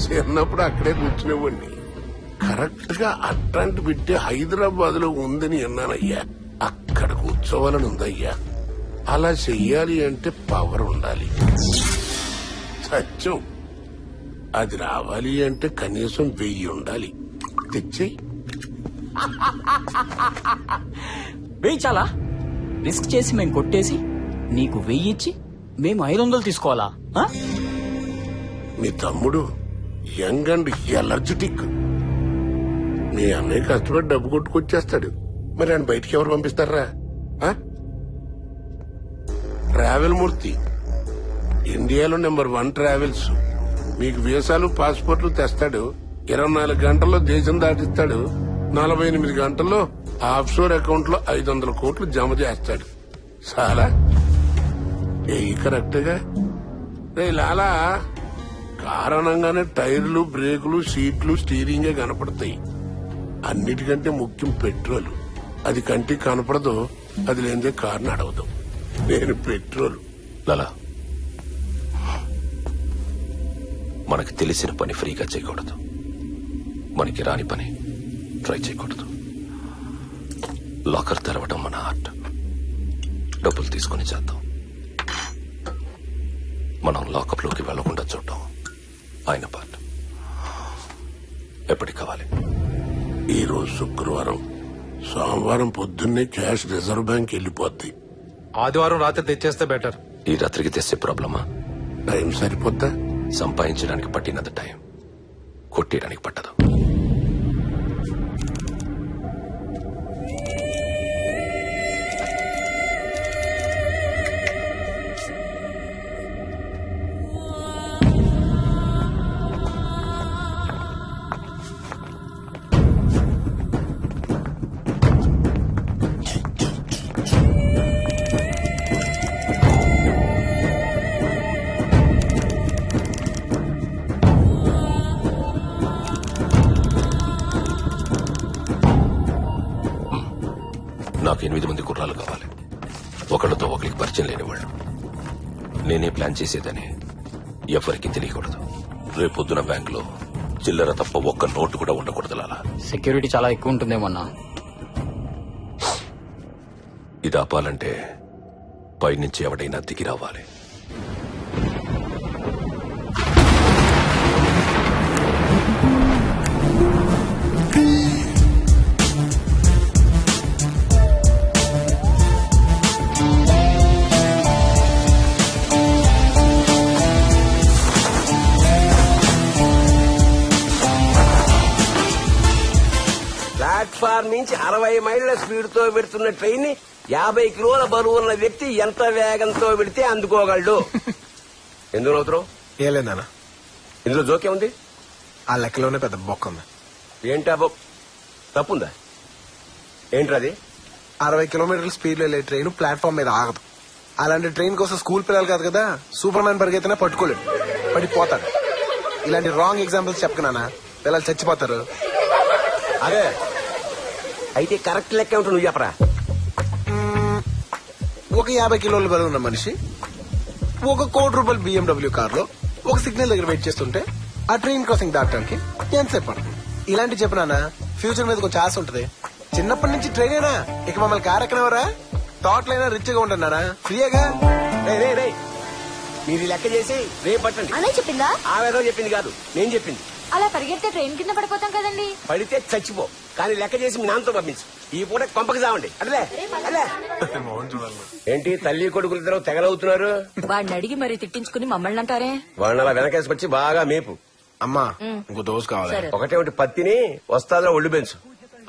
చిన్నప్పుడు అక్కడే కూర్చునేవాడిని. కరెక్ట్గా అట్లాంటి పెట్టి హైదరాబాద్లో ఉందని అన్నానయ్యా. అక్కడ కూర్చోవాలని ఉందయ్యా. అలా చెయ్యాలి అంటే పవర్ ఉండాలి. సత్యం. అది రావాలి అంటే కనీసం వెయ్యి ఉండాలి. తెచ్చేయి. వెయ్యి చాలా? రిస్క్ చేసి మేము కొట్టేసి నీకు వెయ్యి ఇచ్చి మేము ఐదు వందలు తీసుకోవాలా? మీ తమ్ముడు యంగ్ అండ్ ఎలర్జెటిక్. మీ అన్నయ్య కష్టపడి డబ్బు కొట్టుకొచ్చేస్తాడు. మరి ఆయన బయటికి ఎవరు పంపిస్తారా? ట్రావెల్ మూర్తి. ఇండియాలో నెంబర్ వన్ ట్రావెల్స్. మీకు వీసాలు పాస్పోర్ట్లు తెస్తాడు. ఇరవై నాలుగు గంటల్లో దేశం దాటిస్తాడు. నలభై ఎనిమిది గంటల్లో ఆఫ్షోర్ అకౌంట్లో ఐదు వందల కోట్లు జమ చేస్తాడు. చాలా ఏ కరెక్ట్గా? రే లాలా! కారణంగానే టైర్లు బ్రేకులు సీట్లు స్టీరింగే కనపడతాయి. అన్నిటికంటే ముఖ్యం పెట్రోల్. అది కంటికి కనపడదు అది లేనిదే కారు నడవదు. నేను పెట్రోల్. లలా. మనకు తెలిసిన పని ఫ్రీగా చేయకూడదు. మనకి రాని పని ట్రై చేయకూడదు. లాకర్ తెరవడం మన ఆర్ట్. డబ్బులు తీసుకొని చేద్దాం. మనం లాకప్లోకి వెళ్ళకుండా చూడటం. ఆయన పార్ట్ ఎప్పటికి కావాలి? ఈ రోజు శుక్రవారం. సోమవారం పొద్దున్నే క్యాష్ రిజర్వ్ బ్యాంక్ వెళ్ళిపోద్ది. ఆదివారం రాత్రి తెచ్చేస్తే బెటర్. ఈ రాత్రికి తెచ్చే ప్రాబ్లమా? టైం సరిపోద్దా? సంపాదించడానికి పట్టినంత టైం. కొట్టేయడానికి పట్టదు. చేసేదని ఎవరికి తెలియకూడదు. రేపొద్దున బ్యాంకులో చిల్లర తప్ప ఒక్క నోటు కూడా ఉండకూడదు లాలా. సెక్యూరిటీ చాలా ఎక్కువ ఉంటుందేమన్నా ఇది ఆపాలంటే పైనుంచి ఎవడైనా దిగి రావాలి. నుంచి అరవై మైళ్ళ స్పీడ్తో పెడుతున్న ట్రైన్ని యాభై కిలోల బరువు ఉన్న వ్యక్తి ఎంత వేగంతో పెడితే అందుకోగలడు? ఎందుకు నవ్వుతున్నావు? ఏం లేదన్న ఇందులో జోకే ఉంది ఆ లెక్కలోనే పెద్ద బొక్క ఉంది. ఏంటా బాబు తప్పుందా? ఏంట్రది అరవై కిలోమీటర్ల స్పీడ్లో వెళ్ళే ట్రైన్ ప్లాట్ఫామ్ మీద ఆగదు. అలాంటి ట్రైన్ కోసం స్కూల్ పిల్లలు కాదు కదా సూపర్ మ్యాన్ పరిగెత్తినా పట్టుకోలేడు. పడిపోతాడు. ఇలాంటి రాంగ్ ఎగ్జాంపుల్స్ చెప్పకనా పిల్లలు చచ్చిపోతారు. అదే అయితే కరెక్ట్ లెక్క ఉంటుంది నువ్వు చెప్పరా. ఒక యాభై కిలోల బరువు ఉన్న మనిషి ఒక కోటి రూపాయల బిఎండబ్ల్యూ కార్లో ఒక సిగ్నల్ దగ్గర వెయిట్ చేస్తుంటే ఆ ట్రైన్ క్రాసింగ్ దాటడానికి ఎంతసేపు పడుతుంది? ఇలాంటి చెప్పినానా? ఫ్యూచర్ మీద కొంచెం ఆశ ఉంటది. చిన్నప్పటి నుంచి ట్రైన్ అయినా ఇక మమ్మల్ని కార్ ఎక్కనవరా థాట్లైనా రిచ్గా ఉంటున్నారా? ఫ్రీగా రే రే రే మీరు లెక్క చేసి రేపు పట్టండి. అనే చెప్పిందా? ఆ వేదో చెప్పింది కాదు. నేను చెప్పింది. అలా పరిగెడితే ట్రైన్ కింద పడిపోతాం కదండి. పడితే చచ్చిపో. కానీ లెక్క చేసి మీ నాన్నతో పంపించు. ఈ పూట కొంపకి చావండి అట్లే అట్లే. ఏంటి తల్లి కొడుకులు ఇద్దరు తెగలవుతున్నారు? వాడిని అడిగి మరీ తిట్టించుకుని మమ్మల్ని అంటారే? వాళ్ళని అలా వెనకేసుకొచ్చి బాగా మేపు. అమ్మా ఇంకో దోశ కావాలి. సరే. ఒకటే ఒకటి పత్తిని వస్తాదో ఒళ్ళు పెంచు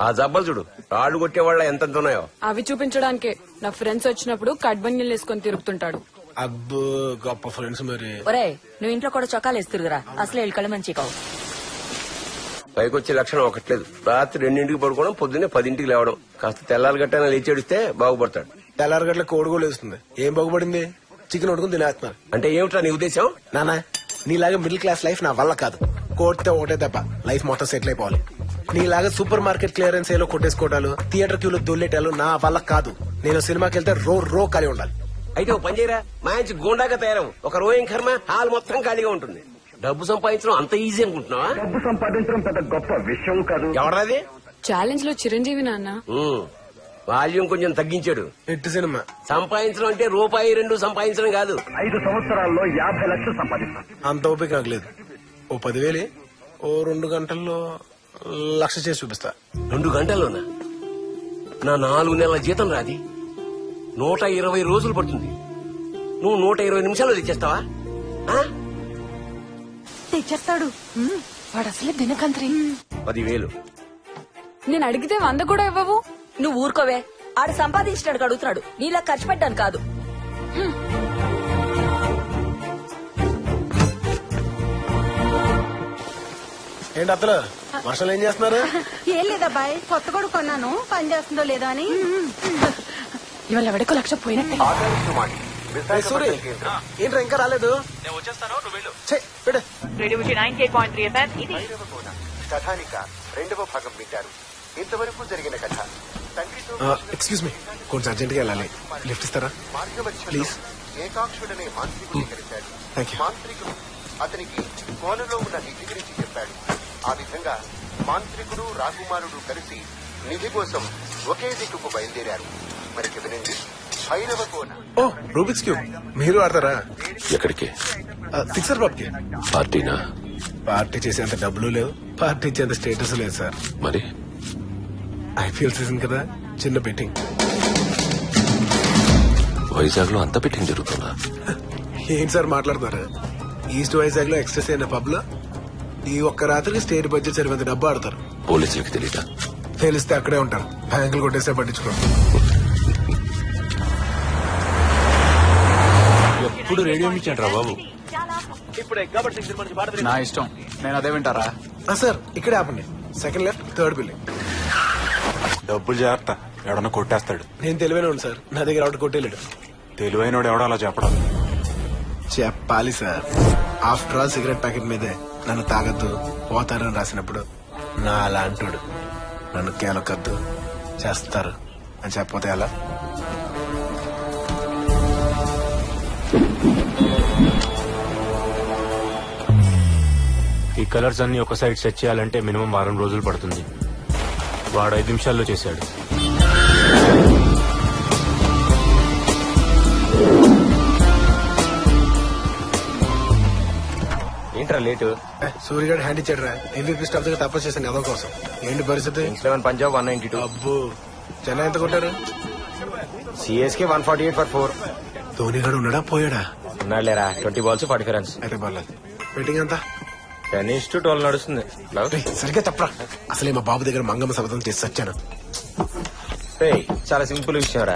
ఆ జబ్బలు చూడు రాళ్ళు కొట్టే వాళ్ళ ఎంత ఉన్నాయో అవి చూపించడానికే. నా ఫ్రెండ్స్ వచ్చినప్పుడు కడ్బన్నీళ్ళు వేసుకొని తిరుగుతుంటాడు. అబ్బో గొప్ప ఫ్రెండ్స్ మరి. ఒరే నువ్వు ఇంట్లో కూడా చొక్కాలు వేసి తిరుగురా. అసలే ఎలుకల మంచి కావు. పైకి వచ్చే లక్షణం ఒకట్లేదు. రాత్రి రెండింటికి పడుకోవడం పొద్దున్నే పదింటికి లేవడం. కాస్త తెల్లారి గట్టైనా లేచేడిస్తే బాగుపడతాడు. తెల్లారగట్ల కోడిగోలు వేస్తుంది ఏం బాగుపడింది? చికెన్ వండుకుని తినేస్తున్నారు. అంటే ఏమిట్రా నీ ఉద్దేశం? నానా నీలాగా మిడిల్ క్లాస్ లైఫ్ నా వల్ల కాదు. కోడితే ఒకటే తప్ప లైఫ్ మొత్తం సెటిల్ అయిపోవాలి. నీలాగా సూపర్ మార్కెట్ క్లియరెన్స్ ఏలో కొట్టేసుకోవడాలు థియేటర్ క్యూలో దొల్లేటాలు నా వల్ల కాదు. నేను సినిమాకి వెళ్తే రో రో ఖాళీ ఉండాలి. అయితే ఓ పని చేయరా? మంచి గోండాగా తయారవు ఒక రోయం కర్మ హాల్ మొత్తం ఖాళీగా ఉంటుంది. డబ్బు సంపాదించడం అంత ఈజీ అనుకుంటున్నావా? డబ్బు సంపాదించడం పెద్ద గొప్ప విషయం కాదు. ఎవడది ఛాలెంజ్లో చిరంజీవి నాన్న. వాల్యూమ్ కొంచెం తగ్గించాడు. ఎట్టి సినిమా. సంపాదించడం అంటే రూపాయి రెండు సంపాదించడం కాదు. ఐదు సంవత్సరాల్లో యాభై లక్షలు సంపాదిస్తాను అంత ఓపిక నాకు లేదు. ఓ పదివేలు ఓ రెండు గంటల్లో లక్ష చేసి చూపిస్తా. రెండు గంటల్లోనా? నా నాలుగు నెలల జీతం రాది. నూట ఇరవై రోజులు పడుతుంది. నువ్వు నూట ఇరవై నిమిషాల్లో తెచ్చేస్తావా? ఆ? తెచ్చేస్తాడు. వాడు అసలే దినకంత్రి. పదివేలు. నేను అడిగితే వంద కూడా ఇవ్వవు. నువ్వు ఊరుకోవే. ఆడు సంపాదించడానికి అడుగుతున్నాడు నీలా ఖర్చు పెట్టాను కాదు. ఏంటి అత్తలు? వర్షాలు ఏం చేస్తున్నారు? ఏం లేదబ్బాయి కొత్త కూడా కొన్నాను. పని చేస్తుందో లేదో అని. ఇవాళ ఎవడికో లక్ష పోయినట్టే. సూరి ఏంట్రా ఇంకా రాలేదు? ఛే, పెట్టు. కథానిక రెండవ భాగం వింటారు. ఇంతవరకు జరిగిన కథ. ఎక్స్క్యూజ్ మీ కొంచెం అర్జెంట్గా వెళ్ళాలి. లిఫ్ట్ ఇస్తారా? ప్లీజ్ ఏకాక్షుడనే మాంత్రికుడు కలిశాడు Thank you. మాంత్రికుడు అతనికి కోనలో ఉన్న నిధి గురించి చెప్పాడు. ఆ విధంగా మాంత్రికుడు రాకుమారుడు కలిసి నిధి కోసం ఒకే దిక్కుకు బయలుదేరారు. మరికి వినండి ఓ రూబిక్స్ క్యూబ్ మీరు ఆడతారా? ఎక్కడికి? ఆ, ఫిక్సర్ బాబ్కి పార్టీనా? పార్టీ చేసేంత డబ్బులు లేవు. పార్టీ ఇచ్చేంత స్టేటస్ లేదు సార్. మరి? ఐపీఎల్ సీజన్ కదా చిన్న బెట్టింగ్ వైజాగ్లో అంత పెట్టింగ్ జరుగుతుందా? ఏంటి సార్ మాట్లాడుతున్నారు? ఈస్ట్ వైజాగ్లో ఎక్స్ట్రెస్ అయిన పబ్లో ఈ ఒక్క రాత్రికి స్టేట్ బడ్జెట్ సరిపోతే డబ్బు ఆడతారు. పోలీసులకి తెలియదా తెలిస్తే అక్కడే ఉంటారు. బ్యాంకులు కొట్టేస్తే పట్టించుకోరు. ఎప్పుడు రేడియో ఇచ్చాడు రా బాబు. నా ఇష్టం. నేను అదే వింటారా? సార్ ఇక్కడే ఆపండి. Second left third building. డబ్బులు జాగ్రత్త. ఎవడన్నా కొట్టేస్తాడు. నేను తెలివైన సార్. నా దగ్గర అవుట్ కొట్టేలేడు. తెలివైనోడు ఎవడో అలా చెప్పడం. చెప్పాలి sir. After all cigarette packet మీదే నన్ను తాగద్దు పోతారని రాసినప్పుడు నా అలాంటోడు నన్ను కేలొక్కద్దు చేస్తారు అని చెప్పపోతే ఎలా? కలర్స్ అన్ని ఒక సైడ్ సెట్ చేయాలంటే మినిమం వారం రోజులు పడుతుంది. వాడు ఐదు నిమిషాల్లో చేశాడు. ఏంట్రా లేటు? సూర్యగాడు హ్యాండ్ ఇచ్చాడు రా ఎంపీ స్టాఫ్ దగ్గర తప్ప చేశాను ఎవరి కోసం? ఏంటి పరిస్థితి? Seven Punjab one ninety two అబ్బో చెన్నై ఎంత కొట్టారు? CSK one forty eight for four ధోనిగాడు ఉన్నాడా? పోయాడా? ఉన్నాడులేరా. Twenty balls forty five runs. అయితే పర్లేదు. బెట్టింగ్ అంతా టెన్ ఇస్ టు ట్వెల్వ్ నడుస్తుంది రేయ్, సరిగ్గా చెప్పరా అసలే మా బాబు దగ్గర మంగమ్మ శబ్దం చేసి వచ్చాను చాలా సింపుల్ విషయం రా.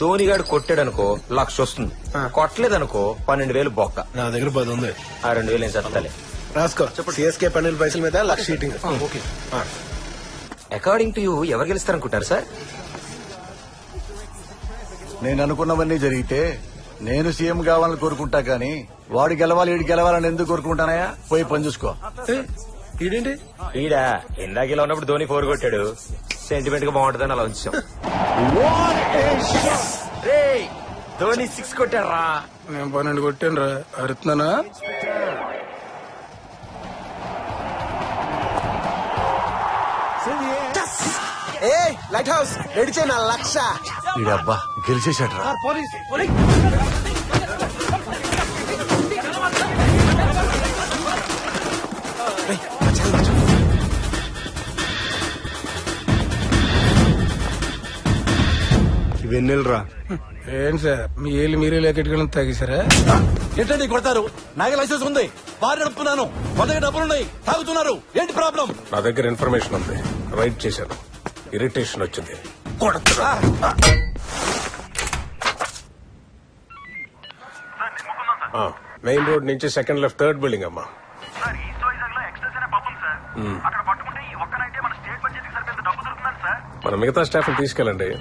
ధోని గాడు కొట్టాడు అనుకో లక్ష వస్తుంది. కొట్టలేదనుకో పన్నెండు వేలు బొక్క. నా దగ్గర పది ఉంది. ఆ రెండు వేలు నేను చెప్తాలే రాసుకో. సిఎస్కే పన్నెండు పైసల మీద లక్ష షీటింగ్ ఓకే. అకార్డింగ్ టు యూ ఎవరు గెలుస్తారనుకుంటారు సార్? నేను అనుకున్నవన్నీ జరిగితే నేను సీఎం కావాలని కోరుకుంటా గానీ వాడు గెలవాలి ఈడు గెలవాలని ఎందుకు కోరుకుంటానయా పోయి పని చూసుకో. ఈడేంటి? ఈడా ఇందాక ఇలా ఉన్నప్పుడు ధోని ఫోర్ కొట్టాడు. సెంటిమెంట్గా బాగుంటుందని అలా ఉంచాం. ధోని సిక్స్ కొట్టాడు రా నేను పన్నెండు కొట్టాను రా అరుతున్నానా ఏ లైట్ హౌస్ రెడీ చేయి నా లక్ష. ఈడబ్బా గెలిచేశాడు రా వెన్నెలరా. ఏం సార్ మీ ఏళ్ళు మీరే లెక్కెట్టుకోవడం తగ్గిసారా ఏంటండి కొడతారు? నాకు లైసెన్స్ ఉంది. వారు నడుపుతున్నాను. మన దగ్గర డబ్బులున్నాయి. తాగుతున్నారు. ఏంటి ప్రాబ్లం? నా దగ్గర ఇన్ఫర్మేషన్ ఉంది. రైట్ చేశాను. ఇరిటేషన్ వచ్చింది. మెయిన్ రోడ్ నుంచి సెకండ్ లెఫ్ట్ థర్డ్ బిల్డింగ్ అమ్మా. మ్మ్. మన మిగతా స్టాఫ్ తీసుకెళ్ళండి.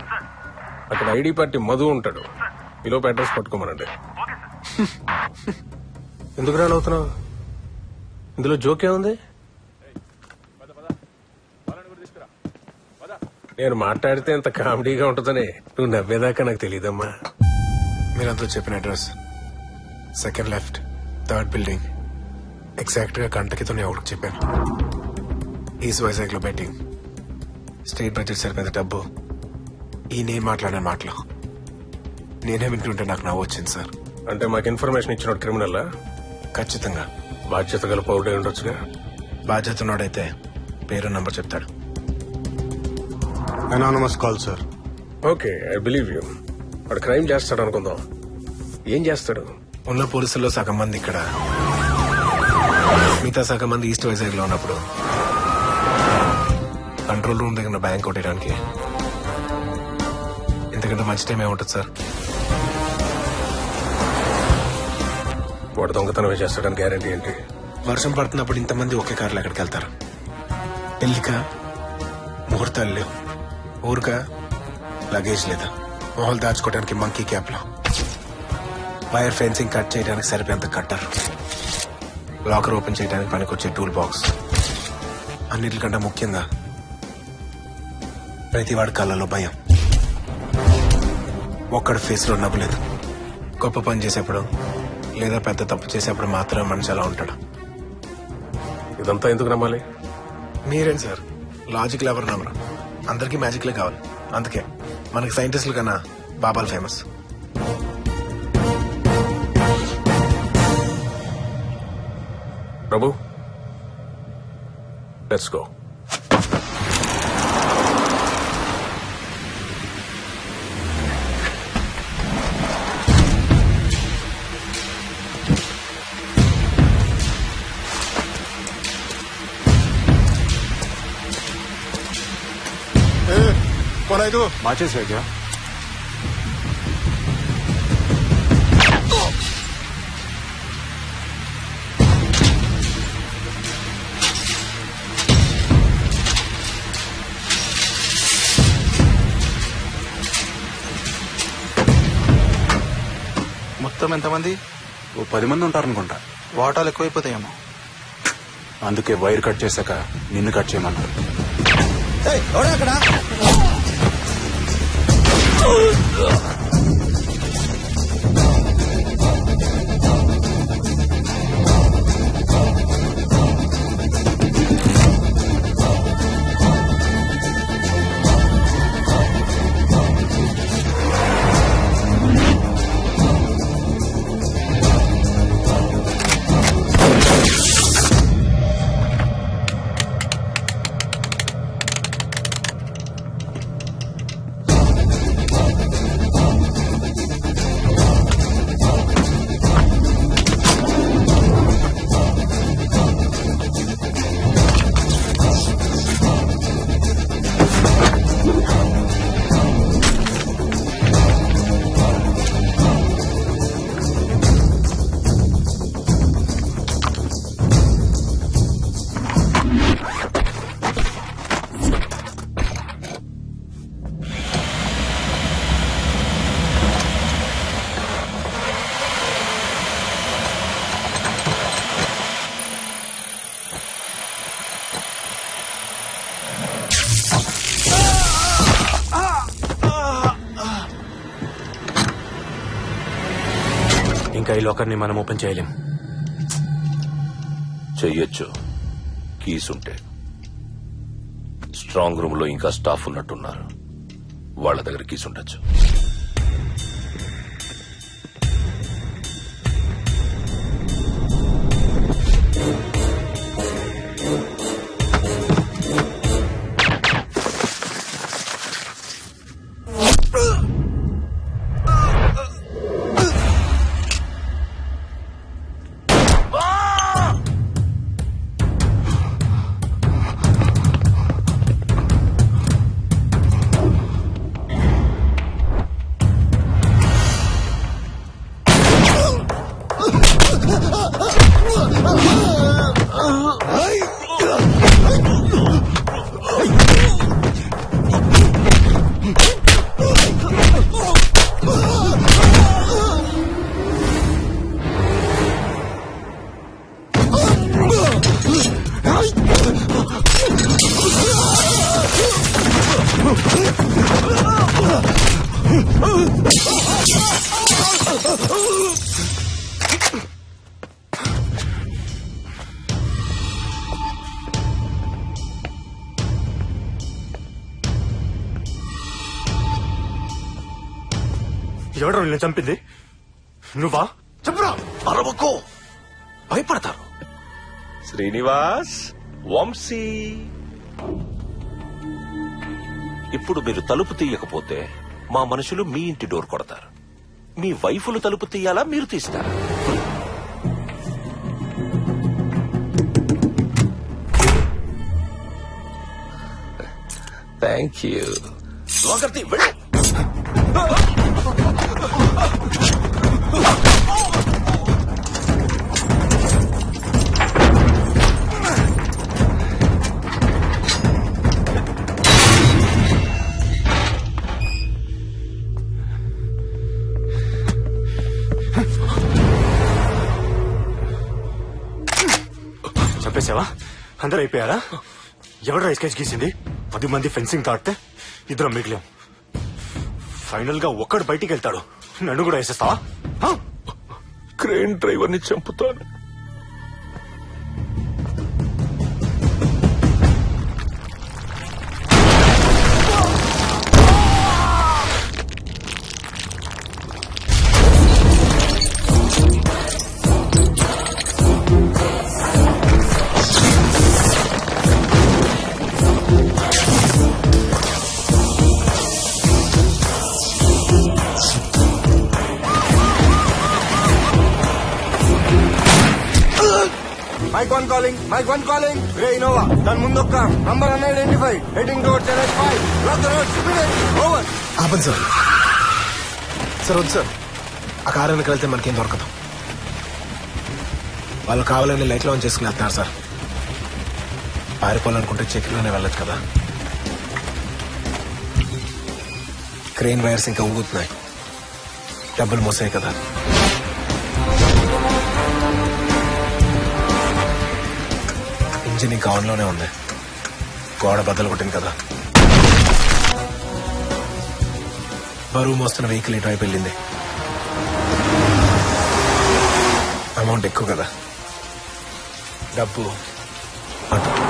అక్కడ ఐడి పార్టీ మధు ఉంటాడు. ఈలోపు అడ్రస్ పట్టుకోమనండి. ఎందుకు రాను అవుతున్నావు? ఇందులో జోకే ఉంది నేను మాట్లాడితే ఇంత కామెడీగా ఉంటుందని నువ్వు నవ్వేదాకా నాకు తెలియదమ్మా మీరంతా చెప్పిన address. Second left third building. ఎగ్జాక్ట్గా గంట క్రితం నేను ఎవరికి చెప్పాను. ఈస్ట్ వైజాగ్లో బెట్టింగ్. స్టేట్ బడ్జెట్ సరిపోయిన డబ్బు. ఈ నేను మాట్లాడిన మాటలు. నేనే వింటుంటే నాకు నవ్వు వచ్చింది సార్. అంటే మాకు ఇన్ఫర్మేషన్ ఇచ్చిన క్రిమినల్? ఖచ్చితంగా. బాధ్యత గల పౌరుడే ఉండొచ్చుగా? బాధ్యత ఉన్నోడైతే పేరు నంబర్ చెప్తాడు. Anonymous call sir okay I believe you. వాడు క్రైమ్ చేస్తాడు అనుకుందాం. ఏం చేస్తాడు? ఉన్న పోలీసుల్లో సగం మంది ఇక్కడ. మిగతా సగం మంది ఈస్ట్ వైజాగ్లో ఉన్నప్పుడు. కంట్రోల్ రూమ్ దగ్గర బ్యాంక్ కొట్టడానికి అంతకంటే మంచి టైం ఏముంటుంది సార్. వాడు దొంగతనం చేస్తాడని గ్యారంటీ ఏంటి? వర్షం పడుతున్నప్పుడు ఇంతమంది ఒకే కార్లు ఎక్కడికి వెళ్తారు? పెళ్ళిక ముహూర్తాలు లేవు. ఊరిక? లగేజ్ లేదా? మొహలు దాచుకోవడానికి మంకీ క్యాప్లో వైర్ ఫెన్సింగ్ కట్ చేయడానికి సరిపోయేంత కట్టర్ లాకర్ ఓపెన్ చేయడానికి పనికొచ్చే టూల్ బాక్స్ అన్నిటికంటే ముఖ్యంగా ప్రతి వాడి కళ్ళలో భయం. ఒక్కడి ఫేస్లో నవ్వులేదు. గొప్ప పని చేసేప్పుడు లేదా పెద్ద తప్పు చేసేప్పుడు మాత్రమే మనిషి అలా ఉంటాడు. ఇదంతా ఎందుకు నమ్మాలి? మీరేం సార్? లాజిక్ ఎవరు నమ్మరు. అందరికీ మ్యాజిక్లే కావాలి. అందుకే మనకి సైంటిస్టుల కన్నా బాబాలు ఫేమస్ ప్రభు లెట్స్ గో కొనాయిదు మార్చేసా మొత్తం ఎంతమంది? ఓ పది మంది ఉంటారనుకుంటా. వాటాలు ఎక్కువైపోతాయేమో. అందుకే వైర్ కట్ చేశాక నిన్ను కట్ చేయమన్నారు ఇంకా Oh, లాకర్ని మనం ఓపెన్ చేయలేం. చెయ్యొచ్చు. కీస్ ఉంటే. స్ట్రాంగ్ రూమ్లో ఇంకా స్టాఫ్ ఉన్నట్టున్నారు. వాళ్ళ దగ్గర కీస్ ఉండొచ్చు. ఎవడో నిన్ను చంపింది? నువ్వా? చెప్పురా. అరవకో. భయపడతారు. శ్రీనివాస్ వంశీ. ఇప్పుడు మీరు తలుపు తీయకపోతే మా మనుషులు మీ ఇంటి డోర్ కొడతారు. మీ వైఫులు తలుపు తీయాలా? మీరు తీస్తారా? థ్యాంక్ యూ చంపేశావా అందరూ అయిపోయారా? ఎవరు స్కెచ్ గీసింది? పది మంది ఫెన్సింగ్ తాడితే ఇద్దరం మిగిలాం. ఫైనల్గా ఒక్కడు బయటికి వెళ్తాడు. నన్ను కూడా వేసేస్తావా? క్రేన్ డ్రైవర్ని చంపుతాను. మైక్ వన్ కాలింగ్ రే ఇనోవా దాని ముందు ఒక్క number unidentified heading toward Chennai five lock the road over ఆపండి సార్ సార్ వద్దు సార్ ఆ కారు వెనక వెళ్తే మనకేం దొరకదు. వాళ్ళు కావాలని లైట్లో ఆన్ చేసుకుని వెళ్తున్నారు సార్ పారిపోవాలనుకుంటే చెక్లోనే వెళ్ళొచ్చు కదా. క్రెయిన్ వైర్స్ ఇంకా ఊగుతున్నాయి. డబ్బులు మోసాయి కదా. ఇంజిన్ ఇంకా ఆన్లోనే ఉంది. గోడ బద్దలు కొట్టింది కదా. బరువు మోస్తున్న వెహికల్ ఇటువైపు వెళ్ళింది. అమౌంట్ ఎక్కువ కదా. డబ్బు. అటు.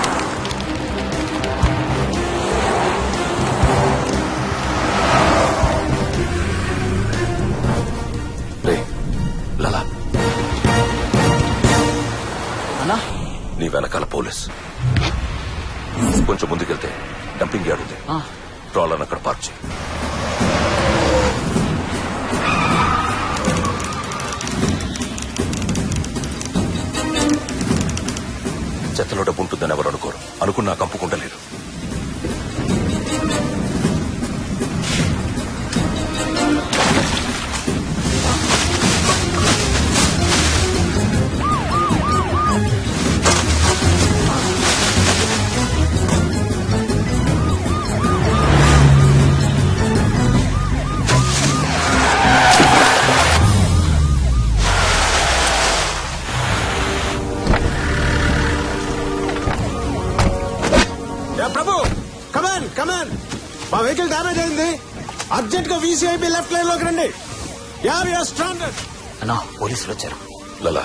వెనకాల పోలీస్. కొంచెం ముందుకెళ్తే డంపింగ్ యార్డ్ ఉంది. ట్రాలర్ అక్కడ పార్క్ చేయి. చెత్తలో డబ్బు ఉంటుందని ఎవరు అనుకోరు. అనుకున్నా కంపుకుంటలేరు అన్నా పోలీసులు వచ్చారు లలా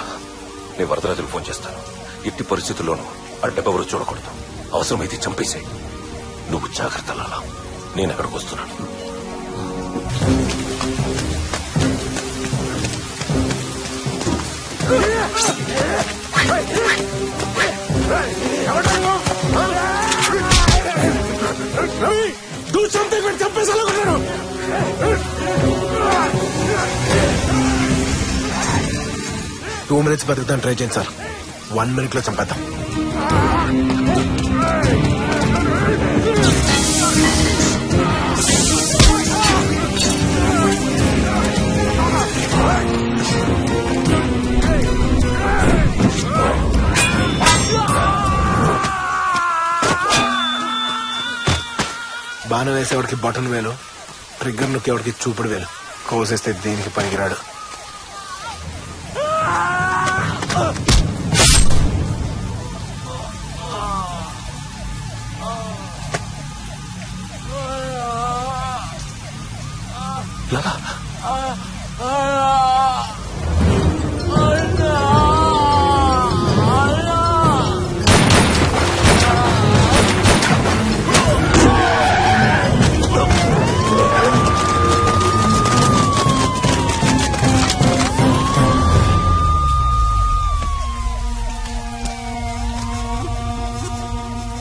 నేను వరదరాజుకు ఫోన్ చేస్తాను ఎట్టి పరిస్థితుల్లోనూ ఆ డబ్బెవరూ చూడకూడదు అవసరమైతే చంపేసాయి నువ్వు జాగ్రత్త లాలా నేను అక్కడికి వస్తున్నాను రవి డూ సంథింగ్ వీడు చంపేసాలనుకున్నాడు టూ మినిట్స్ బతుకుతాను ట్రై చేయండి సార్ వన్ మినిట్లో చంపేద్దాం. బాణం వేసేవాడికి బటన్ వేలు ట్రిగ్గర్ నొక్కేవాడికి చూపుడు వేలు. కోసేస్తే దీనికి పనికిరాడు. లలా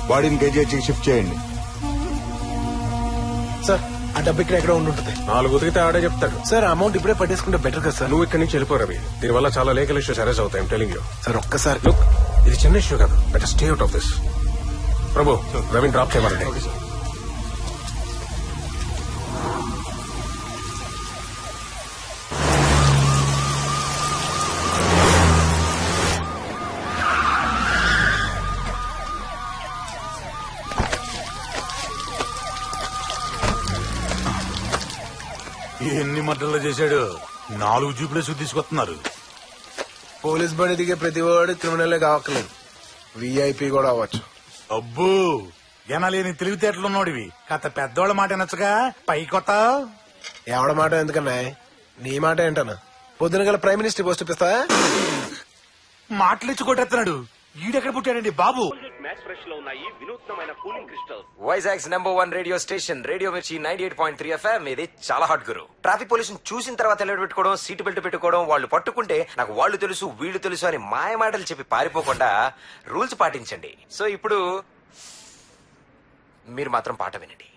బాడీని కేజీహెచ్కి షిఫ్ట్ చేయండి. సార్ ఆ డబ్బు ఇక్కడ ఎక్కడ ఉండి ఉంటుంది. నాలుగు ఉతికితే ఆడే చెప్తాడు. సార్ అమౌంట్ ఇప్పుడే పట్టేసుకుంటే బెటర్ కదా సార్? నువ్వు ఇక్కడి నుంచి వెళ్ళిపో రవి. దీనివల్ల చాలా లీగల్ ఇష్యూస్ అరేజ్ అవుతాయి టెలింగ్ యూ సార్ ఒక్కసారి. లుక్ ఇది చిన్న ఇష్యూ కాదు. Better stay out of this Prabhu రవిని డ్రాప్ చేయమనండి. మద్దతులు చేశాడు. నాలుగు జీపులేసి తీసుకొస్తున్నారు. పోలీస్ బండి దిగే ప్రతి వాడు క్రిమినల్ కావక్కలేదు విఐపి కూడా అవ్వచ్చు. అబ్బో! ఎనలేని తెలివితేటలు ఉన్నోడివి కాస్త పెద్దోళ్ళ మాట నచ్చగా పైకొత్త ఎవడ మాట ఎందుకన్నా? నీ మాట ఏంటన్నా? పొద్దున గల ప్రైమ్ మినిస్టర్ పోస్ట్ ఇప్పిస్తావా? మాటలు ఇచ్చి కొట్టేస్తున్నాడు ఈడెక్కడ పుట్టాడండి? బాబు! మ్యాచ్ ఫ్రెష్లో ఉన్నాయి వినూత్నమైన cooling crystals. Vizag's number one radio station radio Mirchi ninety eight point three FM ఇది చాలా హాట్ గురు ట్రాఫిక్ పోలీసుని చూసిన తర్వాత ఎల్లడి పెట్టుకోవడం సీట్ బెల్ట్ పెట్టుకోవడం వాళ్ళు పట్టుకుంటే నాకు వాళ్ళు తెలుసు వీళ్ళు తెలుసు అని మాయ మాటలు చెప్పి పారిపోకుండా రూల్స్ పాటించండి. సో ఇప్పుడు మీరు మాత్రం పాట వినండి.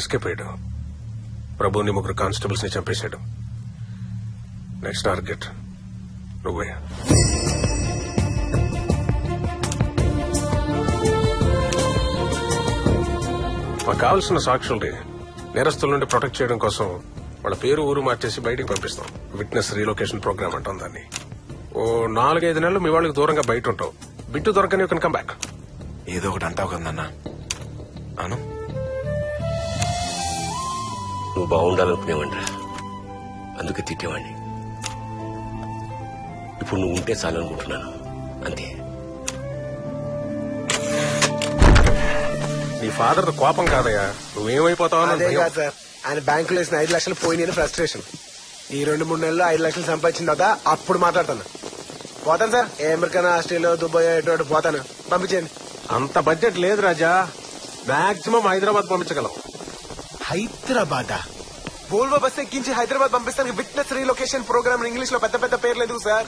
ఎస్కేప్ అయ్యాడు ప్రభుని ముగ్గురు కానిస్టేబుల్స్ని చంపేశాడు నెక్స్ట్ టార్గెట్ నువ్వే. మాకు కావాల్సిన సాక్షుల్ని నేరస్తుల నుండి ప్రొటెక్ట్ చేయడం కోసం వాళ్ళ పేరు ఊరు మార్చేసి బయటికి పంపిస్తాం. విట్నెస్ రీలొకేషన్ ప్రోగ్రామ్ అంటాం దాన్ని. ఓ నాలుగైదు నెలలు మీ వాళ్ళకి దూరంగా బయట ఉంటావు బిట్టు దొరకని యూ కెన్ కమ్ బ్యాక్ ఏదో ఒకటి అంటావు కదన్నా బాగుండాలనుకునేవాడిరా. అందుకే తిట్టేవాడిని. ఇప్పుడు నువ్వు ఉంటే చాలనుకుంటున్నాను అంతే. నీ ఫాదర్ కోపం కాదయ్యా. నువ్వేమైపోతావు అదే కాదు సార్. ఆయన బ్యాంకులో వేసిన ఐదు లక్షలు పోయినాయని ఫ్రస్ట్రేషన్. ఈ రెండు మూడు నెలల్లో ఐదు లక్షలు సంపాదించిన తర్వాత అప్పుడు మాట్లాడతాను. పోతాను సార్. ఏ అమెరికన్ ఆస్ట్రేలియా దుబాయ్ ఎటువంటి పోతాను. పంపించండి అంత బడ్జెట్ లేదు రాజా. మాక్సిమం హైదరాబాద్ పంపించగలం. హైదరాబాద్? వోల్వో బస్ ఎక్కించి హైదరాబాద్ పంపిస్తానికి విట్నెస్ రీలొకేషన్ ప్రోగ్రామ్ ఇంగ్లీష్లో పెద్ద పెద్ద పేర్లు ఎందుకు సార్?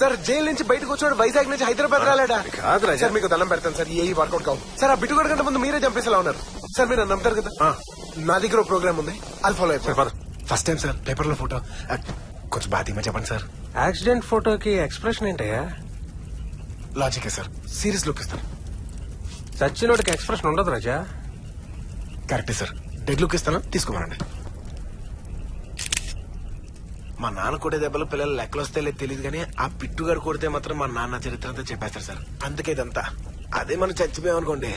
సార్ జైలు నుంచి బయటకు వచ్చాడు వైజాగ్ నుంచి హైదరాబాద్ రాలేడా? కాదు. సార్ మీకు దండం పెడతాను సార్ ఏ వర్కౌట్ కావు సార్ ఆ బిట్టుగడ కంటే ముందు మీరే చంపేసేలా ఉన్నారు. సార్ మీరు నమ్ముతారు కదా? నా దగ్గర ప్రోగ్రామ్ ఉంది. అది ఫాలో అయిపోయి ఫస్ట్ టైం సార్ పేపర్లో ఫోటో కొంచెం తీమని చెప్పండి సార్. యాక్సిడెంట్ ఫోటోకి ఎక్స్ప్రెషన్ ఏంటయ్యా? లాజికే సార్. సీరియస్ లుక్ ఇస్తాను చచ్చినోడికి ఎక్స్ప్రెషన్ ఉండదు రాజా. కరెక్టే సార్. డెడ్ లుక్ ఇస్తాను. తీసుకోమనండి. మా నాన్న కొట్టే దెబ్బలు పిల్లలు లెక్కలు వస్తే లేదు తెలియదు కానీ ఆ పిట్టుగాడు కొడితే మాత్రం మా నాన్న చరిత్ర అంతా చెప్పేస్తారు సార్. అందుకే ఇదంతా. అదే మనం చచ్చిపోయామనుకోండి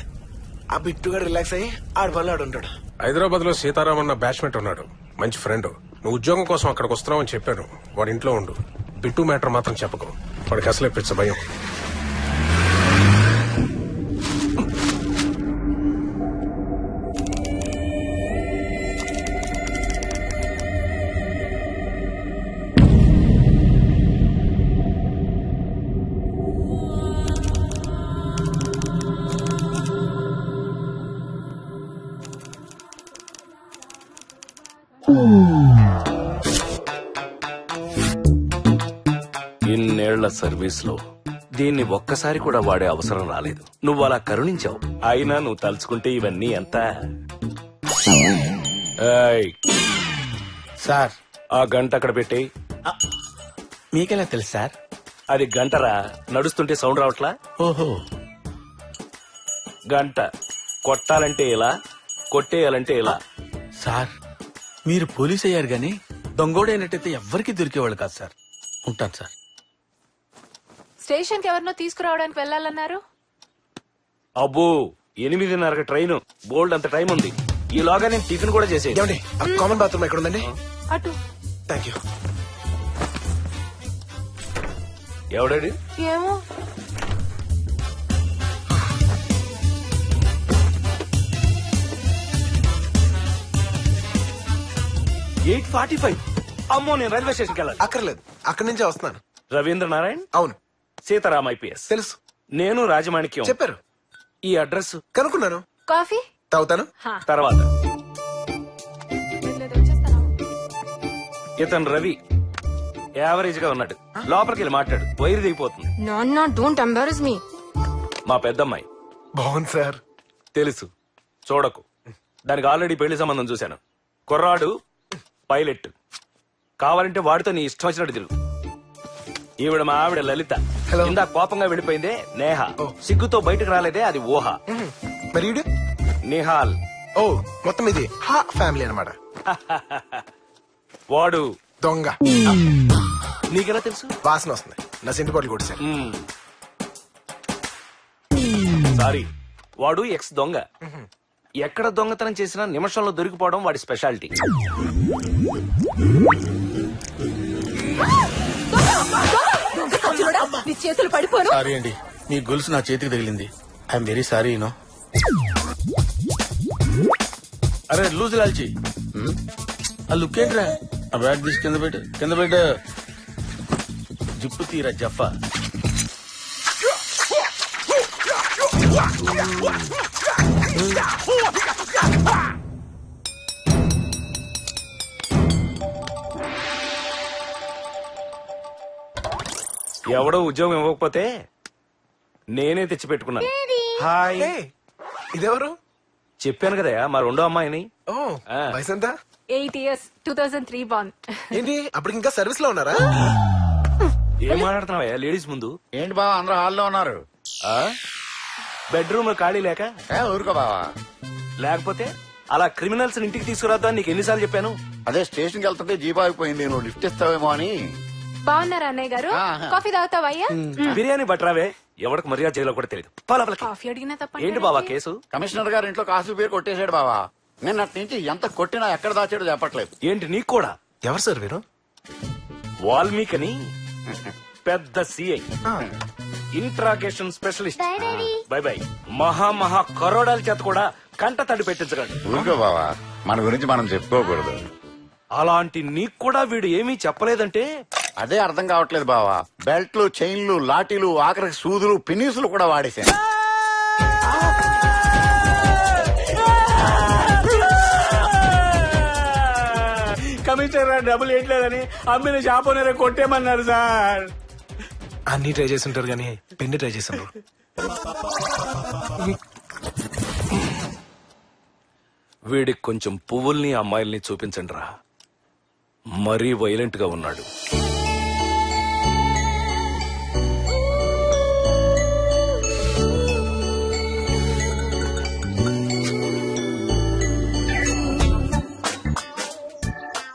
ఆ పిట్టుగాడు రిలాక్స్ అయ్యి ఆడు పనులు ఆడు ఉంటాడు. హైదరాబాద్లో సీతారాం అన్న బ్యాచ్మెంట్ ఉన్నాడు మంచి ఫ్రెండ్ నువ్వు ఉద్యోగం కోసం అక్కడికి వస్తున్నావని చెప్పాను. వాడి ఇంట్లో ఉండు. బిట్టు మ్యాటర్ మాత్రం చెప్పకు. వాడికి అసలే పిచ్చ భయం. సర్వీస్లో దీన్ని ఒక్కసారి కూడా వాడే అవసరం రాలేదు. నువ్వు అలా కరుణించావు. అయినా నువ్వు తలుచుకుంటే ఇవన్నీ ఎంత? ఏయ్, సార్. ఆ గంట అక్కడ పెట్టి. మీకెలా తెలుసు సార్? అది గంటరా? నడుస్తుంటే సౌండ్ రావట్లా? ఓహో. గంట. కొట్టాలంటే ఇలా కొట్టేయాలంటే ఇలా సార్ మీరు పోలీస్ అయ్యారు గాని దొంగోడైనట్టయితే ఎవ్వరికి దొరికేవాళ్ళు కాదు సార్. ఉంటాను సార్. స్టేషన్కి ఎవరినో తీసుకురావడానికి వెళ్ళాలన్నారు? అబ్బో ఎనిమిదిన్నరకు ట్రైన్. బోల్డ్ అంత టైం ఉంది. ఈలోగా నేను టిఫిన్ కూడా చేసేది ఏమండి కామన్ బాత్రూమ్ ఎక్కడ ఉందండి అటు. థ్యాంక్ యూ ఎవడాడు? ఏమో. Eight forty five. అమ్మో నేను రైల్వే స్టేషన్కి వెళ్ళాలి. అక్కర్లేదు. అక్కడి నుంచే వస్తున్నాను. రవీంద్ర నారాయణ్ అవును. సీతారాం ఐపీఎస్. తెలుసు. నేను రాజమాణిక్యం. చెప్పారు. ఈ అడ్రస్ కనుక్కున్నాను. కాఫీ? తాగుతాను. తర్వాత. ఇతను రవి. యావరేజ్గా ఉన్నాడు. లోపలికి వెళ్ళి మాట్లాడు. వైరు దిగిపోతుంది. నాన్న డోంట్ ఎంబారస్ మీ మా పెద్దమ్మాయి. బాగుంది సార్. తెలుసు. చూడకు. దానికి ఆల్రెడీ పెళ్ళి సంబంధం చూశాను. కుర్రాడు పైలట్. కావాలంటే వాడితో నీ ఇష్టం వచ్చినట్టు తిరుగు. ఈవిడ మా ఆవిడ లలిత. ఇందా కోపంగా వెళ్ళిపోయిందే నేహ. సిగ్గుతో బయటకు రాలేదే అది ఊహ. మరి నిహాల్. ఓ మొత్తం ఇది హా ఫ్యామిలీ అన్నమాట. వాడు. దొంగ. నీకెలా తెలుసు? వాసన వస్తుంది. నా సింటి బాటిల్ కొట్టేశారు. సారీ. వాడు ఎక్స్ దొంగ. ఎక్కడ దొంగతనం చేసినా నిమిషంలో దొరికిపోవడం వాడి స్పెషాలిటీ. నీ చేతులు పడిపోను. సారీ అండి. మీ గొలుసు నా చేతికి తగిలింది. I'm very sorry you know అరే లూజ్ లాల్చి. ఆ లుక్ ఏంట్రా? ఆ బ్యాగ్ తీసి కింద పెట్టు. కింద పెట్టు. జిప్పు తీరా జఫా. ఎవడో ఉద్యోగం ఇవ్వకపోతే నేనే తెచ్చి పెట్టుకున్నాను హాయ్. ఇదెవరు? చెప్పాను కదా మా రెండో అమ్మాయిని. ఓ వయసు ఎంత eight years two thousand three born. ఏంటి అప్పటికి ఇంకా సర్వీస్లో ఉన్నారా? ఏం మాట్లాడుతున్నావా లేడీస్ ముందు. ఏంటి బావ అందరూ హాల్లో ఉన్నారు? బెడ్రూమ్ ఖాళీ లేక? ఊరుకో బావా. లేకపోతే అలా క్రిమినల్స్ ఇంటికి తీసుకురాద్దా నీకు ఎన్నిసార్లు చెప్పాను? అదే స్టేషన్కి వెళ్తుంటే జీప్ ఆగిపోయింది నువ్వు లిఫ్ట్ ఇస్తావేమో అని. బాగున్నారా అన్నయ్య గారు. కాఫీ తాగుతావా అయ్యా బిర్యానీ బట్రావే ఎవరికి మర్యాద చేయాలో కూడా తెలియదు కాఫీ అడిగినా తప్ప ఏంటి బావా కేసు? కమిషనర్ గారి ఇంట్లో కాసులు పేరు కొట్టేశాడు బావా. నిన్నటి నుంచి ఎంత కొట్టినా ఎక్కడ దాచాడో చెప్పట్లేదు. ఏంటి నీకు కూడా? ఎవరు సార్ వీరు? వాల్మీకని పెద్ద CI. Interrogation specialist. Bye bye మహా మహా కరోడాల చేత కూడా కంట తడి పెట్టించగలడు. బావా. మన గురించి మనం చెప్పుకోకూడదు. అలాంటి నీకు కూడా వీడు ఏమీ చెప్పలేదంటే? అదే అర్థం కావట్లేదు బావా. బెల్ట్లు చైన్లు లాఠీలు ఆఖరికి సూదులు పినీసులు కూడా వాడేశాను. కమిషనర్ డబ్బులు ఏంట్లేదని అమ్మిన షాప్ ఓనరే కొట్టేమన్నారు సార్. అన్ని ట్రై చేసి ఉంటారు కానీ పెళ్ళి ట్రై చేసిండ్రు వీడికి కొంచెం పువ్వుల్ని అమ్మాయిల్ని చూపించండి రా మరీ వైలెంట్గా ఉన్నాడు.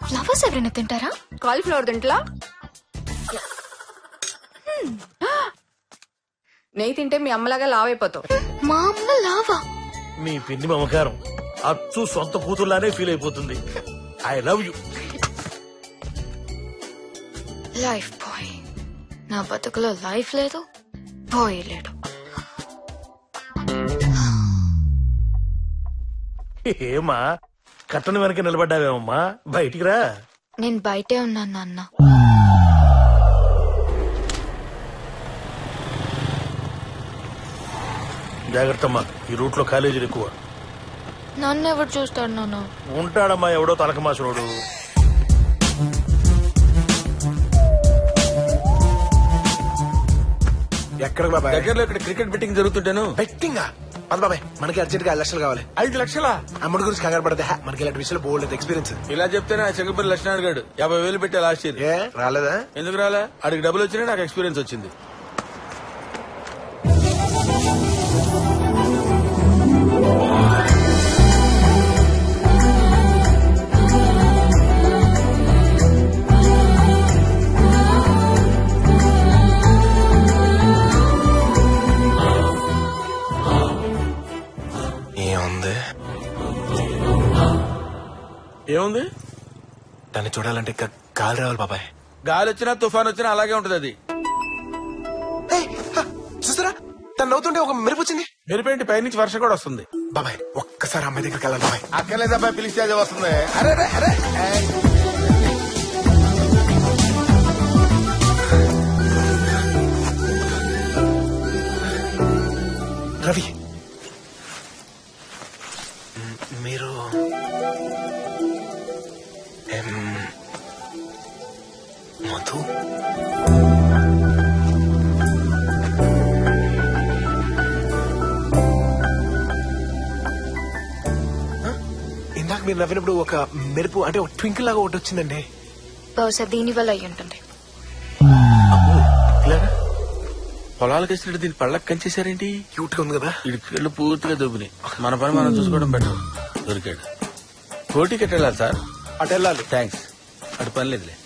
ఫ్లవర్స్ ఎవరైనా తింటారా? కాలీఫ్లవర్ తింటలా? నెయ్యి తింటే మీ అమ్మలాగా లావ్ అయిపోతావు. మా అమ్మ లావా? మీ పిన్ని మమకారం. అచ్చు సొంత కూతుర్లానే ఫీల్ అయిపోతుంది. I love you life boy నా బతుకులో లైఫ్ లేదు బాయ్ లేడు. ఏమా? కట్టన వెనక నిలబడ్డావేమమ్మా? బయటికి రా. నేను బయటే ఉన్నాను నాన్న. జాగ్రత్తమ్మా ఈ రూట్లో కాలేజీలు ఎక్కువ. నన్ను ఎవరు చూస్తాడు నాన్న? ఉంటాడమ్మా ఎవడో తలకమాసుడు ఎక్కడికి బాబాయ్? దగ్గరలో ఇక్కడ క్రికెట్ బెట్టింగ్ జరుగుతుంటాను. బెట్టింగా పద బాబాయ్ మనకి అర్జెంట్గా ఐదు లక్షలు కావాలి. ఐదు లక్షలా? అమ్మడి గురించి కంగారు పడితే మనకి ఇలాంటి విషయాలు బోల్డ్ ఎక్స్పీరియన్స్ ఇలా చెప్తేనే ఆ చెక్కపల్లి లక్ష్మణ్ అడిగాడు యాభై వేలు పెట్టా లాస్ట్ ఇయర్ ఏ? రాలేదా? ఎందుకు రాలే? అడిగి డబ్బులు వచ్చినా నాకు ఎక్స్పీరియన్స్ వచ్చింది. ఏముంది? దాన్ని చూడాలంటే ఇంకా గాలి రావాలి బాబాయ్. గాలి వచ్చినా తుఫాన్ వచ్చినా అలాగే ఉంటది అది చూసారా తను నవ్వుతుంటే ఒక మెరుపు వచ్చింది మెరుపేంటి? పైనుంచి వర్షం కూడా వస్తుంది. బాబాయ్ ఒక్కసారి అమ్మాయి దగ్గరికి వెళ్ళాలి బాబాయ్. అక్కర్లేదు అబ్బాయి పిలిస్తే అది వస్తుంది. అరే అరే అరే. ఏయ్. రవి. మ్, మీరు ఆ? ఇందాక మీరు నవ్వినప్పుడు ఒక మెరుపు అంటే ఒక ట్వింకిల్ లాగా ఒకటి వచ్చిందండి. బహుశా దీని వల్ల అయి ఉంటుంది. పొలాలకు వేసినట్టు దీని పళ్ళకి కంచేశారేంటి? క్యూట్గా ఉంది కదా. ఇడికెళ్ళు పూర్తిగా దొబ్బినాయి. మన పని మనం చూసుకోవడం బెటర్. దొరికాడు. కోటికి వెళ్ళాలి సార్? అటు వెళ్ళాలి థ్యాంక్స్ అటు పని లేదులే.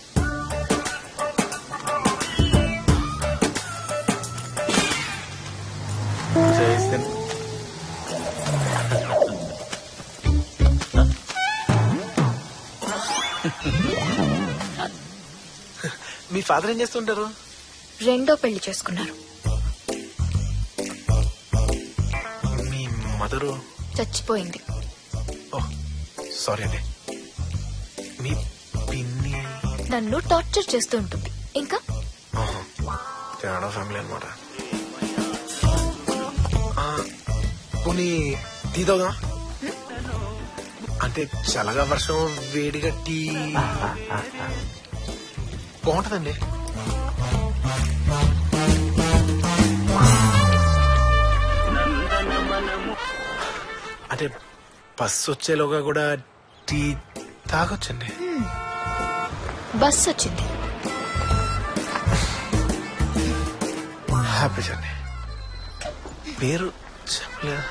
మీ ఫాదర్ ఏం చేస్తుంటారు? రెండో పెళ్ళి చేసుకున్నారు. మీ మదరు? చచ్చిపోయింది. సారీ అండి. మీ పిన్ని? నన్ను టార్చర్ చేస్తూ ఉంటుంది. ఇంకా. తేడా ఫ్యామిలీ అనమాట పోనీ తీదవుదా అంటే చల్లగా వర్షం వేడిగా టీ బాగుంటదండి. అంటే బస్సు వచ్చేలోగా కూడా టీ తాగొచ్చండి. బస్ వచ్చింది హ్యాపీ జర్నీ. పేరు చెప్పలేదు?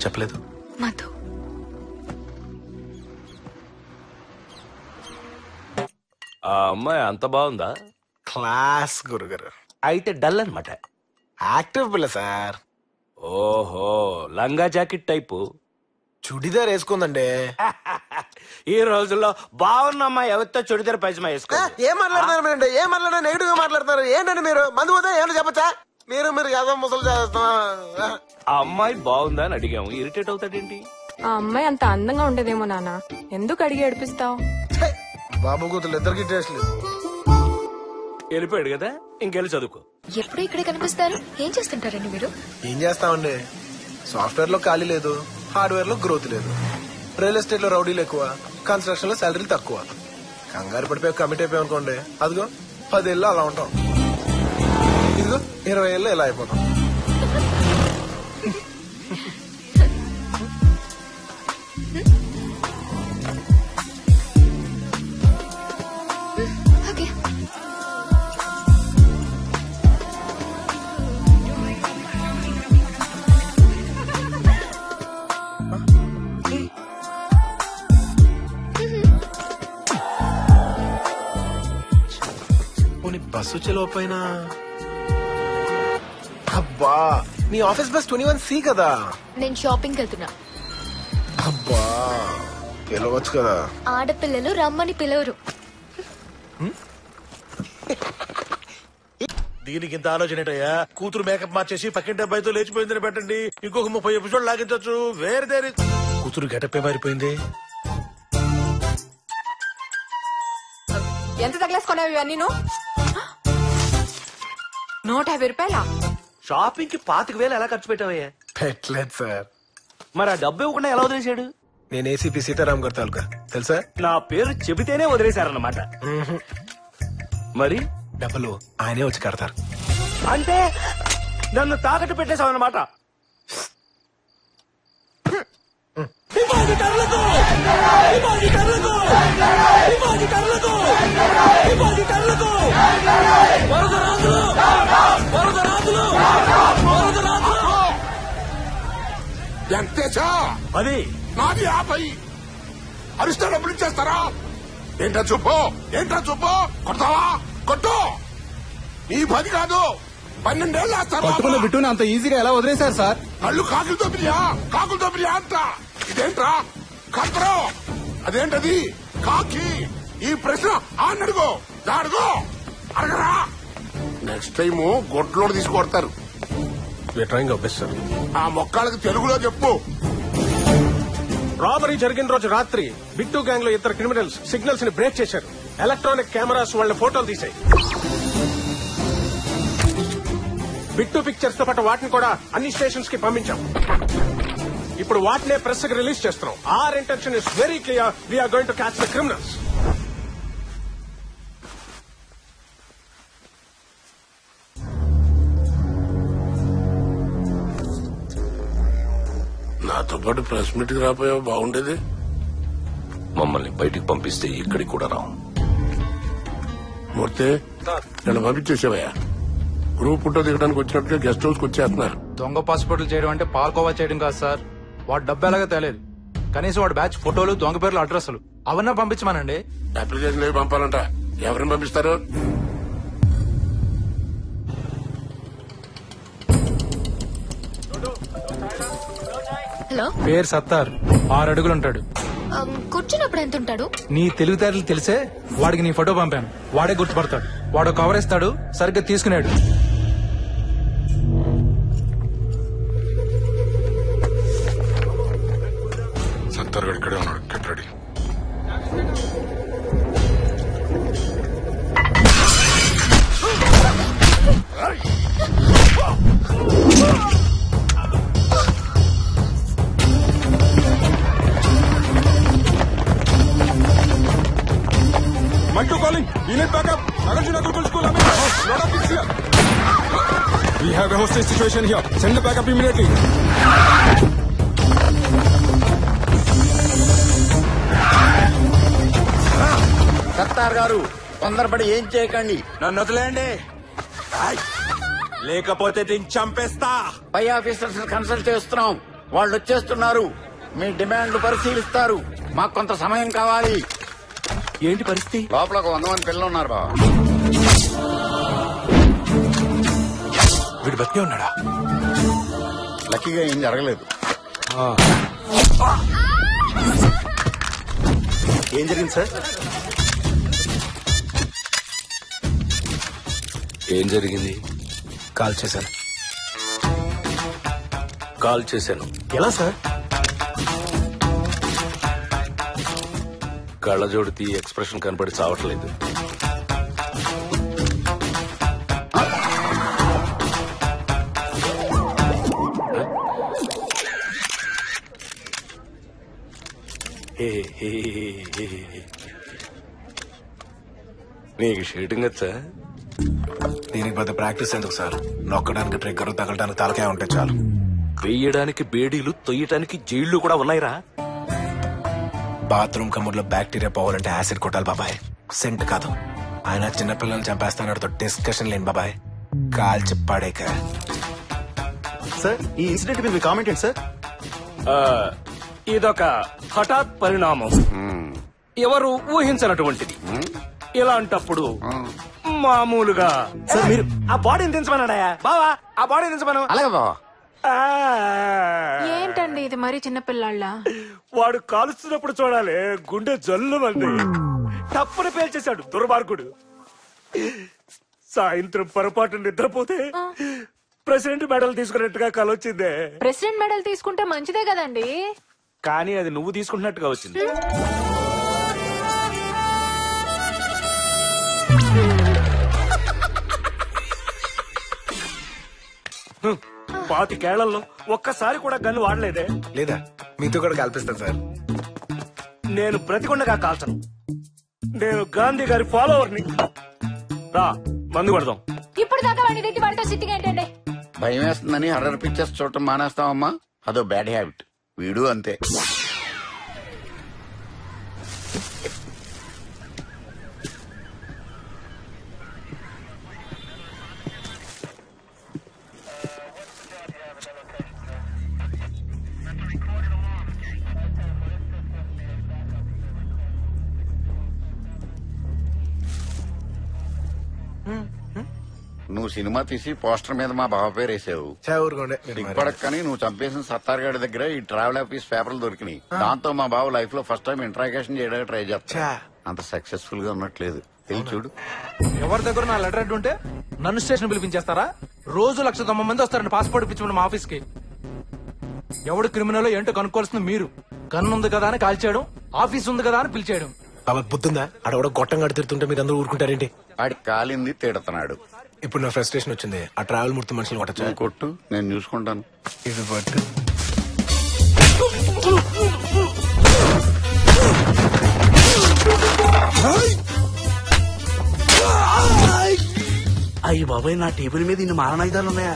పేరు చెప్పలేదు? మధు. ఆ అమ్మాయి అంత బాగుందా? క్లాస్ గురుగారు. అయితే డల్ అనమాట యాక్టివ్ పిల్ల సార్. ఓహో లంగా జాకెట్ టైపు. చుడిదార్ వేసుకుందండి. ఈ రోజుల్లో బాగున్న అమ్మాయి ఎవరితో చుడిదార్ పైజమా వేసుకో ఏం మాట్లాడుతున్నారు మీరండి? ఏం మాట్లాడినా నెగిటివ్గా మాట్లాడుతున్నారు. ఏంటండి మీరు? మందు పోతే ఏమైనా చెప్పచ్చా? మీరు మీరు ఏదో ముసలు చేస్తున్నా ఆ అమ్మాయి బాగుందా అని అడిగాము. ఇరిటేట్ అవుతాడేంటి? ఆ అమ్మాయి అంత అందంగా ఉండదేమో నాన్న. ఎందుకు అడిగి ఏడిపిస్తావు? బాబు కూతురు ఇద్దరికి టేస్ట్ లేదు. వెళ్ళిపోయాడు కదా ఇంకెళ్ళి చదువుకో. ఎప్పుడు ఇక్కడే కనిపిస్తారు? ఏం చేస్తుంటారండి మీరు? ఏం చేస్తామండి? సాఫ్ట్వేర్లో ఖాళీ లేదు హార్డ్వేర్లో గ్రోత్ లేదు. రియల్ ఎస్టేట్లో రౌడీలు ఎక్కువ కన్స్ట్రక్షన్లో శాలరీలు తక్కువ. కంగారు పడిపోయి కమిట్ అయిపోయాం అనుకోండి. అదిగో పదేళ్ళు అలా ఉంటాం. ఇదిగో ఇరవై ఏళ్ళు ఇలా అయిపోతాం. ఓకే. పోనీ బస్సు వచ్చే లోపైన అబ్బా మీ office bus twenty one C కదా. నేను షాపింగ్ వెళ్తున్నా. అబ్బా పిలవచ్చు కదా. ఆడపిల్లలు రమ్మని పిలవరు. దీనికి ఇంత ఆలోచన ఏంటయ్యా? కూతురు మేకప్ మార్చేసి పక్కింటి అబ్బాయితో లేచిపోయిందని పెట్టండి. ఇంకొక ముప్పై ఎపిసోడ్ లాగించవచ్చు వేరే దేని కూతురు గెటప్పే మారిపోయింది? ఎంత తగిలేసుకున్నావు ఇవన్నీ నూట యాభై రూపాయలా? షాపింగ్కి పాతిక వేలు ఎలా ఖర్చు పెట్టావయ్యా? పెట్టలేదు సార్. మరి ఆ డబ్బు ఇవ్వకుండా ఎలా వదిలేశాడు? నేను ఏసీపీ సీతారాం గారి తాలూకా. తెలుసా? నా పేరు చెబితేనే వదిలేశారన్నమాట. మరి? డబ్బులు ఆయనే వచ్చి కడతారు. అంటే నన్ను తాకట్టు పెట్టేశావు అన్నమాట అది. నాది యాభై. అరిస్తే డబ్బులు ఇచ్చేస్తారా ఏంటా చూపు? ఏంటా చూపు? కొడతావా? కొట్టు! నీ పది కాదు. పన్నెండేళ్ళు పట్టుకున్న బిట్టుని అంత ఈజీగా ఎలా వదిలేశారు సార్? కళ్ళు కాకులతో బిర్యా కాకులతో బిర్యా అంట. ఇదేంట్రా? కడతారు అదేంటది? కాకి. ఈ ప్రశ్న ఆన్ అడుగు. దా అడుగు. అడగరా. నెక్స్ట్ టైం గొడ్లోడు తీసుకొడతారు ఆ మొక్కలకి తెలుగులో చెప్పు. రాబరీ జరిగిన రోజు రాత్రి బిట్టు గ్యాంగ్లో ఇద్దరు క్రిమినల్స్ సిగ్నల్స్ని బ్రేక్ చేశారు. ఎలక్ట్రానిక్ కెమెరాస్ వాళ్ళ ఫోటోలు తీశాయి. బిట్టు పిక్చర్స్తో పాటు వాటిని కూడా అన్ని స్టేషన్స్కి పంపించాం. ఇప్పుడు వాటినే ప్రెస్కి రిలీజ్ చేస్తున్నాం our intention is very clear we are going to catch the criminals నాతో పాటు ప్రెస్ మీట్కి రాపోయావు. బాగుండేది. మమ్మల్ని బయటికి పంపిస్తే ఇక్కడికి కూడా రాం. మూర్తి నన్ను పంపించేసేవయ్యా. గ్రూప్ ఫోటో దిగడానికి వచ్చినట్టుగా గెస్ట్ హౌస్కి వచ్చేస్తున్నారు. దొంగ పాస్పోర్ట్లు చేయడం అంటే పాల్కోవా చేయడం కాదు సార్. వాడు డబ్బు ఎలాగో తెలియదు కనీసం వాడు బ్యాచ్ ఫోటోలు దొంగ పేర్లు అడ్రస్లు అవన్నా పంపించమానండి. అప్లికేషన్ ఏవి పంపాలంట? ఎవరిని పంపిస్తారు? హలో. పేరు సత్తార్. ఆరు అడుగులు ఉంటాడు. కూర్చున్నప్పుడు ఎంత ఉంటాడు? నీ తెలివితేటలు తెలిసే వాడికి నీ ఫోటో పంపాను. వాడే గుర్తుపడతాడు. వాడు కవర్ ఇస్తాడు సరిగ్గా తీసుకున్నాడు situation here. Send the backup immediately. Sattar గారు తొందరపడి ఏం చేయకండి. నన్ను వదిలేయండి. లేకపోతే దీన్ని చంపేస్తా. పై ఆఫీసర్స్ కన్సల్ట్ చేస్తున్నాం. వాళ్ళు వచ్చేస్తున్నారు. మీ డిమాండ్లు పరిశీలిస్తారు. మాకు కొంత సమయం కావాలి. ఏంటి పరిస్థితి? లోపల ఒక వంద మంది పిల్లలు ఉన్నారు బాబా వీడు బతికే ఉన్నాడా? లక్కీగా ఏం జరగలేదు. ఏం జరిగింది సార్? ఏం జరిగింది? కాల్ చేశాను. కాల్ చేశాను. ఎలా సార్? కళ్ళజోడు తీ ఎక్స్ప్రెషన్ కనపడి చావట్లేదు. నీకు షూటింగ్ వచ్చా? దీనికి పెద్ద ప్రాక్టీస్ ఎందుకు సార్? నొక్కడానికి ట్రిగ్గర్ తగలడానికి తలకాయ ఉంటే చాలు. వెయ్యడానికి బేడీలు తొయ్యడానికి జైళ్ళు కూడా ఉన్నాయిరా. బాత్రూమ్ కమ్ముడ్లో బ్యాక్టీరియా పోవాలంటే యాసిడ్ కొట్టాలి బాబాయ్. సెంట్ కాదు. ఆయన చిన్నపిల్లల్ని చంపేస్తానతో డిస్కషన్ లేని బాబాయ్. కాల్చి పాడేక. సార్ ఈ ఇన్సిడెంట్ మీద మీ కామెంట్ ఏంటి సార్? ఆ, ఇదొక హఠాత్ పరిణామం. ఎవరు ఊహించనటువంటిది. ఇలాంటప్పుడు మామూలుగా సార్ మీరు ఆ బాడీని దించమన్నాడయా బావా ఆ బాడీని దించమను. అలాగే బావా. ఏంటండి ఇది మరీ చిన్నపిల్లాళ్ళ వాడు కాలుస్తున్నప్పుడు చూడాలి. గుండె జల్లు మంది తప్పున పేల్చేశాడు దుర్మార్గుడు. సాయంత్రం పొరపాటు నిద్రపోతే ప్రెసిడెంట్ మెడల్ తీసుకున్నట్టుగా కలొచ్చిందే. ప్రెసిడెంట్ మెడల్ తీసుకుంటే మంచిదే కదండి. కానీ అది నువ్వు తీసుకుంటున్నట్టుగా వచ్చింది. పాతి కేళ్ళలో ఒక్కసారి కూడా గన్ను వాడలేదే? లేదా? మీతో కూడా కల్పిస్తాను సార్. నేను ప్రతికొండగా కాల్చను. నేను గాంధీ గారి ఫాలోవర్ని. రా మందు పడదాం ఇప్పుడు దాకా వాడిని ఏంటండి? భయం వేస్తుందని హర్రర్ పిక్చర్స్ చూడటం మానేస్తామమ్మా అదో బ్యాడ్ హ్యాబిట్. వీడు అంతే నువ్వు సినిమా తీసి పోస్టర్ మీద మా బావ పేరు వేసావు. ఊరుకోండి. దిగ్పడక్కని నువ్వు చంపేసిన సత్తార్ గారి దగ్గర ఈ ట్రావెల్ ఆఫీస్ పేపర్లు దొరికినాయి. దాంతో మా బావ లైఫ్లో ఫస్ట్ టైం ఇంట్రాగేషన్ చేయడానికి ట్రై చేస్తా అంత సక్సెస్ఫుల్గా ఉన్నట్లేదు. వెళ్ళి చూడు. ఎవరి దగ్గర నా లెటర్ హెడ్ ఉంటే నన్ను స్టేషన్ పిలిపించేస్తారా? రోజు లక్ష తొంభై మంది వస్తారండి పాస్పోర్ట్ ఇప్పించమని మా ఆఫీస్కి ఎవడు క్రిమినల్ ఏంటో కనుక్కోవాల్సింది మీరు. కన్ను ఉంది కదా అని కాల్చేయడం ఆఫీస్ ఉంది కదా అని పిలిచేయడం. బుద్ధుందా? ఆడ గొట్టం కడి తిడుతుంటే మీరు అందరూ ఊరుకుంటారేంటి? ఆడి కాలింది తిడుతున్నాడు ఇప్పుడు నా ఫ్రస్ట్రేషన్ వచ్చింది. ఆ ట్రావెల్ మూర్తి మనుషులు కొట్టచ్చు? కొట్టు నేను చూసుకుంటాను. ఇది పట్టు. అయ్యి బాబాయ్ నా టేబుల్ మీద ఇన్ని మారణాయుధాలు ఉన్నాయా?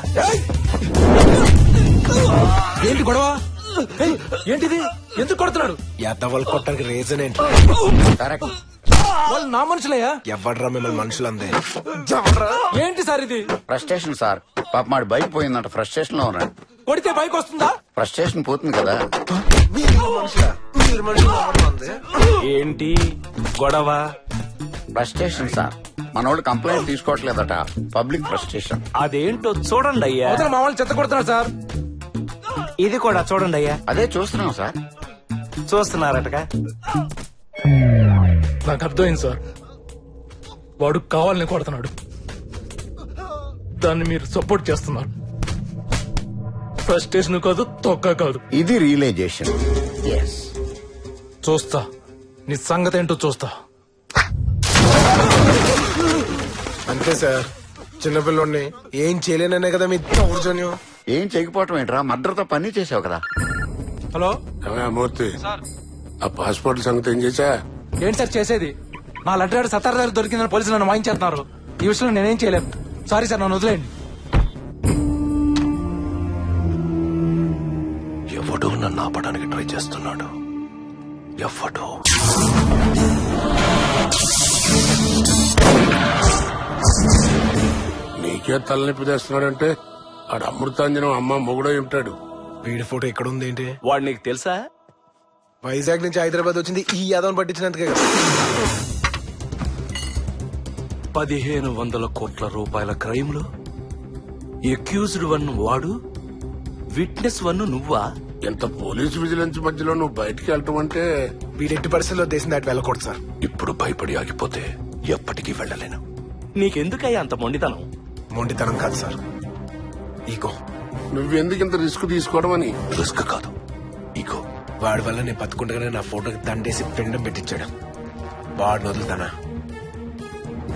ఏంటి గొడవ? ఏంటిది? ఎందుకు కొడుతున్నాడు? యాదవ్ వాళ్ళు కొట్టడానికి రీజన్ ఏంటి? వాళ్ళు నా మనుషులయ్యా? ఎవడ్రా మిమ్మల్ని మనుషులు అందే ఏంటి సార్ ఇది? ఫ్రస్ట్రేషన్ సార్ పాప మాడి బైక్ పోయిందంట. ఫ్రస్ట్రేషన్లో ఉన్నాడు. కొడితే బైక్ వస్తుందా? ఫ్రస్ట్రేషన్ పోతుంది కదా. ఏంటి? గొడవ? ఫ్రస్ట్రేషన్ సార్ మనోడు కంప్లైంట్ తీసుకోవట్లేదట. పబ్లిక్ ఫ్రస్ట్రేషన్ అదేంటో చూడండి అయ్యా. అవతల మా వాళ్ళు చెత్త కొడుతున్నారు సార్. ఇది కూడా చూడండి అయ్యా. అదే చూస్తున్నాం సార్. చూస్తున్నారటగా. నాకు అర్థమైంది సార్. వాడు కావాలని కొడుతున్నాడు దాన్ని మీరు సపోర్ట్ చేస్తున్నారు. ఫ్రస్ట్రేషన్ కాదు తొక్క కాదు. ఇది రియలైజేషన్. ఎస్ చూస్తా. నీ సంగతి ఏంటో చూస్తా. అంతే సార్. చిన్నపిల్లోడిని ఏం చేయలేననే కదా మీ దౌర్జన్యం. ఏం చేయకపోవటం ఏంట్రా? మర్డర్తో పని చేసావు కదా. హలో? ఏమయ్య మూర్తి? ఆ పాస్పోర్ట్ సంగతి ఏం చేశా? ఏంటి సార్ చేసేది? నా హెడ్ సత్తార్ దగ్గర దొరికిందని పోలీసులు నన్ను వాయించేస్తున్నారు. ఈ విషయంలో నేనేం చేయలేను. సారీ సార్ నన్ను వదిలేయండి. ఎవడో నన్ను ఆపడానికి ట్రై చేస్తున్నాడు. ఎవడో. నీకే తలనొప్పి తెస్తున్నాడంటే ఆడ అమృతాంజనం అమ్మ మొగుడై ఉంటాడు. వీడి ఫోటో ఎక్కడ ఉంది ఏంటి వాడు నీకు తెలుసా? వైజాగ్ నుంచి హైదరాబాద్ వచ్చింది ఈ యాదవ్ పట్టించినందుకే కదా. పదిహేను వందల కోట్ల రూపాయల క్రైమ్లో ఎక్యూజ్డ్ వన్ వాడు విట్నెస్ వన్ నువ్వా? ఎంత పోలీస్ విజిలెన్స్ మధ్యలో నువ్వు బయటికి వెళ్ళటం అంటే? వీడెట్టి పరిస్థితుల్లో దేశం దాటి వెళ్ళకూడదు సార్. ఇప్పుడు భయపడి ఆగిపోతే ఎప్పటికీ వెళ్ళలేను. నీకెందుకయ్యా అంత మొండితనం? మొండితనం కాదు సార్. ఈగో నువ్వెందుకు ఇంత రిస్క్ తీసుకోవడం అని? రిస్క్ కాదు ఈగో. వాడి వల్ల నేను బతుకుండగానే నా ఫోటోకి దండేసి పిండం పెట్టించాడు. వాడిని వదులుతానా?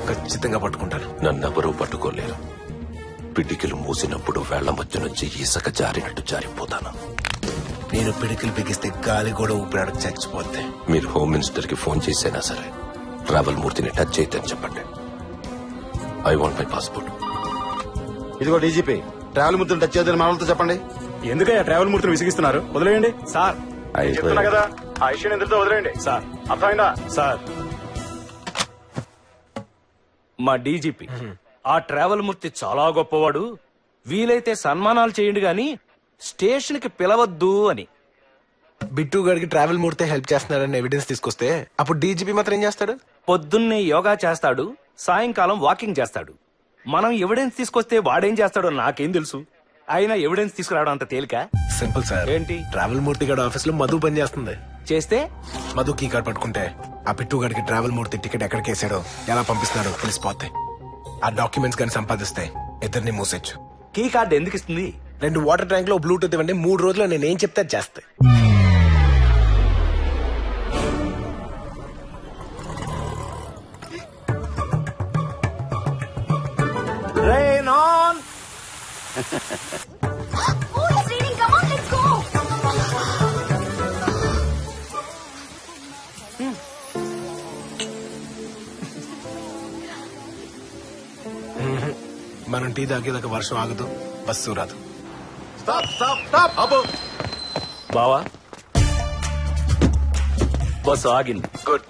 ఖచ్చితంగా పట్టుకుంటాను. నన్నెవరూ పట్టుకోలేరు. పిడికిలు మూసినప్పుడు వేళ్ళ మధ్య నుంచి ఇసుక జారినట్టు జారిపోతాను. నేను పిడికిలు బిగిస్తే గాలి కూడా ఊపిరాడకు చచ్చిపోతే. మీరు హోమ్ మినిస్టర్కి ఫోన్ చేసైనా సరే ట్రావెల్ మూర్తిని టచ్ చేయొద్దని చెప్పండి. I want my passport. ఇదిగో డీజీపీ ట్రావెల్ ముద్దులు టచ్ చేద్దని మనతో చెప్పండి. ఎందుకయ్యా ట్రావెల్ మూర్తిని విసిగిస్తున్నారు? వదిలేయండి. సార్. చెప్తున్నా కదా ఆ ఎందుతో వదిలేయండి. సార్. అర్థమైందా? సార్. మా డీజీపీ ఆ ట్రావెల్ మూర్తి చాలా గొప్పవాడు. వీలైతే సన్మానాలు చేయండి గాని స్టేషన్కి పిలవద్దు అని. బిట్టు గడికి ట్రావెల్ మూర్తే హెల్ప్ చేస్తున్నారని ఎవిడెన్స్ తీసుకొస్తే అప్పుడు డీజీపీ మాత్రం ఏం చేస్తాడు? పొద్దున్నే యోగా చేస్తాడు సాయంకాలం వాకింగ్ చేస్తాడు. మనం ఎవిడెన్స్ తీసుకొస్తే వాడేం చేస్తాడో నాకేం తెలుసు. అయినా ఎవిడెన్స్ తీసుకురావడం అంత తేలిక? Simple sir. ఏంటి? ట్రావెల్ మూర్తి గడ ఆఫీస్లో మధు పని చేస్తుంది చేస్తే? మధు కీ కార్డ్ పట్టుకుంటే ఆ పిట్టు గడికి ట్రావెల్ మూర్తి టికెట్ ఎక్కడికి వేసాడో ఎలా పంపిస్తున్నాడో తెలిసిపోతాయి ఆ డాక్యుమెంట్స్ కానీ సంపాదిస్తే ఇద్దరిని మూసేచ్చు కీ కార్డ్ ఎందుకు ఇస్తుంది? రెండు వాటర్ ట్యాంక్లో బ్లూటూత్ ఇవ్వండి మూడు రోజుల్లో నేను ఏం చెప్తే చేస్తాయి. మనం టీ తాగేదాకా వర్షం ఆగదు బస్సు రాదు. బావా? బస్సు ఆగింది. గుడ్.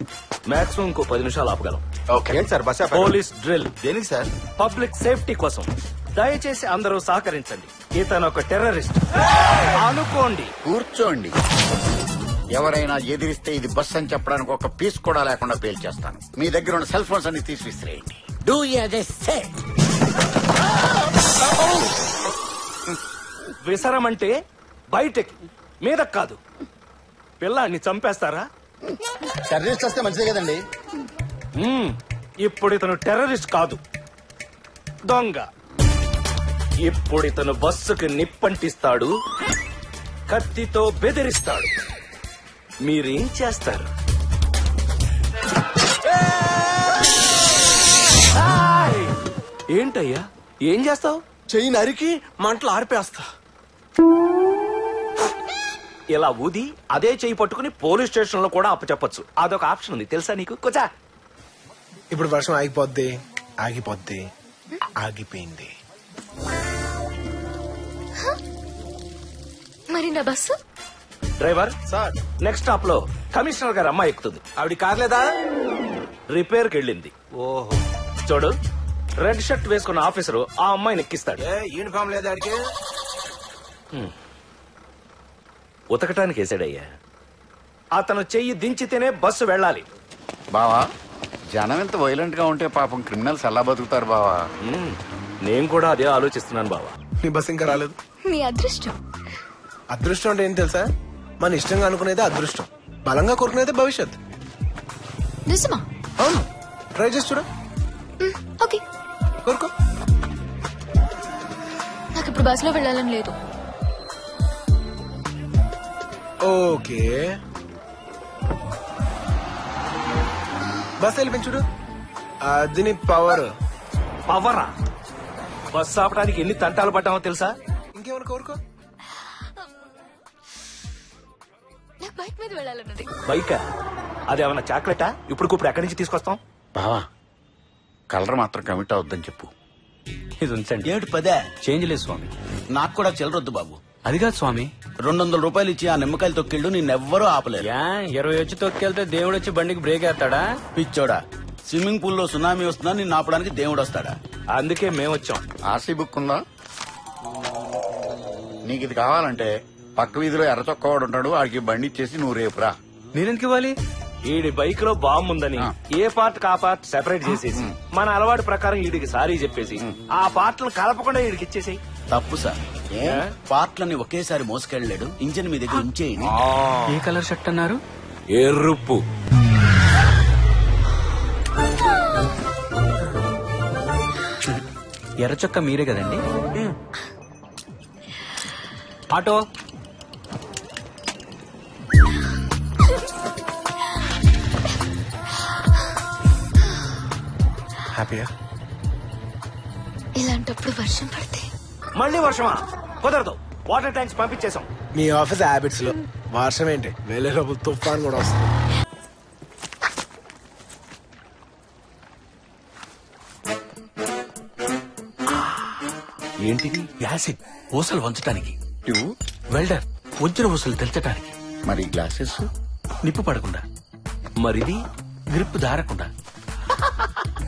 మాక్సిమం ఇంకో పది నిమిషాలు ఆపగలం. ఏంటి సార్ బస్ పోలీస్ డ్రిల్. దేనికి సార్? పబ్లిక్ సేఫ్టీ కోసం. దయచేసి అందరూ సహకరించండి. ఇతను ఒక టెర్రరిస్ట్. అనుకోండి. కూర్చోండి. ఎవరైనా ఎదిరిస్తే ఇది బస్ అని చెప్పడానికి ఒక పీస్ కూడా లేకుండా పేల్చేస్తాను మీ దగ్గర ఉన్న సెల్ ఫోన్స్ అన్ని తీసి విసిరేయండి డూ సే విసరమంటే బయటకి మీద కాదు. పిల్లాన్ని చంపేస్తారా? టెర్రరిస్ట్ వస్తే మంచిదే కదండి. ఇప్పుడు ఇతను టెర్రరిస్ట్ కాదు. దొంగ. ఇప్పుడు ఇతను బస్సుకి నిప్పంటిస్తాడు. కత్తితో బెదిరిస్తాడు. మీరేం చేస్తారు! ఏంటయ్యా? ఏం చేస్తావు? చెయ్యి నరికి మంటలు ఆరిపేస్తా. ఇలా ఊది అదే చెయ్యి పట్టుకుని పోలీస్ స్టేషన్లో కూడా అప్పచెప్పచ్చు. అదొక ఆప్షన్ ఉంది. తెలుసా నీకు? కూర్చా. ఇప్పుడు వర్షం ఆగిపోద్ది. ఆగిపోద్ది. ఆగిపోయింది. మరి నా బస్సు? డ్రైవర్? సార్. నెక్స్ట్ స్టాప్లో కమిషనర్ గారు అమ్మాయి ఎక్కుతుంది. ఆవిడ కార్లేదా? రిపేర్కి వెళ్ళింది ఓహో. చూడు రెడ్ షర్ట్ వేసుకున్న ఆఫీసరు ఆ అమ్మాయిని ఎక్కిస్తాడు. ఏ యూనిఫామ్ లేదా ఆడికి. ఉతకటానికి వేసాడయ్యా. అతను చెయ్యి దించితేనే బస్సు వెళ్ళాలి. బావా జనం ఇంత వైలెంట్గా ఉంటే పాపం క్రిమినల్స్ ఎలా బతుకుతారు బావా? నేను కూడా అదే ఆలోచిస్తున్నాను బావా. నీ బస్ ఇంకా రాలేదు. మీ అదృష్టం. అదృష్టం అంటే ఏం తెలుసా? మన ఇష్టంగా అనుకునేదే అదృష్టం. బలంగా కోరుకునేదే భవిష్యత్. నిజమా? అవును. ట్రై చేసి చూడు. ఓకే. కోరుకో. నాకు ఇప్పుడు బస్సులో వెళ్ళాలని లేదు. ఓకే. బస్ వెళ్ళిపోయి చూడు. అది నీ పవర్. పవరా బస్సు ఆపడానికి ఎన్ని తంటాలు పడ్డామో తెలుసా? ఇంకేమైనా కోరుకో? నాకు బైక్ మీద వెళ్ళాలన్నది. బైక్? అదేమన్నా చాక్లెటా? ఇప్పుడు ఇప్పుడు ఎక్కడి నుంచి తీసుకొస్తాం? బావా కలర్ మాత్రం కమిట్ అవద్దని చెప్పు. ఇది ఉంచండి. ఏమిటి పదే? చేంజ్ లేదు స్వామి. నాకు కూడా చిల్లరొద్దు బాబు. అది కాదు స్వామి. రెండు వందల రూపాయలు ఇచ్చి ఆ నిమ్మకాయలు తొక్కిళ్ళు నిన్నెవ్వరూ ఆపలేరు. యా ఇరవై వచ్చి తొక్కెళ్తే దేవుడు వచ్చి బండికి బ్రేక్ వేస్తాడా? పిచ్చోడా స్విమ్మింగ్ పూల్లో సునామీ వస్తున్నా నిన్ను ఆపడానికి దేవుడు వస్తాడా అందుకే మేము వచ్చాం ఆర్సీ బుక్ ఉందా? నీకు ఇది కావాలంటే పక్క వీధిలో ఎర్ర చొక్కవాడు ఉంటాడు ఆడికి బండి ఇచ్చేసి నువ్వు రేపు రా. నేనెందుకు ఇవ్వాలి? ఈడి బైక్లో బాంబు ఉందని ఏ పార్ట్ కా పార్ట్ సెపరేట్ చేసేసి మన అలవాటు ప్రకారం వీడికి సారీ చెప్పేసి ఆ పార్ట్లను కలపకుండా వీడికి ఇచ్చేసేయి. తప్పు సార్. ఏ? పార్ట్లన్నీ ఒకేసారి మోసుకెళ్ళలేడు. ఇంజిన్ మీ దగ్గర ఉంచేయండి. ఏ కలర్ షర్ట్ అన్నారు? ఎరుపు. ఎర్ర చొక్క మీరే కదండి? ఆటో. హ్యాపీయా? ఇలాంటప్పుడు వర్షం పడితే మళ్ళీ వర్షమా? కుదరదు. వాటర్ ట్యాంక్స్ పంపించేసాం మీ ఆఫీస్ హ్యాబిట్స్లో వర్షం ఏంటి? లోపల తుఫాన్ కూడా వస్తుంది. ఏంటిది? యాసిడ్. ఊసలు వంచటానికి. వెల్డర్ వజ్ర ఊసలు తెల్చటానికి. మరి గ్లాసెస్? నిప్పు పడకుండా. మరిది? గ్రిప్ దారకుండా.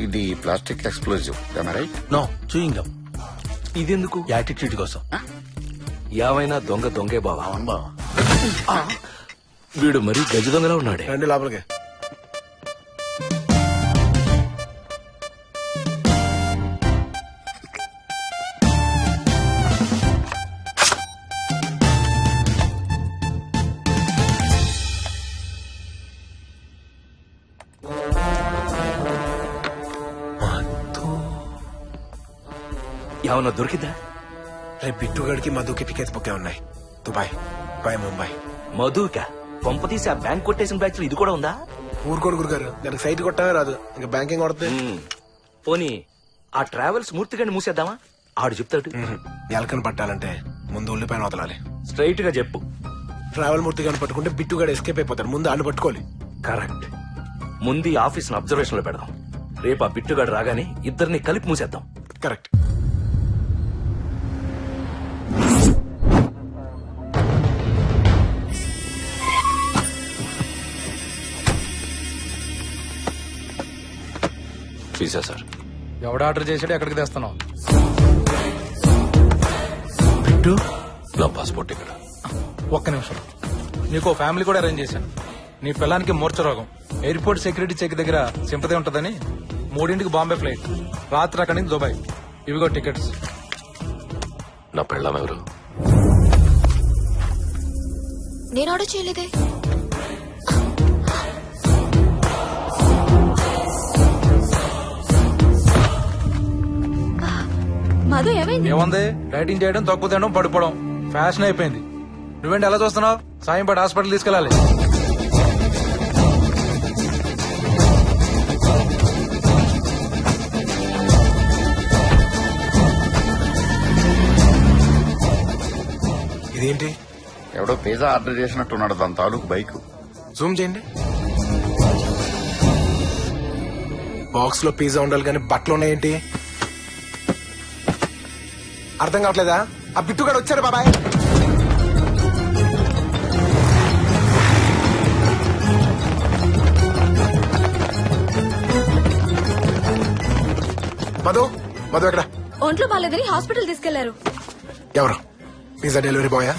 ఇది plastic explosive. Right no chewing gum ఇదెందుకు? యాటిట్యూడ్ కోసం. ఏమైనా దొంగ దొంగే బావా? బావా. వీడు మరీ గజ దొంగలా ఉన్నాడే. రండి లోపలికి. ఏమన్నా దొరికిందా? రేపు బిట్టుగడికి మధుకి టికెట్స్ బుక్ ఉన్నాయి. Dubai Dubai Mumbai. మధుక? కొంపతీసి ఆ బ్యాంక్ కొట్టేసిన బ్యాచ్ ఇది కూడా ఉందా? ఊరుకోడు గురుగారు. దానికి సైట్ కొట్టమే రాదు. ఇంకా బ్యాంకింగ్ కొడుతుంది పోనీ ఆ ట్రావెల్స్ మూర్తిగాని మూసేద్దామా? ఆడు చెప్తాడు. ఎలకని పట్టాలంటే ముందు ఉల్లిపాయన వదలాలి. స్ట్రైట్గా చెప్పు. ట్రావెల్ మూర్తి గాని పట్టుకుంటే బిట్టుగాడు ఎస్కేప్ అయిపోతాడు. ముందు ఆడు పట్టుకోవాలి. కరెక్ట్. ముందు ఆఫీస్ అబ్జర్వేషన్లో పెడదాం. రేపు ఆ బిట్టుగాడు రాగానే ఇద్దరిని కలిపి మూసేద్దాం. కరెక్ట్. ఫీజా సార్. ఎవడు ఆర్డర్ చేసాడు ఎక్కడికి తెస్తున్నావు? నా పాస్పోర్ట్ ఇక్కడ. ఒక్క నిమిషం. నీకు ఫ్యామిలీ కూడా అరేంజ్ చేశాను. నీ పిల్లానికి మూర్ఛ రోగం. ఎయిర్పోర్ట్ సెక్యూరిటీ చెక్ దగ్గర సింపతి ఉంటదని మూడింటికి బాంబే ఫ్లైట్. రాత్రి అక్కడి నుంచి దుబాయ్. ఇవిగో టికెట్స్. నా పెళ్ళాం ఎవరు? నేను ఆర్డర్ చేయలేదే. మధు ఏమైంది? ఏముంది? డైటింగ్ చేయడం తక్కువ తినడం పడిపోవడం. ఫ్యాషన్ అయిపోయింది. నువ్వేంటి ఎలా చూస్తున్నావు? సాయం పడి హాస్పిటల్ తీసుకెళ్ళాలి. ఇదేంటి? ఎవడో పిజ్జా ఆర్డర్ చేసినట్టున్నాడు దాని తాలూకు బైక్. జూమ్ చేయండి. బాక్స్లో పిజ్జా ఉండాలి కానీ బట్టలు ఉన్నాయేంటి? అర్థం కావట్లేదా? ఆ బిట్టుగాడు వచ్చాడు బాబాయ్. మధు మధు ఎక్కడ? ఒంట్లో బాగాలేదని హాస్పిటల్ తీసుకెళ్ళారు. ఎవరు? పిజ్జా డెలివరీ బాయా?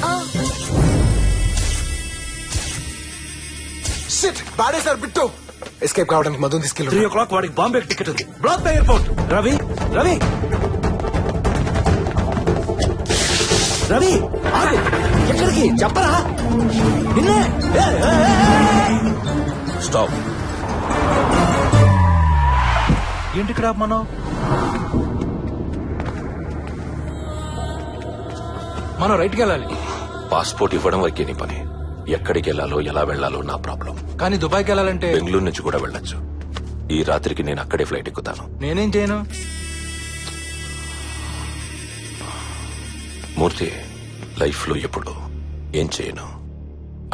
షిట్ పాడేశారు బిట్టు. ఎస్కేప్ కావడానికి మధుని తీసుకెళ్ళి త్రీ ఓ క్లాక్ వాడికి బాంబే టికెట్ ఉంది. Block the airport Ravi Ravi. Ravi ఆగు. ఎక్కడికి? చెప్పరా? నిన్నే. స్టాప్. ఏంటి ఇక్కడ మనం మనం రైట్కి వెళ్ళాలి. పాస్పోర్ట్ ఇవ్వడం వరకే నీ పని. ఎక్కడికి వెళ్ళాలో ఎలా వెళ్ళాలో నా ప్రాబ్లం. కానీ దుబాయ్కి వెళ్ళాలంటే బెంగళూరు నుంచి కూడా వెళ్ళొచ్చు. ఈ రాత్రికి నేను అక్కడే ఫ్లైట్ ఎక్కుతాను. నేనేం చేయను? మూర్తి లైఫ్లో ఎప్పుడు ఏం చేయను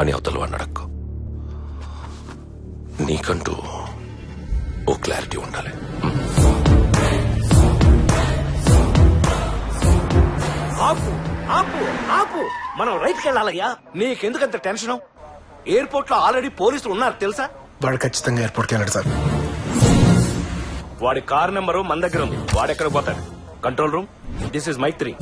అని అవతల వాడిని అడక్కు. నీకంటూ ఓ క్లారిటీ ఉండాలి. ఆపు ఆపు ఆపు. మనం రైట్కి వెళ్ళాలయ్యా నీకెందుకంత టెన్షన్? ఎయిర్పోర్ట్లో ఆల్రెడీ పోలీసులు ఉన్నారు తెలుసా? వాడు ఖచ్చితంగా ఎయిర్పోర్ట్కి వెళ్ళాడు సార్. వాడి కార్ నెంబరు మన దగ్గర ఉంది. వాడెక్కడ పోతాడు? Control room? This is Mike three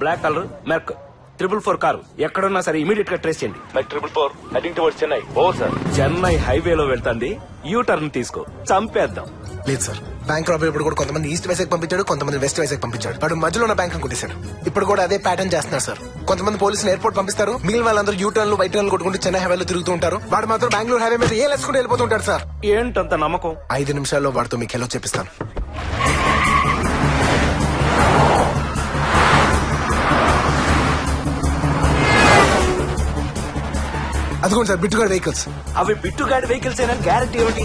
black colour Merc triple four car. ఎక్కడున్నా సరే ఇమీడియట్గా ట్రేస్ చేయండి. Mike triple four heading toward Chennai ఓ సార్. చెన్నై హైవేలో వెళ్తాంది. యూ టర్న్ తీసుకో. చంపేద్దాం. లేదు సార్. బ్యాంక్ రాబరీ ఇప్పుడు కూడా కొంతమంది ఈస్ట్ వైజాగ్ పంపించాడు కొంతమంది వెస్ట్ వైజాగ్ పంపించాడు. వాడు మధ్యలో ఉన్న బ్యాంక్ కొట్టేశాడు. ఇప్పుడు కూడా అదే ప్యాటర్న్ చేస్తున్నారు సార్. కొంతమంది పోలీసులు ఎయిర్పోర్ట్ పంపిస్తారు. మిగిలిన వాళ్ళందరూ యూ టర్న్లు వైట్ టర్న్లు కొట్టుకుంటూ చెన్నై హైవేలో తిరుగుతూ ఉంటారు. వాడు మాత్రం బెంగళూరు హైవే మీద ఏ లెసుకుంటూ వెళ్ళిపోతుంటాడు సార్. ఏంటంత నమ్మకం? ఐదు నిమిషాల్లో వాడితో మీకు హెలో చెప్పిస్తాను. అదిగోండి సార్ బిట్టుగాడు వెహికల్స్ అవి బిట్టుగాడి వెహికల్స్ అయినా గ్యారంటీ ఏమిటి?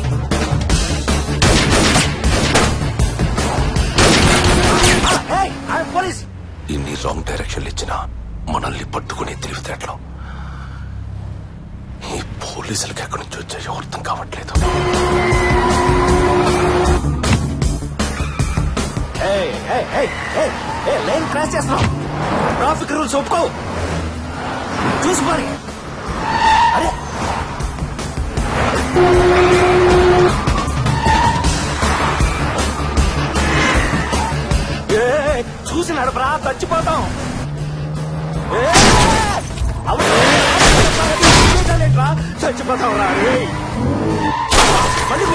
పోలీస్ ఇన్ని రాంగ్ డైరెక్షన్లు ఇచ్చినా మనల్ని పట్టుకునే తెలివితేటలు. ఈ పోలీసులకి ఎక్కడి నుంచి వచ్చాయో అర్థం కావట్లేదు. లైన్ క్రాస్ చేస్తున్నాం ట్రాఫిక్ రూల్స్ ఒప్పుకో. చూసి మరి. అరే ఏ, చూసి నడపరా చచ్చిపోతాం? చచ్చిపోతాం రా. మళ్ళీ.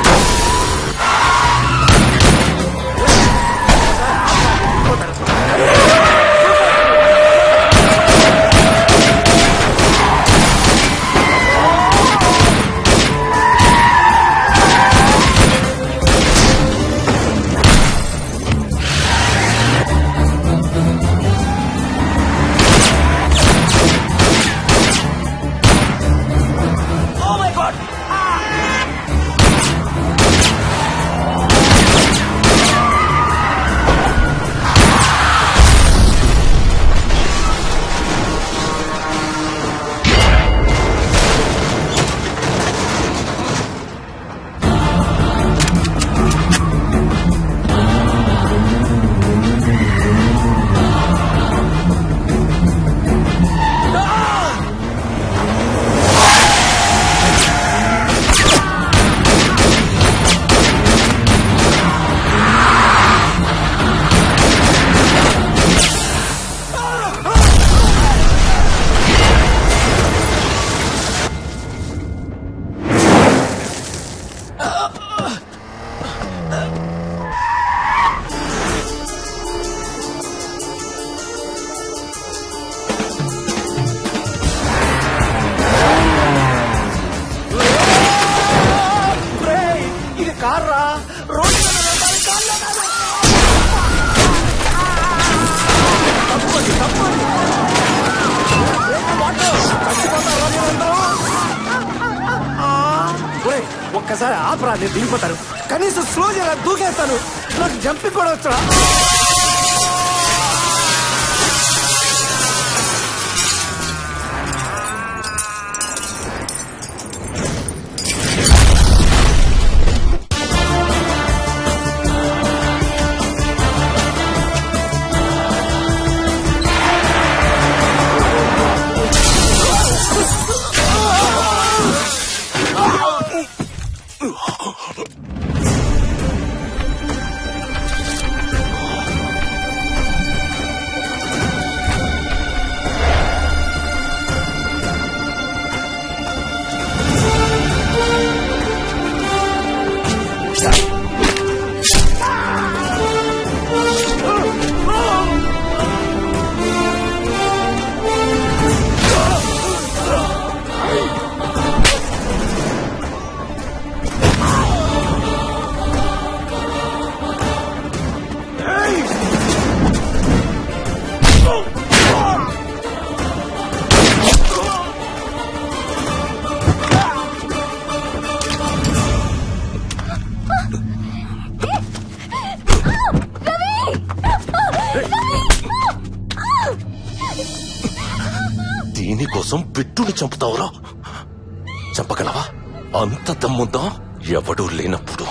దమ్ముందా ఎవడూ లేనప్పుడు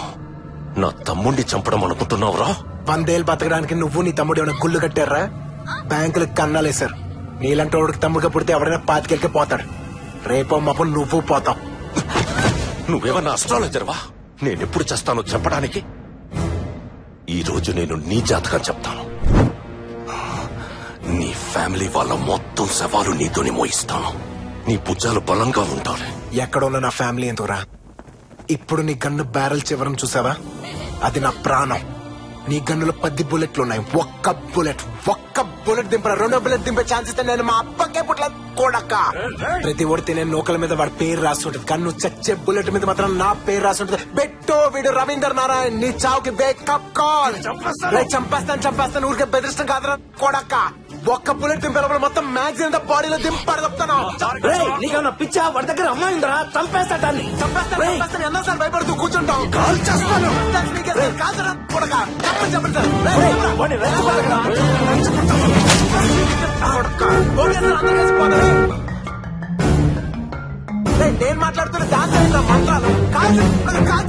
నా తమ్ముణ్ణి చంపడం అనుకుంటున్నావురా వందేళ్ళు బతకడానికి నువ్వు నీ తమ్ముడు ఏమైనా గుళ్ళు కట్టారా? బ్యాంకులకు కన్నాలేశారు నీలాంటి వాడికి తమ్ముడుగా పుడితే ఎవరైనా పాతికెళ్ళకి పోతాడు. రేపో మాపు నువ్వు పోతావు. నువ్వేమన్నా అస్ట్రాలజర్వా? నేనెప్పుడు చేస్తానో చెప్పడానికి? ఈ రోజు నేను నీ జాతకం చెప్తాను. నీ ఫ్యామిలీ వాళ్ళ మొత్తం సవాలు నీతోనే మోయిస్తాను. నీ భుజాలు బలంగా ఉండాలి. ఎక్కడ ఉన్న నా ఫ్యామిలీ ఎంతోరా ఇప్పుడు నీ గన్ను బ్యారెల్ చివరం చూసావా? అది నా ప్రాణం. నీ గన్నులో పది బుల్లెట్లు ఉన్నాయి. ఒక్క బుల్లెట్ ఒక్క బుల్లెట్ దింపరా. రెండో బుల్లెట్ దింపే ఛాన్స్ ఇస్తే నేను మా అప్పకే పుట్ల కొడక. ప్రతి ఓడితే నేను నూకల మీద వాడి పేరు రాస్తుంటది కన్ను చచ్చే బుల్లెట్ మీద మాత్రం నా పేరు రాస్తుంటది బెట్టో వీడు రవీందర్ నారాయణ్ నీ చావుకి వేకప్ కాల్ చంపేస్తాను. చంపేస్తాను ఊరికే బెదిరిస్తాం కాదురా. కొడక. ఒక్క బుల్లెట్ దింపే లోపల మొత్తం మ్యాగ్జిన్ బాడీలో దింపాడు చెప్తాను నీకన్నా పిచ్చా? వాడి దగ్గర అమ్మాయి ఉందరా చంపేస్తా దాన్ని చంపేస్తాను. చంపేస్తాను ఎన్నోసార్లు భయపడుతూ కూర్చుంటాం కాల్ చేస్తాను. సార్ నేను మాట్లాడుతున్న అయిన మంత్రాలు. కాల్ కాల్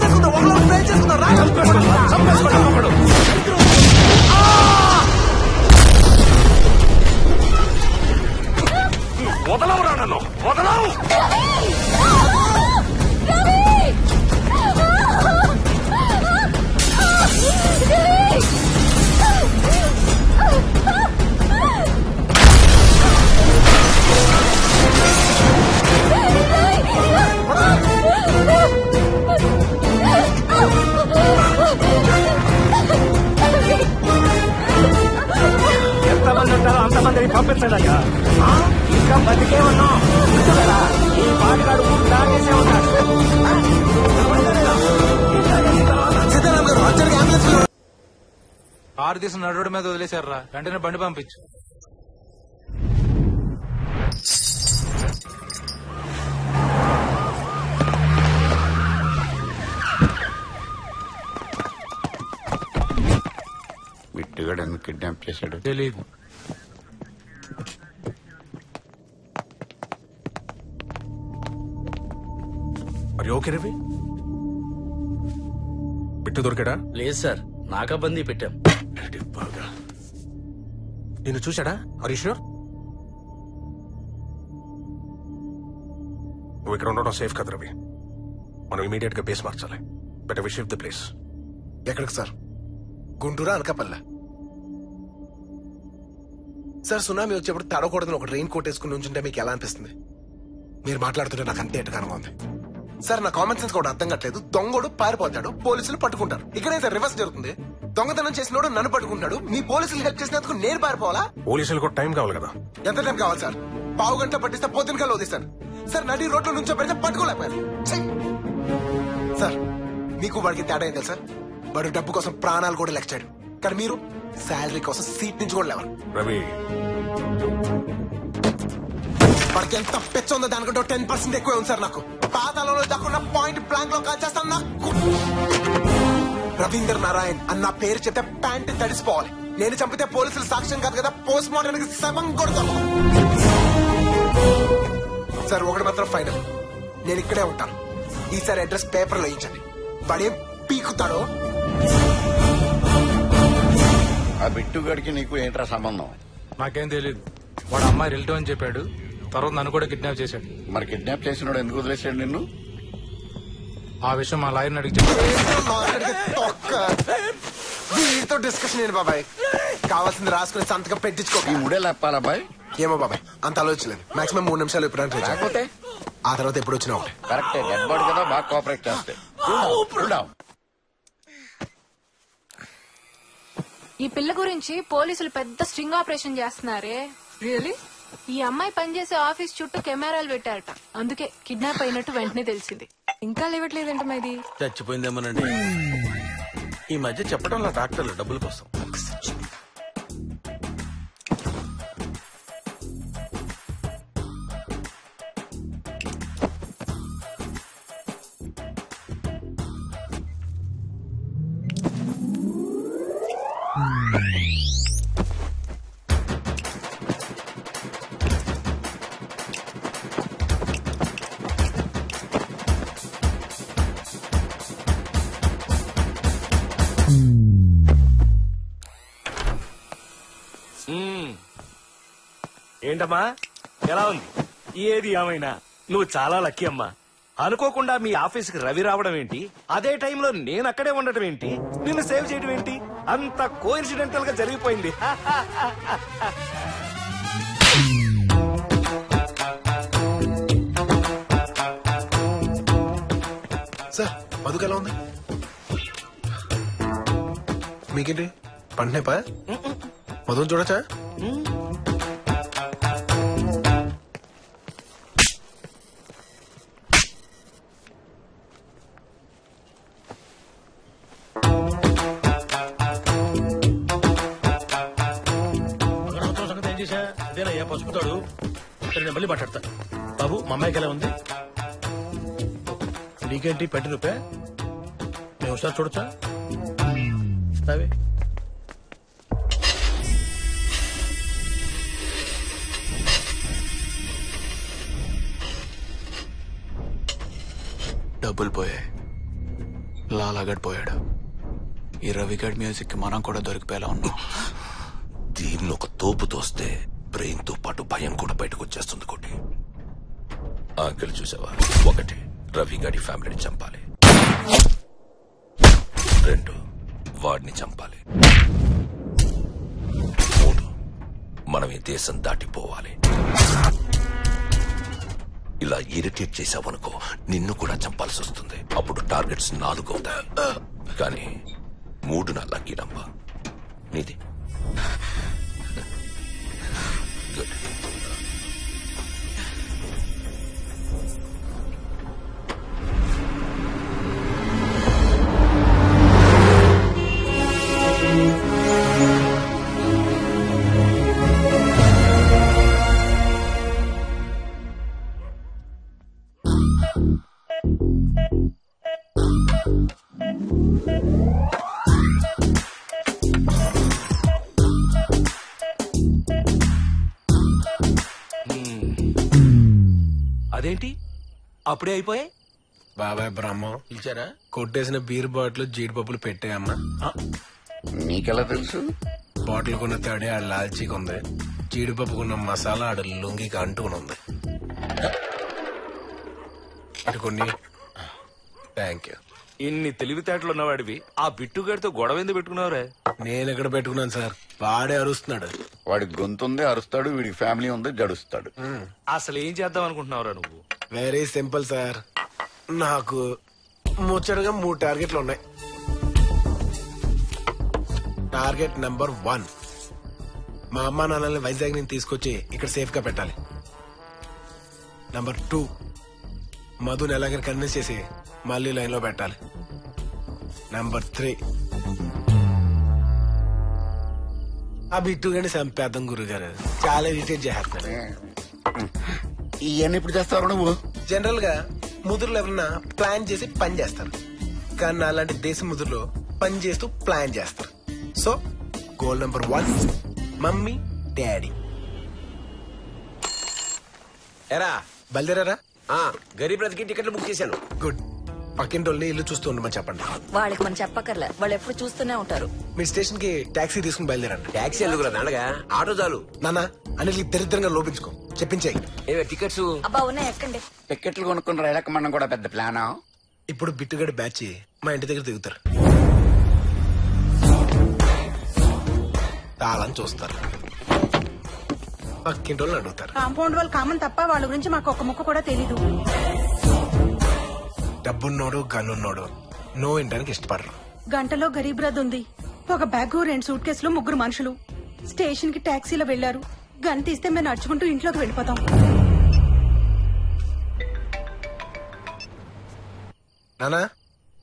పంపించదయ్యా ఇంకా బతికే ఉన్నాం ఈ పాటగాడు తాగేసే ఉన్నాడు. కారు తీసి నడుడు మీద వదిలేశారా వెంటనే బండి పంపించు. బిట్టుగాడు ఎందుకు కిడ్నాప్ చేశాడు? తెలీదు. మరి ఓకే రవి బిట్టు దొరికాడా లేదు సార్ నాకా బందీ పెట్టాం బాగా నిన్ను చూశాడా హరీష్ నువ్వు ఇక్కడ ఉండడం సేఫ్ కదా రవి మనం ఇమీడియట్గా బేస్ మార్చాలి better we shift the place ఎక్కడికి సార్ గుంటూరా అనకాపల్ల సార్ సునామీ వచ్చేప్పుడు తడకూడదని ఒక రెయిన్ కోట్ వేసుకుని ఉంచుంటే మీకు ఎలా అనిపిస్తుంది? మీరు మాట్లాడుతుంటే నాకు అంతే ఎటకారంగా ఉంది. సార్ నా కామన్ సెన్స్ కూడా అర్థం కావట్లేదు. దొంగోడు పారిపోతాడు పోలీసులు పట్టుకుంటారు. ఇక్కడే సార్ రివర్స్ జరుగుతుంది? దొంగతనం చేసినోడు నన్ను పట్టుకుంటాడు మీ పోలీసులు హెల్ప్ చేసినందుకు నేను పారిపోవాలా? పోలీసులకు కూడా టైం కావాలి కదా. ఎంత టైం కావాలి సార్? పావు గంట పట్టిస్తే పొద్దున కల్లా వదిలేస్తారు సార్ నడి రోడ్లో నుంచో పెడితే పట్టుకోలేకపోయారు! సార్ మీకు వాడికి తేడా ఏం తెలుసా? వాడు డబ్బు కోసం ప్రాణాలు కూడా లెక్చాడు కానీ మీరు? శాలరీ కోసం సీట్ నుంచి కూడా లేవరు రవి. వాడికి ఎంత పెచ్చ ఉందో దానికంటే టెన్ పర్సెంట్ ఎక్కువ ఉంది సార్ నాకు. పాతాలలో దాక్కున్న పాయింట్ బ్లాంక్లో కాల్ చేస్తాను నాకు. రవీంద్ర నారాయణ్ అన్న పేరు చెప్తే ప్యాంట్ తడిసిపోవాలి. నేను చంపితే పోలీసులు సాక్ష్యం కాదు కదా పోస్ట్ మార్టం శవం కొడతాను సార్ ఒకటి మాత్రం ఫైనల్ నేను ఇక్కడే ఉంటాను. ఈసారి అడ్రస్ పేపర్లో ఇచ్చండి వాడేం పీకుతాడో? ఆ బిట్టుగాడికి నీకు ఏంట్రా సంబంధం? నాకేం తెలియదు వాడు అమ్మాయి రిలేటివ్ అని చెప్పాడు. తర్వాత నన్ను కూడా కిడ్నాప్ చేశాడు. మరి కిడ్నాప్ చేసినాడు ఎందుకు వదిలేశాడు నిన్ను? ఆ విషయం మా లాయర్ని అడిగి చెప్పాడు డిస్కషన్ ఏంటి బాబాయ్? కావాల్సింది రాసుకుని సంతకం పెట్టించుకో. ఈ ముడే లేపాలా బాయ్? ఏమో బాబాయ్ అంత ఆలోచించలేదు. మాక్సిమం మూడు నిమిషాలు ఎప్పుడైనా ట్రై చేయాలి. లేకపోతే? ఆ తర్వాత ఎప్పుడు వచ్చినా ఒకటే. కరెక్టే డెడ్ బాడీ కదా బాగా కోఆపరేట్ చేస్తే Cool down. ఈ పిల్ల గురించి పోలీసులు పెద్ద స్ట్రింగ్ ఆపరేషన్ చేస్తున్నారే. రియలీ ఈ అమ్మాయి పనిచేసే ఆఫీస్ చుట్టూ కెమెరాలు పెట్టారట. అందుకే కిడ్నాప్ అయినట్టు వెంటనే తెలిసింది. ఇంకా లేవట్లేదంట ఇది చచ్చిపోయిందేమోనండి. ఈ మధ్య చెప్పడంలో డాక్టర్లు డబ్బుల కోసం. ఏంటమ్మా? ఎలా ఉంది? ఏది ఏమైనా? నువ్వు చాలా లక్కీ అమ్మా. అనుకోకుండా మీ ఆఫీస్కి రవి రావడం ఏంటి? అదే టైంలో నేను అక్కడే ఉండటం ఏంటి? నిన్ను సేవ్ చేయడం ఏంటి? అంత కోఇన్సిడెంటల్గా జరిగిపోయింది. సార్ మధుకు ఎలా ఉంది? మీకేంటి? పంటనే పా మధుని చూడచ్చా? నేను మళ్ళీ మాట్లాడతా. బాబు మా అమ్మాయికి ఎలా ఉంది? నీకేంటి పెట్టి రూపే మేము ఒకసారి చూడొచ్చా? తావే డబ్బులు పోయాయి. లాలాగడ్ పోయాడు. ఈ రవిగడ్ మ్యూజిక్కి మనం కూడా దొరికిపోయేలా ఉన్నాం. దీన్ని ఒక తోపు తోస్తే బ్రెయిన్తో పాటు భయం కూడా బయటకు వచ్చేస్తుంది కోటి. ఆకలి చూసావా? ఒకటి రవి గారి ఫ్యామిలీని చంపాలి. రెండు వాడిని చంపాలి. మూడు మనం ఈ దేశం దాటిపోవాలి. ఇలా ఇరిటేట్ చేసావనుకో నిన్ను కూడా చంపాల్సి వస్తుంది. అప్పుడు టార్గెట్స్ నాలుగు అవుతాయి. కానీ మూడు నా లక్కీ నంబర్ నీది? అప్పుడే అయిపోయాయి? బాబాయ్ బ్రహ్మం. పిలిచారా? కొట్టేసిన బీర్ బాటిల్ జీడిపప్పులు పెట్టాయమ్మా. నీకెలా తెలుసు? బాటిల్ కొన్న తడి ఆడ లాల్చీకి ఉంది. జీడిపప్పు కొన్న మసాలా ఆడ లుంగికి అంటుకుని ఉంది. ఇటు కొన్ని. థ్యాంక్ యూ ఇన్ని తెలివితేటలు ఉన్నవాడివి. ఆ బిట్టుగాడితో గొడవ ఎందుకు పెట్టుకున్నావురా? నేను ఎక్కడ పెట్టుకున్నాను సార్? వాడే అరుస్తున్నాడు. వాడికి గొంతు ఉంది అరుస్తాడు వీడికి ఫ్యామిలీ ఉంది జడుస్తాడు. అసలు ఏం చేద్దాం అనుకుంటున్నావురా నువ్వు? Very simple sir. నాకు ముచ్చటగా మూడు టార్గెట్లు ఉన్నాయి. Target number one. మా అమ్మా నాన్నల్ని వైజాగ్ నుంచి తీసుకొచ్చి ఇక్కడ సేఫ్గా పెట్టాలి. Number two. మధుని ఎలాగైనా కన్విన్స్ చేసి మళ్ళీ లైన్లో పెట్టాలి. నంబర్ త్రీ ఆ బిట్టు గండి చంపేద్దాం గురుగారు. చాలా ఇరిటేట్ చేస్తున్నాడు. ఇవన్నీ ఇప్పుడు చేస్తావు నువ్వు? జనరల్గా ముదురులు ఎవరన్నా ప్లాన్ చేసి పని చేస్తారు. కానీ నా అలాంటి దేశ ముదురులో పని చేస్తూ ప్లాన్ చేస్తారు. So goal number one mummy daddy. ఎరా బయలుదేరారా? గరీబ్ రథ్కి టికెట్లు బుక్ చేశాను. గుడ్ పక్కింటి ఇల్లు చూస్తూ ఉండమని చెప్పండి. వాళ్ళకి మనం చెప్పక్కర్లే. వాళ్ళు ఎప్పుడు చూస్తూనే ఉంటారు. మీ స్టేషన్కి టాక్సీ తీసుకుని బయలుదేరండి. టాక్సీ ఎందుకు దండగా ఆటో చాలు. నాన్న అన్నిటికి దరిద్రంగా లోపించుకో. చెప్పించాయి. ఏవే టికెట్స్? అబ్బా ఉన్నాయి ఎక్కండి. టికెట్లు కొనుక్కుని రైలకమన్నా కూడా పెద్ద ప్లానా? ఇప్పుడు బిట్టుగడి బ్యాచ్ మా ఇంటి దగ్గర దిగుతారు. తాళం చూస్తారు. పక్కింటి వాళ్ళని అడుగుతారు. కాంపౌండ్ వాళ్ళు కామన్ తప్ప వాళ్ళ గురించి మాకు ఒక ముక్క కూడా తెలీదు. డబ్బున్నోడు గన్నున్నోడు నో ఇంటానికి ఇష్టపడరు. గంటలో గరీబ్ రథ్ ఉంది. ఒక బ్యాగ్ రెండు సూట్ కేసులు ముగ్గురు మనుషులు. స్టేషన్కి టాక్సీలో వెళ్ళారు గన్ తీస్తే మేము నడుచుకుంటూ ఇంట్లోకి వెళ్ళిపోతాం. నానా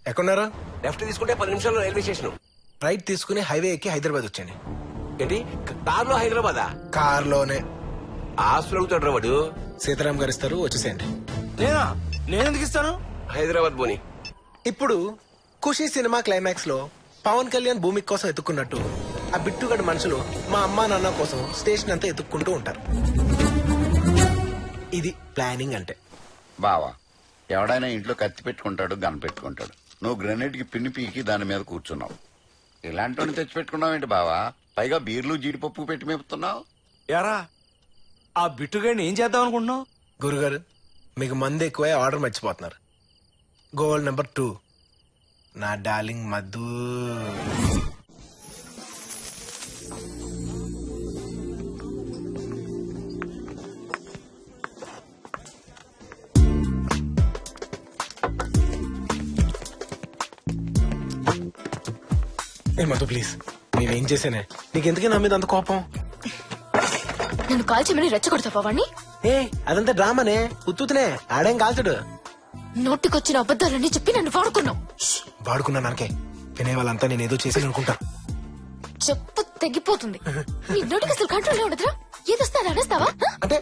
ఎక్కడున్నారు? లెఫ్ట్ తీసుకుంటే పది నిమిషాల్లో రైల్వే స్టేషన్. రైట్ తీసుకుని హైవే ఎక్కి హైదరాబాద్ వచ్చాను ఏంటి? కార్లో హైదరాబాదా? కార్లోనే ఆస్తులు అడుగుతాడు వాడు. సీతారాం గారు ఇస్తారు వచ్చేసేయండి. నేనా? నేనెందుకు ఇస్తాను? హైదరాబాద్ పోని ఇప్పుడు ఖుషి సినిమా క్లైమాక్స్లో పవన్ కళ్యాణ్ భూమి కోసం ఎత్తుకున్నట్టు ఆ బిట్టుగడ మనుషులు మా అమ్మా నాన్న కోసం స్టేషన్ అంతా ఎత్తుక్కుంటూ ఉంటారు. ఇది ప్లానింగ్ అంటే. బావా ఎవడైనా ఇంట్లో కత్తి పెట్టుకుంటాడు గన్ పెట్టుకుంటాడు. నువ్వు గ్రెనేడ్కి పిన్ని పీకి దాని మీద కూర్చున్నావు. ఇలాంటి తెచ్చి పెట్టుకున్నావు ఏంటి బావా? పైగా బీర్లు జీడిపప్పు పెట్టి మేపుతున్నావు. ఎరా ఆ బిట్టుగాడిని ఏం చేద్దాం అనుకుంటున్నావు? గురుగారు మీకు మంది ఎక్కువై ఆర్డర్ మర్చిపోతున్నారు. గోల్ నెంబర్ టూ నా డార్లింగ్ మధు. ఏ మధు ప్లీజ్ నేనేం చేశానే? నీకెందుకే నా మీద అంత కోపం? నన్ను కాల్ చేయమని రెచ్చగొడతావా వాడిని ఏ అదంతా డ్రామానే. ఉత్తుతనే ఆడేం కాల్చడు. నోటికొచ్చిన అబద్ధాలన్నీ చెప్పి నన్ను వాడుకున్నావు. వాడుకున్నా నాకే వినే వాళ్ళంతా నేను ఏదో చేసి అనుకుంటా చెప్పు తెగిపోతుంది. నీ నోటికి అసలు కంట్రోల్ ఉండదురా? ఏదొస్తా అనేస్తావా? అంటే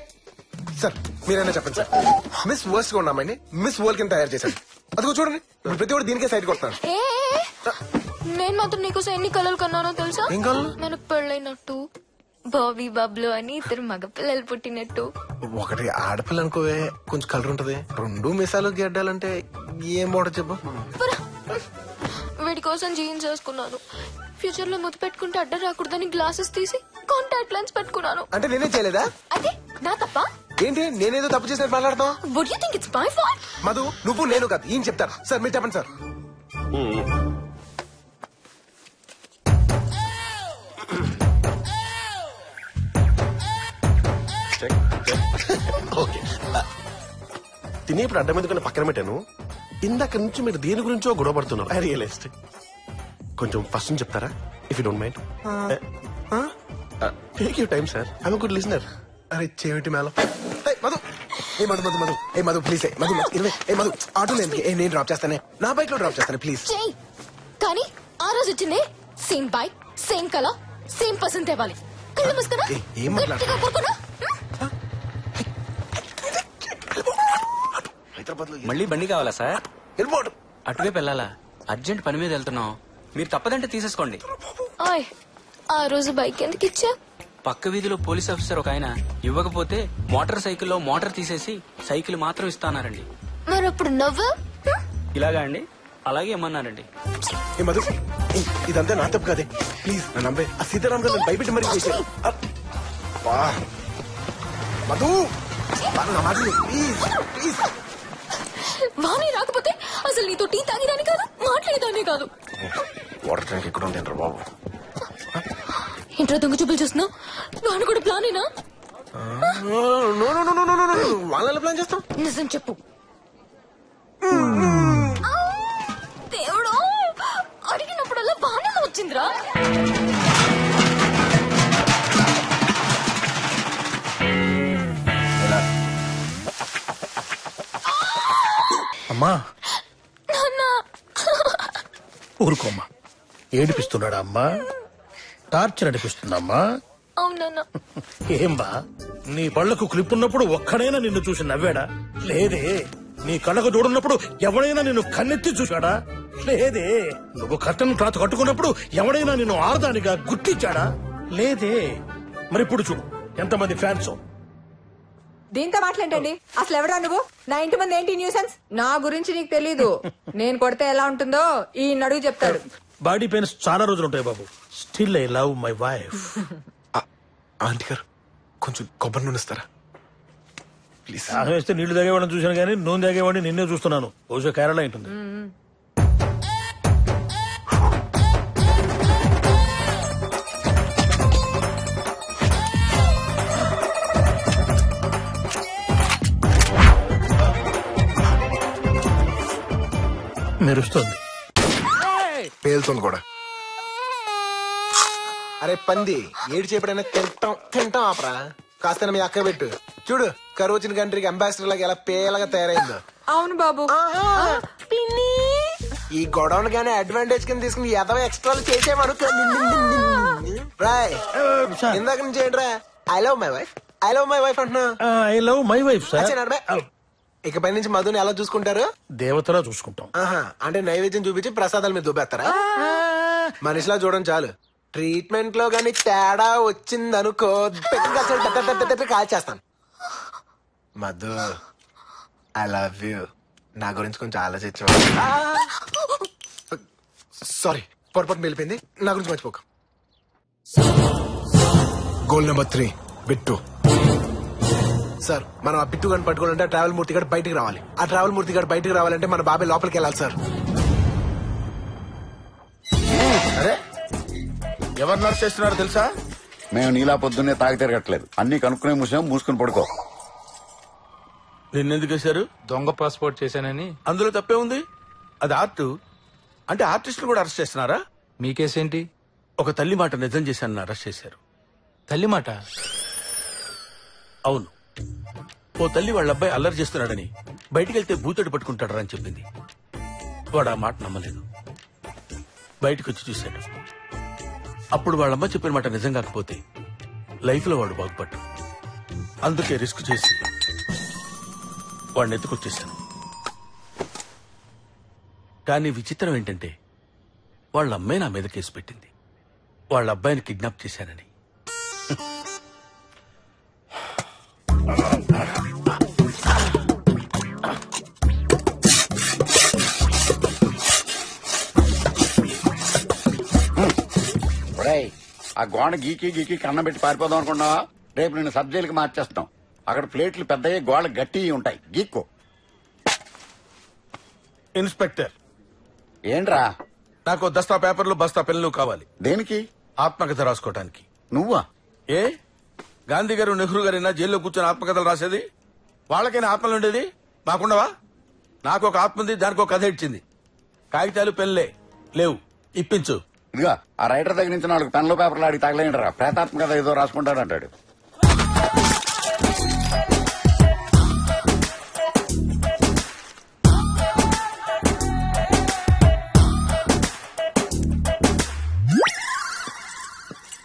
సార్ మీరైనా చెప్పండి సార్. మిస్ వర్స్ట్గా ఉన్న అమ్మాయిని మిస్ వరల్డ్ కింద తయారు చేశాను అదిగో చూడండి ఇప్పుడు ప్రతి ఒక్కటి దీనికే సైడ్ కొడతాను. నేను మాత్రం నీకోసం ఎన్ని కలలు కన్నానో తెలుసా? మనకు పెళ్ళైనట్టు. బాబీ బబ్లు అని ఇద్దరు మగపిల్లలు పుట్టినట్టు. ఒకటి ఆడపిల్ల అనుకోవే కొంచెం కలర్ ఉంటది. రెండు మిసాలు గడ్డాలంటే ఏం బాగుంటుంది చెప్పు. వీడి కోసం జీన్స్ వేసుకున్నాను. ఫ్యూచర్లో ముద్దు పెట్టుకుంటే అడ్డం రాకూడదని గ్లాసెస్ తీసి కాంటాక్ట్ లెన్స్ పెట్టుకున్నాను. అంటే నేనే చేయలేదా? అదే నా తప్ప? ఏంటి? నేనేదో తప్పు చేసినట్టు మాట్లాడతాం would you think it's my fault Madhu నువ్వు నేను కాదు. ఏం చెప్తారు. సార్ మీరు చెప్పండి సార్. ఓకే. తినేప్పుడు అడ్డం ఎందుకని పక్కన పెట్టాను? ఇందాక నుంచి మీరు దేని గురించో గొడవ పడుతున్నారు. ఐ రియలైజ్డ్ కొంచెం ఫస్ట్ నుంచి చెప్తారా? If you don't mind take you time sir I'm good listener అరే చెవిటి మేళం. మధు. ఏ మధు మధు మధు. ఏ మధు ప్లీజ్ ఏ మధు ఇరవై. ఏ మధు ఆటో లేదు ఏ నేను డ్రాప్ చేస్తానే. నా బైక్లో డ్రాప్ చేస్తాను ప్లీజ్ కానీ ఆ రోజు వచ్చిందే same bike same colour same person తేవాలి. కళ్ళు మూసుకున్నా? ఏ, ఏం మళ్ళీ బండి కావాలా సార్? వెళ్ళిపోడు అటువైపు వెళ్ళాలా? అర్జెంట్ పని మీద వెళ్తున్నాం మీరు తప్పదంటే తీసేసుకోండి. ఆయ్ ఆ రోజు బైక్ ఎందుకు ఇచ్చా? పక్క వీధిలో పోలీస్ ఆఫీసర్ ఒక ఆయన ఇవ్వకపోతే మోటార్ సైకిల్లో మోటార్ తీసేసి సైకిల్ మాత్రం ఇస్తానారండి. మరి అప్పుడు నవ్వు ఇలాగా అండి? అలాగే ఇమ్మన్నారండి. ఏ మధు ఏ, ఇదంతా నా తప్పు కదే. ప్లీజ్ నన్ను నమ్మే. ఆ సీతారాం గారు నన్ను భయపెట్టి మరీ చేశారు. మధు! వాణి రాకపోతే అసలు నీతో టీ తాగిదాని కాదు మాట్లాడేదాన్ని కాదు. వాటర్ ట్యాంక్ ఎక్కడ ఉంది బాబు? ఇంట్లో దొంగ చూపులు చూస్తున్నావు? వాడు కూడా ప్లానేనా no no no no no no వాళ్ళ ప్లాన్ చేస్తాం. నిజం చెప్పు. దేవుడు అడిగినప్పుడల్లా బాగానే వచ్చిందిరా. అమ్మా. ఊరుకోమ్మా. ఏడిపిస్తున్నాడా అమ్మా? టార్చర్ అనిపిస్తుందమ్మా ఏం బా నీ పళ్ళకు క్లిప్ ఉన్నప్పుడు ఒక్కడైనా నిన్ను చూసి నవ్వాడా? లేదే నీ కళ్ళకు చూడున్నప్పుడు ఎవడైనా నిన్ను కన్నెత్తి చూశాడా? లేదే నువ్వు కట్టను క్లాత్ కట్టుకున్నప్పుడు ఎవడైనా నిన్ను ఆరదానిగా గుర్తించాడా? లేదే మరి ఇప్పుడు చూడు ఎంతమంది ఫ్యాన్స్. దీంతో మాట్లాడండి. అసలు ఎవడా నువ్వు? నా ఇంటి ముందు ఏంటి న్యూసెన్స్ నా గురించి నీకు తెలీదు. నేను కొడితే ఎలా ఉంటుందో ఈ నడుగు చెప్తాడు. బాడీ పెయిన్స్ చాలా రోజులు ఉంటాయి బాబు. Still I love my wife aunty గారు కొంచెం కొబ్బరి నూనె ఇస్తారా? ప్లీజ్ వేస్తే నీళ్ళు తాగేవాడిని చూశాను కానీ నూనె తాగేవాడిని నిన్నే చూస్తున్నాను. బహుశా కేరళ ఉంటుంది మెరుస్తుంది. పేలుతుంది కూడా. అరే పంది ఏడు చేపడైనా తింటాం తింటాం ఆపరా. కాస్త మీ అక్క పెట్టు. చూడు కరువు వచ్చిన కంట్రీకి అంబాసిడర్ లాగా ఎలా పేలగా తయారైందో. అవును బాబు. ఈ గొడవను గానీ అడ్వాంటేజ్ కింద తీసుకుని ఎదవ ఎక్స్ట్రాలు చేసేమనుకో రాయ్ ఇందాక నుంచి ఏంట్రా? I love my wife I love my wife అంటున్నా. I love my wife sir. ఇకపై నుంచి మధుని ఎలా చూసుకుంటారు? దేవతలా చూసుకుంటాం. ఆహా అంటే నైవేద్యం చూపించి ప్రసాదాల మీద దుబ్బేస్తారా మనిషిలా చూడడం చాలు. ట్రీట్మెంట్లో గానీ తేడా వచ్చిందనుకో టక టక కాల్చేస్తాను. మధు ఐ లవ్ యూ నా గురించి కొంచెం ఆలోచించు. సారీ పొరపాటు వెళ్ళిపోయింది నా గురించి మర్చిపోక. Goal number three Bittu sir. మనం ఆ బిట్టు గని పట్టుకోవాలంటే ఆ ట్రావెల్ మూర్తి గారు బయటికి రావాలి. ఆ ట్రావెల్ మూర్తి గారు బయటికి రావాలంటే మన బాబాయ్ లోపలికి వెళ్ళాలి సార్. అరే ఎవరు నర్స్ చేస్తున్నారో తెలుసా? మేము నీలా పొద్దున్నే తాగి తిరగట్లేదు. అన్ని కనుక్కునే ముసాం మూసుకుని పడుకో. నిన్నెందుకు వేశారు? దొంగ పాస్పోర్ట్ చేశానని. అందులో తప్పే ఉంది? అది ఆర్ట్. అంటే ఆర్టిస్టులు కూడా అరెస్ట్ చేస్తున్నారా? మీ కేసేంటి ఒక తల్లి మాట నిజం చేశానని అరెస్ట్ చేశారు. తల్లి మాట? అవును. ఓ తల్లి వాళ్ళ అబ్బాయి అల్లరి చేస్తున్నాడని బయటికి వెళ్తే బూతడి పట్టుకుంటాడరా అని చెప్పింది. వాడు ఆ మాట నమ్మలేదు. బయటకు వచ్చి చూశాడు. అప్పుడు వాళ్ళమ్మ చెప్పిన మాట నిజం కాకపోతే లైఫ్లో వాడు బాగుపడ్డు అందుకే రిస్క్ చేసి వాడిని ఎత్తుకొచ్చేసాను కానీ విచిత్రం ఏంటంటే వాళ్ళ అమ్మాయి నా మీద కేసు పెట్టింది. వాళ్ళ అబ్బాయిని కిడ్నాప్ చేశానని ఆ గోడ గీకి గీకి కన్నం పెట్టి పారిపోదాం అనుకున్నావా? రేపు నేను సబ్ జైలుకి మార్చేస్తాం. అక్కడ ప్లేట్లు పెద్దయ్యి గోడలు గట్టి ఉంటాయి. గీక్కో. ఇన్స్పెక్టర్. ఏంట్రా? నాకు దస్తా పేపర్లు బస్తా పెన్నులు కావాలి. దేనికి? ఆత్మకథ రాసుకోవటానికి నువ్వా? ఏ? గాంధీ గారు నెహ్రూ గారైనా జైల్లో కూర్చొని ఆత్మకథలు రాసేది? వాళ్ళకైనా ఆత్మలు ఉండేది? మాకుండవా? నాకు ఒక ఆత్మ ఉంది దానికి ఒక కథ ఇచ్చింది. కాగితాలు పెన్లే లేవు. ఇప్పించు. ఇదిగా ఆ రైటర్ దగ్గర నుంచి నాలుగు పెన్లు పేపర్లు అడిగి తగలేండిరా ప్రేతాత్మ కథ ఏదో రాసుకుంటాడంటాడు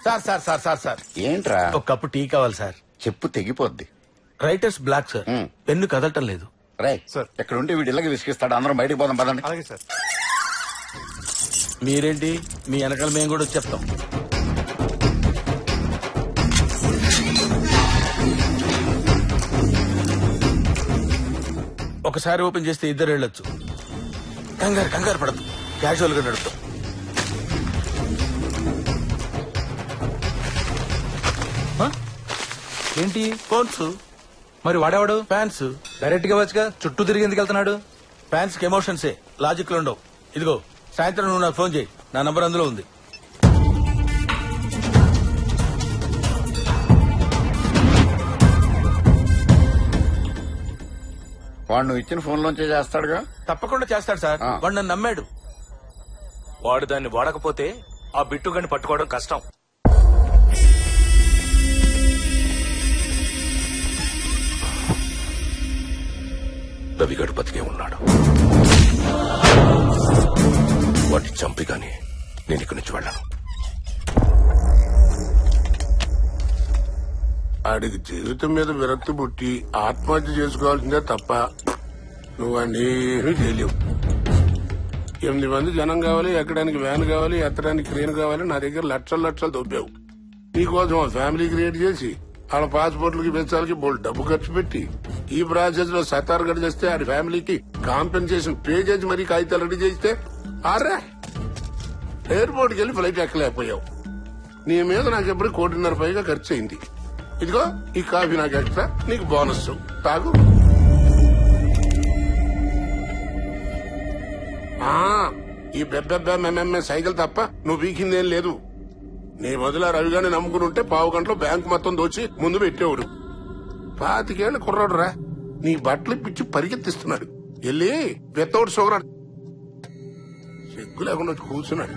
sir sir sir sir sir. ఏంట్రా? ఒక కప్పు టీ కావాలి సార్. చెప్పు తెగిపోద్ది. రైటర్స్ బ్లాక్ సార్ పెన్ను కదలటం లేదు. రై ఇక్కడ ఉంటే వీడి ఇళ్ళకి విసిగిస్తాడు. అందరం బయటికి పోదాం పదండి. అలాగే సార్. మీరేంటి? మీ వెనకాల మేము కూడా వచ్చేస్తాం. ఒకసారి ఓపెన్ చేస్తే ఇద్దరు వెళ్ళొచ్చు. కంగారు కంగారు పడదు క్యాజువల్గా నడుపుతాం. ఏంటి? ఫోన్స్ మరి వాడేవాడు? ఫ్యాన్స్ డైరెక్ట్గా వచ్చుగా? చుట్టూ తిరిగి ఎందుకు వెళ్తున్నాడు? ఫ్యాన్స్కి ఎమోషన్సే లాజిక్ ఉండవు. ఇదిగో. సాయంత్రం నువ్వు నాకు ఫోన్ చేయి. నా నంబర్ అందులో ఉంది. వాడు నువ్వు ఇచ్చిన ఫోన్ లోంచే చేస్తాడుగా? తప్పకుండా చేస్తాడు సార్. వాడు నన్ను నమ్మాడు. వాడు దాన్ని వాడకపోతే ఆ బిట్టుగని పట్టుకోవడం కష్టం. రవిగడు బతికే ఉన్నాడు. వాటిని చంపి కానీ నేను ఇక్కడి నుంచి వెళ్ళను. ఆడికి జీవితం మీద విరక్తి పుట్టి ఆత్మహత్య చేసుకోవాల్సిందే తప్ప నువ్వు అన్నీ చేయలేవు. ఎనిమిది మంది జనం కావాలి ఎక్కడానికి వ్యాన్ కావాలి ఎత్తడానికి క్రేన్ కావాలి నా దగ్గర లక్షలు లక్షలు దొబ్బావు. నీకోసం ఫ్యామిలీ క్రియేట్ చేసి వాళ్ళ పాస్పోర్ట్లకి పెంచాలకి బోల్ డబ్బు ఖర్చు పెట్టి ఈ ప్రాసెస్లో సతార్ గడి చేస్తే ఆడి ఫ్యామిలీకి కాంపెన్సేషన్ పే చేసి మరీ కాగితాలు రెడీ చేస్తే అరే! ఎయిర్పోర్ట్కి వెళ్ళి ఫ్లైట్ ఎక్కలేకపోయావు. నీ మీద నాకు ఎప్పుడు కోటిన్నర పైగా ఖర్చు అయింది ఇదిగో ఈ కాఫీ నాకు ఎక్స్ట్రా నీకు బోనస్. తాగు. ఆ, ఈ బెబ్బెబ్బెమ్మెమ్మె సైకిల్ తప్ప నువ్వు వీకిందేం లేదు. నీ మొదల రవిగాని నమ్ముకుని ఉంటే పావు గంటలో బ్యాంకు మొత్తం దోచి ముందు పెట్టేవాడు. పాతికేళ్ళు కుర్రాడు రా నీ బట్టలు పిచ్చి పరిగెత్తిస్తున్నాడు. వెళ్ళి వితౌట్ షుగర్ సిగ్గు లేకుండా వచ్చి కూర్చున్నాడు.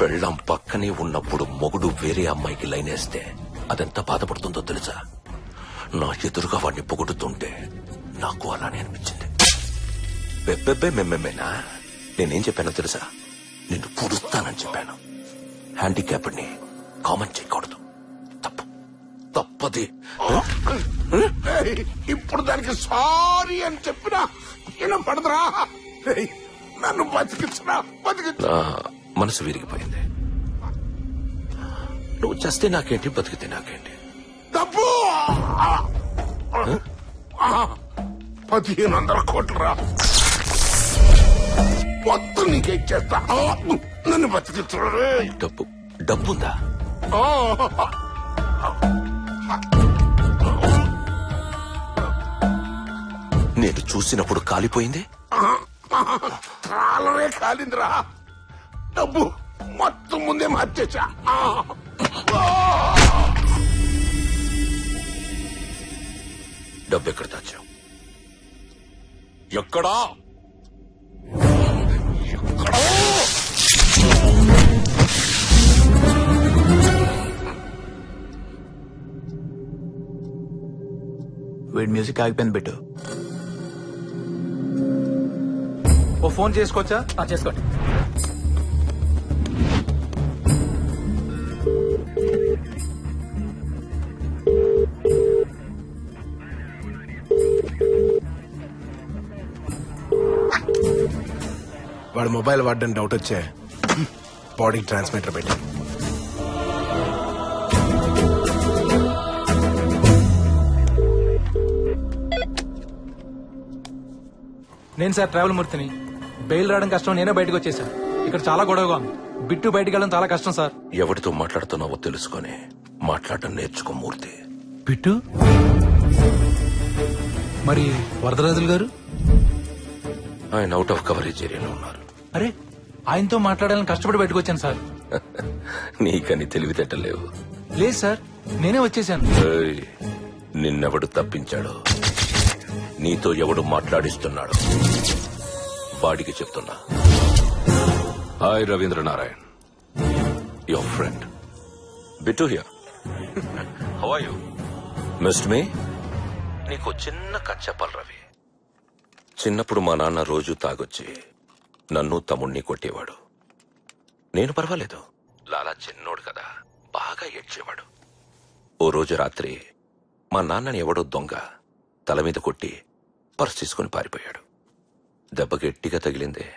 పెళ్ళం పక్కనే ఉన్నప్పుడు మొగుడు వేరే అమ్మాయికి లైనేస్తే అదెంత బాధపడుతుందో తెలుసా? నా ఎదురుగా వాడిని పొగుడుతుంటే నాకు అలానే అనిపించింది. బెబ్బెబ్బే మెమ్మెమ్మేనా నేనేం చెప్పానో తెలుసా? నిన్ను పుడుస్తానని చెప్పాను. హ్యాండిక్యాప్డ్ని కామన్ చేయకూడదు. తప్పది ఏయ్, ఇప్పుడు దానికి సారీ అని చెప్పినా వినపడదురా నన్ను బతికించరా బతికించు. నా మనసు విరిగిపోయింది. నువ్వు చస్తే నాకేంటి బతికితే నాకేంటి? డబ్బు! పదిహేను వందల కోట్లు రా మొత్తం నీకే ఇచ్చేస్తా. ఆ, నన్ను బతికించరే డబ్బు. డబ్బుందా? నేను చూసినప్పుడు కాలిపోయింది? త్రాలనే కాలిందిరా. డబ్బు మొత్తం ముందే మార్చేసా. డబ్బు ఎక్కడ దాచావు? ఎక్కడా? వీడి మ్యూజిక్ ఆగిపోయింది బిట్టు. ఓ ఫోన్ చేసుకోవచ్చా? చేసుకోండి. వాడు మొబైల్ వాడడానికి డౌట్ వచ్చే. బాడీ ట్రాన్స్మిటర్ పెట్టి. నేను సార్ ట్రావెల్ మూర్తిని. బెయిల్ రావడం కష్టం నేనే బయటకు వచ్చేసా. ఇక్కడ చాలా గొడవగా ఉంది. బిట్టు బయటకు వెళ్ళడం చాలా కష్టం సార్. ఎవరితో మాట్లాడుతున్నావో తెలుసుకొని మాట్లాడడం నేర్చుకో మూర్తి. బిట్టు? మరి వరదరాజులు గారు? ఆయన అవుట్ ఆఫ్ కవరేజ్ ఏరియాలో ఉన్నారు. అరే ఆయనతో మాట్లాడాలని కష్టపడి బయటకు వచ్చాను సార్. నీకని తెలివితేటలేవు లేదు సార్. నేనే వచ్చేసాను. ఏయ్, నిన్నెవడు తప్పించాడు? నీతో ఎవడు మాట్లాడిస్తున్నాడు? వాడికి చెప్తున్నా. Hi Ravindra Narayan your friend Bittu here how are you missed me నీకు చిన్న కథ చెప్పాలి రవి. చిన్నప్పుడు మా నాన్న రోజు తాగొచ్చి నన్ను తమ్ముణ్ణి కొట్టేవాడు. నేను పర్వాలేదు. లాలా చిన్నోడు కదా బాగా ఏడ్చేవాడు. ఓ రోజు రాత్రి మా నాన్నని ఎవడో దొంగ తల మీద కొట్టి పర్స్ తీసుకుని పారిపోయాడు. దెబ్బ గట్టిగా తగిలిందే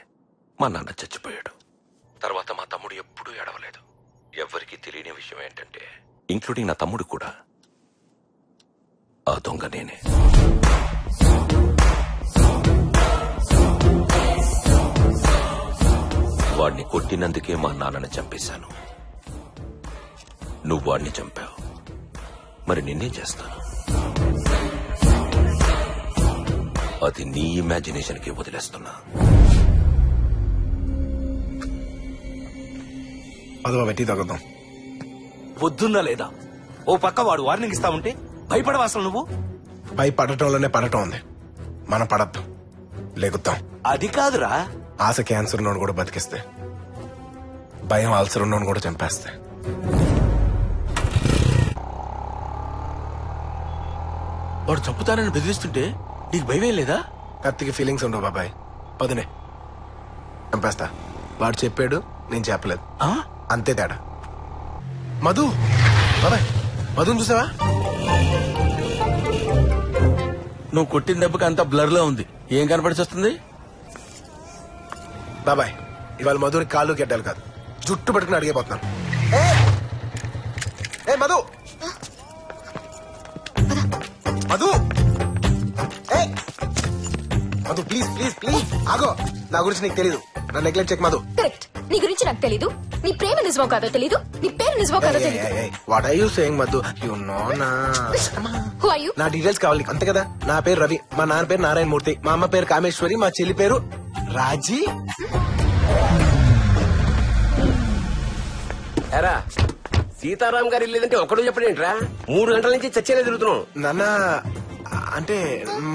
మా నాన్న చచ్చిపోయాడు. తర్వాత మా తమ్ముడు ఎప్పుడూ ఏడవలేదు. ఎవ్వరికీ తెలియని విషయం ఏంటంటే ఇంక్లూడింగ్ నా తమ్ముడు కూడా ఆ దొంగ నేనే. వాడిని కొట్టినందుకే మా నాన్నని చంపేశాను. నువ్వు వాడిని చంపావు. మరి నిన్నేం చేస్తాను? అది నీ ఇమాజినేషన్కి వదిలేస్తున్నా. పదవ పెట్టి తగ్గుదాం వద్దుందా లేదా? ఓ పక్క వాడు వార్నింగ్ ఇస్తా ఉంటే భయపడవా అసలు నువ్వు? పై పడటంలోనే పడటం ఉంది. మనం పడద్దు. లేకుతాం అది కాదురా. ఆశ క్యాన్సర్ ఉన్నోడు కూడా బతికిస్తే. భయం అల్సర్ ఉన్నోడు కూడా చంపేస్తే. వాడు చంపుతానని బెదిరిస్తుంటే నీకు భయమేం లేదా? కత్తికి ఫీలింగ్స్ ఉండవు బాబాయ్. పదునే. చంపేస్తా. వాడు చెప్పాడు నేను చెప్పలేదు. అంతే తేడా. మధు! బాబాయ్ మధుని చూసావా? నువ్వు కొట్టిన దెబ్బకి అంతా బ్లర్లో ఉంది. ఏం కనపడి వస్తుంది? బాబాయ్ ఇవాళ మధుని కాళ్ళు గెడ్డాలి కాదు. జుట్టు పట్టుకుని అడిగిపోతున్నాను ఏ! Madhu! Madhu! Please please please. ఆగో నా గురించి నీకు తెలీదు. నా నెగ్లెక్ట్ చెక్ మధు కరెక్ట్. నీ గురించి నాకు తెలీదు. నీ ప్రేమ నిజమో కాదో తెలీదు. నీ పేరు నిజమో కాదో తెలీదు. What I you saying Madhu? You know నా. హూ ఆర్ యు నా డీటెయిల్స్ కావాలి. అంతే కదా? నా పేరు రవి మా నాన్న పేరు నారాయణ మూర్తి మా అమ్మ పేరు కామేశ్వరి మా చెల్లి పేరు రాజీ. ఎరా సీతారాం గారు ఇల్లేదంటే ఒక్కడు చెప్పడేంట్రా మూడు గంటల నుంచి చచ్చేలా తిరుగుతున్నాం. నాన్న అంటే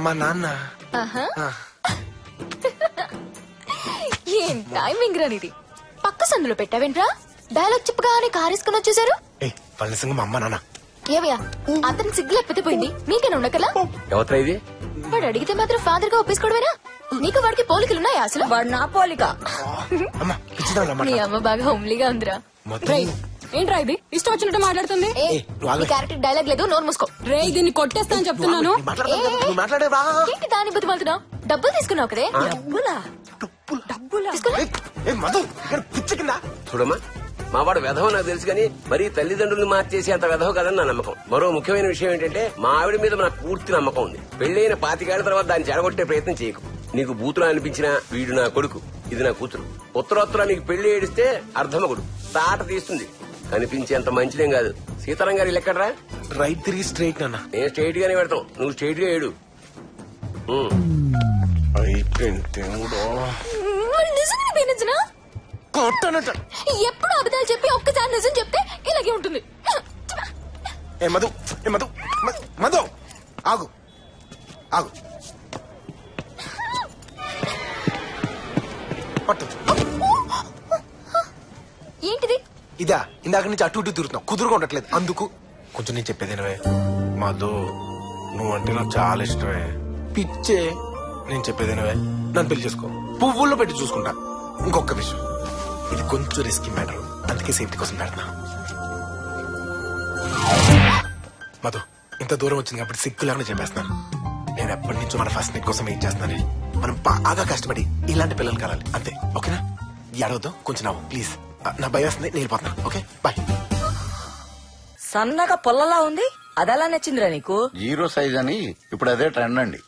మా నాన్న. ఏం టైమింగ్ రానిది పక్క సందులో పెట్టావేంట్రా? డైలాగ్ చెప్పగానే కారేసుకుని వచ్చేసారు? వాళ్ళ నిజంగా మా అమ్మ నాన్న. అతని సిగ్గు లేకపోతే పోయింది. నీకేనా ఉండకలా ఎవత్రా ఇది? వాడు అడిగితే మాత్రం ఫాదర్గా ఒప్పేసుకోవడమేనా? నీకు వాడికి పోలికలున్నాయా అసలు? వాడు నా పోలిక. మీ అమ్మ బాగా హోమ్లీగా ఉందిరా. ఏంట్రా ఇది? ఇష్టం వచ్చినట్టు మాట్లాడుతుంది? ఏ, క్యారెక్టర్ డైలాగ్ లేదు నోరు మూసుకో. రే దీన్ని కొట్టేస్తాను చెప్తున్నాను. ఏ, ఏంటి దాని బుద్ధి మాలుతున్నావు డబ్బులు తీసుకున్నావు కదే? డబ్బులా? డబ్బులా? ఏ మధు ఇక్కడ పిచ్చి కింద. చూడమ్మా మా వాడు వెధవ నాకు తెలుసు కానీ మరీ తల్లిదండ్రులు మార్చేసి అంత వెధవ కదని నా నమ్మకం. మరో ముఖ్యమైన విషయం ఏంటంటే మా ఆవిడ మీద నాకు పూర్తి నమ్మకం ఉంది. పెళ్ళైన పాతికేళ్ళ తర్వాత దాన్ని చెడగొట్టే ప్రయత్నం చేయకు. నీకు బూతులు అనిపించినా వీడు నా కొడుకు. ఇది నా కూతురు. ఉత్తరోత్తర నీకు పెళ్ళి ఏడిస్తే అర్ధమగుడు తాట తీస్తుంది. కనిపించేంత మంచిదేం కాదు. సీతారాం గారు ఎక్కడరా రైట్ తిరిగి స్ట్రైట్ నాన్న నేను స్ట్రైట్ గానే పెడతాం. నువ్వు స్ట్రైట్గా ఏడు నిజంగానే ఎప్పుడు అబద్ధాలు చెప్పి ఒక్కసారి నిజం చెప్తే ఇలాగే ఉంటుంది. ఏ మధు ఏ మధు మ- మధు ఆగు ఆగు. పట్టు. ఏంటిది? ఇదా ఇందాక నుంచి అటు ఇటు తిరుగుతున్నావు. కుదురుగా ఉండట్లేదు. అందుకు. కొంచెం నేను చెప్పేదేనవే మధు నువ్వు అంటే నాకు చాలా ఇష్టమే. పిచ్చే. నేను చెప్పేదేనవే నన్ను పెళ్ళి చేసుకో. పువ్వుల్లో పెట్టి చూసుకుంటా. ఇంకొక విషయం. ఇది కొంచెం రిస్కీ మ్యాటర్ అందుకే సేఫ్టీ కోసం పెడతా. మధు ఇంత దూరం వచ్చింది కాబట్టి సిగ్గులాగా చెప్పేస్తున్నాను నేను ఎప్పటి నుంచో మన ఫస్ట్ నెట్ కోసం వెయిట్ చేస్తున్నాను. మనం బాగా కష్టపడి ఇలాంటి పిల్లలు కలాలి. అంతే. ఓకేనా? ఏడవద్దు కొంచెం నవ్వు. ప్లీజ్ నా భయం వస్తుంది. నేను వెళ్ళిపోతున్నాను ఓకే? బాయ్ సన్నగా పొల్లలా ఉంది. అదెలా నచ్చిందిరా నీకు? జీరో సైజ్ అని ఇప్పుడు అదే ట్రెండ్ అండి.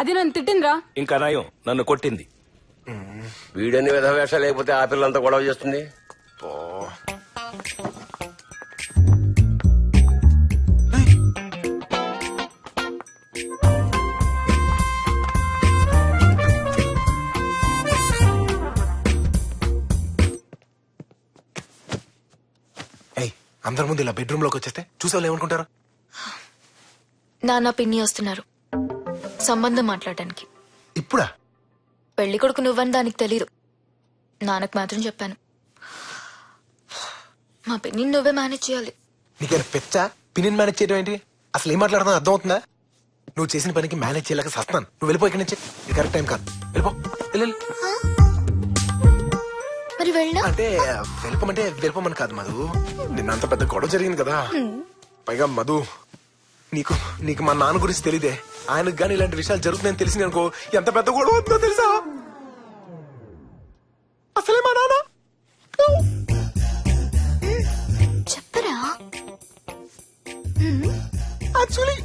అది నన్ను తిట్టిందిరా. ఇంకా నయం. నన్ను కొట్టింది. వీడన్ని విధ వేషాలు లేకపోతే ఆ పిల్లంతా గొడవ చేస్తుంది? ఏయ్ అందరి ముందు ఇలా బెడ్రూమ్లోకి వచ్చేస్తే చూసేవాళ్ళు ఏమనుకుంటారు? నాన్న పిన్ని వస్తున్నారు. సంబంధం మాట్లాడడానికి ఇప్పుడా? పెళ్ళి కొడుకు నువ్వని దానికి తెలీదు. నాన్నకు మాత్రం చెప్పాను. మా పిన్ని నువ్వే మేనేజ్ చేయాలి. నీకేమైనా పెచ్చ? పినిని మేనేజ్ చేయడం ఏంటి? అసలు ఏం మాట్లాడుతున్నా అర్థం అవుతుందా? నువ్వు చేసిన పనికి మేనేజ్ చేయలేక సస్తున్నాను నువ్వు వెళ్ళిపో ఇక్కడి నుంచి. ఇది కరెక్ట్ టైం కాదు. వెళ్ళిపో. వెళ్ళు, వెళ్ళు. మరి వెళ్ళినా? అంటే వెళ్ళిపోమంటే వెళ్ళిపోమని కాదు మధు. నిన్న అంత పెద్ద గొడవ జరిగింది కదా. పైగా మధు నీకు నీకు మా నాన్న గురించి తెలియదే ఆయనకు గానీ ఇలాంటి విషయాలు జరుగుతున్నాయని తెలిసి అనుకో ఎంత పెద్ద గొడవ అవుతుందో తెలుసా? అసలే మా నాన్న? చెప్పరా? యాక్చువల్లీ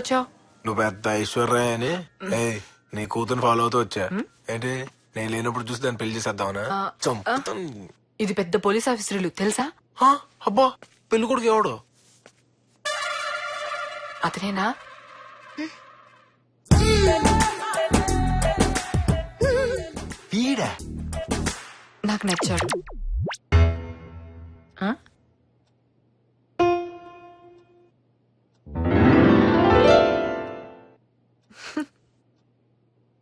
వచ్చావు నువ్వు పెద్ద ఐశ్వర్య అని? ఏయ్, నీ కూతురు ఫాలో అవుతూ వచ్చా. ఏంటి? నేను లేనప్పుడు చూసి దాన్ని పెళ్ళి చేసేద్దామనా? చంపుతాను. ఇది పెద్ద పోలీస్ ఆఫీసర్లు తెలుసా? ఆ, అబ్బా పెళ్ళి కొడుకు ఎవడు? అతనేనా? వీడా? నాకు నచ్చాడు.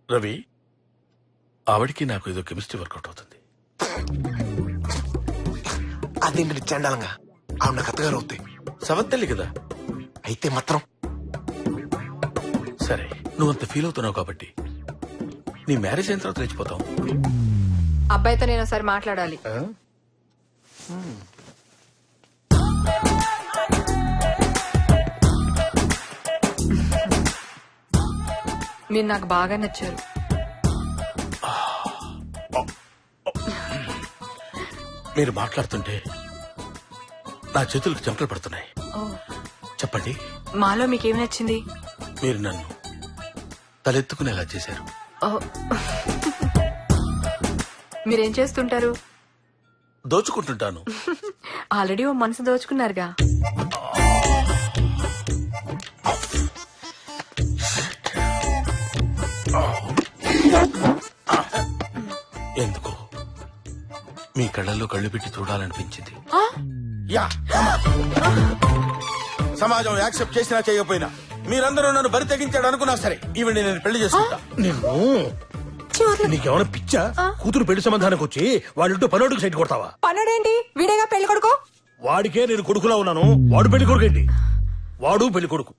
రవి ఆవిడికి నాకు ఏదో కెమిస్ట్రీ వర్కౌట్ అవుతుంది. అదేంటి చండాలంగా ఆవిడ నాకు అత్తగారు అవుతాయి సవత్తల్లి కదా? అయితే మాత్రం. సరే నువ్వు అంత ఫీల్ అవుతున్నావు కాబట్టి నీ మ్యారేజ్ అయిన తర్వాత రెచ్చిపోతావు. అబ్బాయితో నేను ఒకసారి మాట్లాడాలి. మీరు నాకు బాగా నచ్చారు. మీరు మాట్లాడుతుంటే నా చేతులకు చెమటలు పడుతున్నాయి. ఓ, చెప్పండి. మాలో మీకేం నచ్చింది? మీరు నన్ను తలెత్తుకునేలా చేశారు. ఓ. మీరేం చేస్తుంటారు? దోచుకుంటుంటాను. ఆల్రెడీ ఓ మనసు దోచుకున్నారుగా. మీ కళ్ళల్లో కళ్ళు పెట్టి చూడాలనిపించింది. యా. సమాజం యాక్సెప్ట్ చేసినా చేయకపోయినా మీరందరూ నన్ను బరి తెగించాడు అనుకున్నా సరే ఈవిడ నేను పెళ్ళి చేసుకుంటా. నిన్ను? నీకేమైనా పిచ్చా? కూతురు పెళ్ళి సంబంధానికి వచ్చి వాళ్ళింటూ పనోడికి సైట్ కొడతావా? పన్నడేంటి వీడేగా పెళ్ళి కొడుకు? వాడికే నేను కొడుకులా ఉన్నాను. వాడు పెళ్ళి కొడుకు ఏంటి? వాడు పెళ్ళి కొడుకు.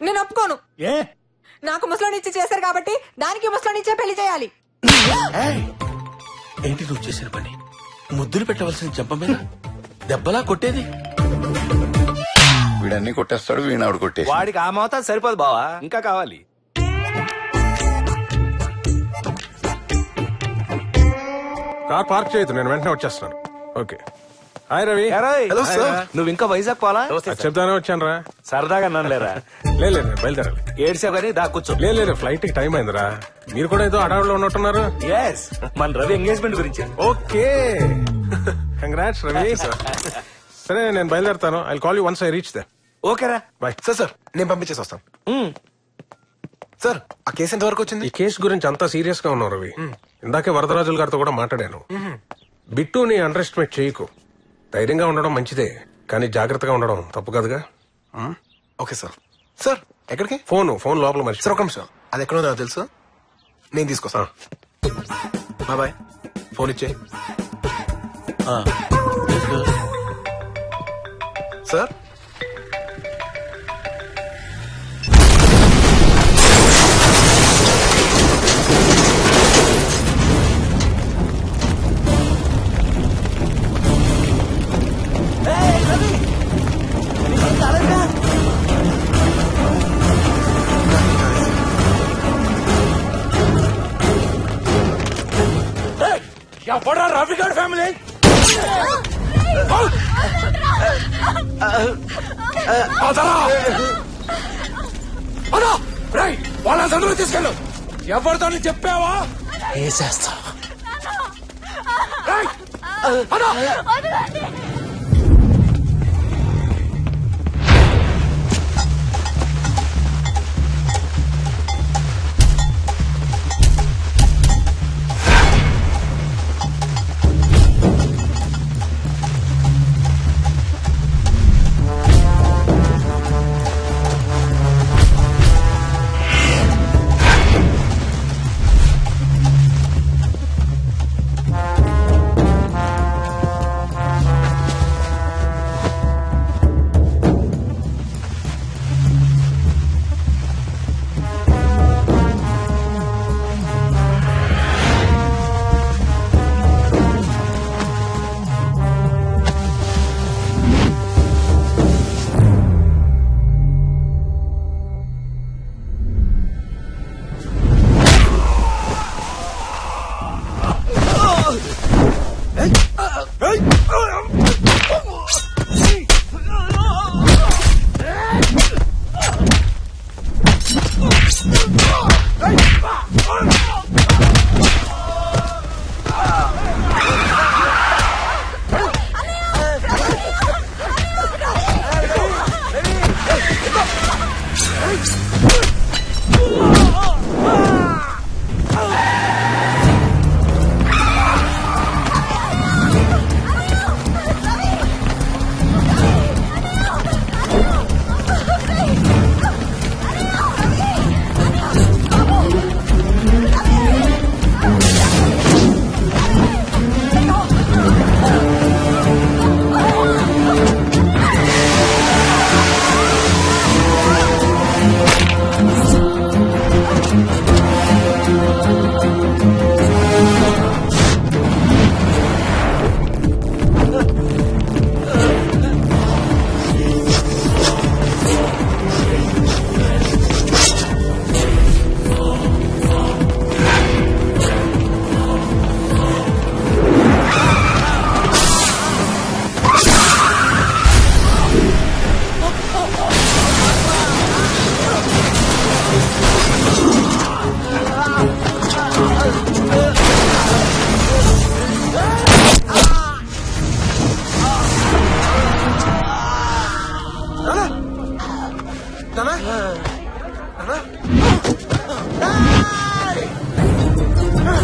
నేను ఒప్పుకోను. ఏ? నాకు ముసలోనిచ్చి చేశారు కాబట్టి దానికి ముసలోనిచ్చే పెళ్ళి చేయాలి. ఏంటి నువ్వు చేసిన పని? ముద్దులు పెట్టవలసిన చెంప మీద? దెబ్బలా కొట్టేది? వీడన్నీ కొట్టేస్తాడు వీణావిడ కొట్టేసి వాడికి ఆ మోతాదు సరిపోదు బావా ఇంకా కావాలి. కార్ పార్క్ చేయొద్దు నేను వెంటనే వచ్చేస్తున్నాను. Okay. Hi Ravi. Hello sir. నువ్వు ఇంకా వైజాగ్ పోలా చెప్తానే వచ్చాను రా సరదాగా నన్ను లేరా? లేదు లేదు బయలుదేరాలి. ఏడ్చావు కానీ దా కూర్చో. లేదు లేదు ఫ్లైట్కి టైం అయిందిరా. మీరు కూడా ఏదో అడవిలో ఉన్నట్టున్నారు? ఎస్ మన రవి ఎంగేజ్మెంట్ గురించి. ఓకే. కంగ్రాట్స్ రవి. సరే నేను బయలుదేరుతాను. I call you once I reach there ఓకేరా బాయ్ సార్ సార్ నేను పంపించేసి వస్తాను. సార్ ఆ కేసు ఎంత వరకు వచ్చింది? ఈ కేసు గురించి అంతా సీరియస్గా ఉన్నావు రవి. ఇందాకే వరదరాజుల గారితో కూడా మాట్లాడాను. బిట్టుని అండర్ ఎస్టిమేట్ చేయకు. ధైర్యంగా ఉండడం మంచిదే కానీ జాగ్రత్తగా ఉండడం తప్పు కదుగా? Okay sir. సార్ ఎక్కడికి? ఫోన్ ఫోన్ లోపల మరి. సార్ ఒక నిమిషం. అది ఎక్కడో నాకు తెలుసు. నేను తీసుకొస్తాను బాయ్ బాయ్. ఫోన్ ఇచ్చే సార్ ఎవడా రవి గారి ఫ్యామిలీ వాళ్ళందరూ తీసుకెళ్ళు ఎవరితో చెప్పావా వేసేస్తా రేయ్,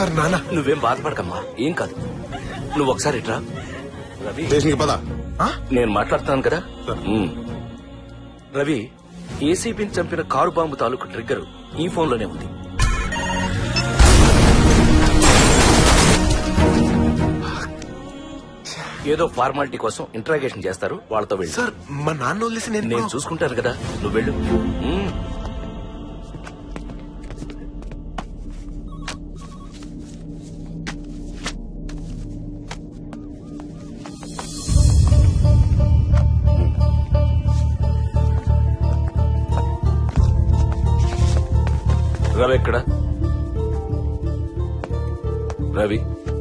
సార్ నాన్న నువ్వేం బాధపడకమ్మా. ఏం కాదు. నువ్వు ఒకసారి ఇట్రా. రవి. స్టేషన్కి పద. నేను మాట్లాడుతున్నాను కదా. రవి ఏసీపీని చంపిన కారు బాంబు తాలూకు ట్రిగ్గర్ ఈ ఫోన్లోనే ఉంది. ఏదో ఫార్మాలిటీ కోసం ఇంట్రాగేషన్ చేస్తారు వాళ్ళతో వెళ్ళి. సార్ మా నాన్న వదిలేసి నేను నేను చూసుకుంటాను కదా. నువ్వు వెళ్ళు.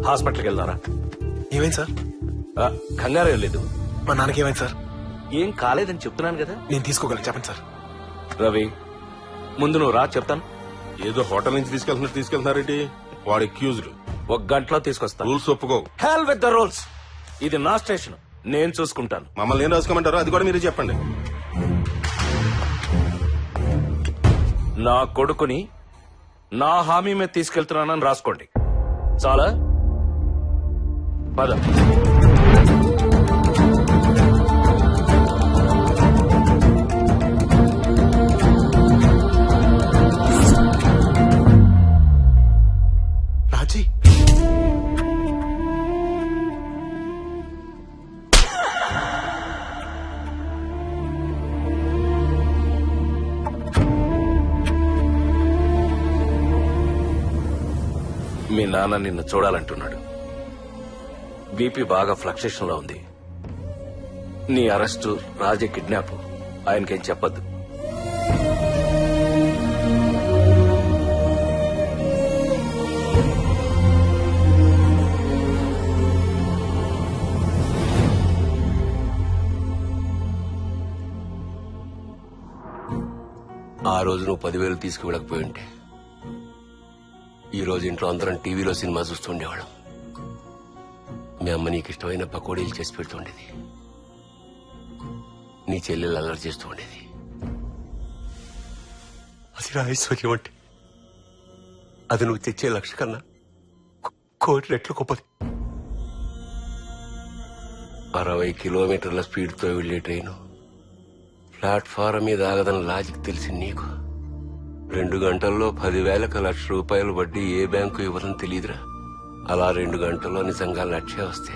హాస్పిటల్కి వెళ్దారా? ఏమైంది సార్? కంగారు లేదు. మా నాన్నకి ఏమైంది సార్? ఏం కాలేదని చెప్తున్నాను కదా? నేను తీసుకోగలను చెప్పండి సార్. రవి ముందు నువ్వు రా చెప్తాను. ఏదో హోటల్ నుంచి తీసుకెళ్తున్నట్టు తీసుకెళ్తున్నారేంటి? వాడు అక్యూజ్డ్ ఒక గంటలో తీసుకొస్తా. రూల్స్ ఒప్పుకో. హెల్ విత్ ద రూల్స్ ఇది నా స్టేషన్. నేను చూసుకుంటాను. మమ్మల్ని ఏం రాసుకోమంటారో అది కూడా మీరే చెప్పండి. నా కొడుకుని నా హామీ మీద తీసుకెళ్తున్నానని రాసుకోండి. చాలా పద. రాజీ. మీ నాన్న నిన్ను చూడాలంటున్నాడు. బీపీ బాగా ఫ్లక్సేషన్లో ఉంది. నీ అరెస్టు రాజే కిడ్నాప్. ఆయనకేం చెప్పద్దు. ఆ రోజు నువ్వు పదివేలు తీసుకువెళ్ళకపోయి ఉంటే ఈ రోజు ఇంట్లో అందరం టీవీలో సినిమా చూస్తుండేవాళ్ళం మీ అమ్మ నీకు ఇష్టమైన పకోడీలు చేసి పెడుతుండేది. నీ చెల్లెలు అల్లరి చేస్తూ ఉండేది. అది నా ఐశ్వర్యం అంటే. అది నువ్వు తెచ్చే లక్ష కన్నా కోటి రెట్లు గొప్పది. అరవై కిలోమీటర్ల స్పీడ్తో వెళ్ళే ట్రైను. ప్లాట్ఫారం మీద ఆగదని లాజిక్ తెలిసి నీకు. రెండు గంటల్లో పదివేలకు లక్ష రూపాయలు వడ్డీ ఏ బ్యాంకు ఇవ్వదని తెలియదురా అలా రెండు గంటల్లో నిజంగా నడిచే వస్తే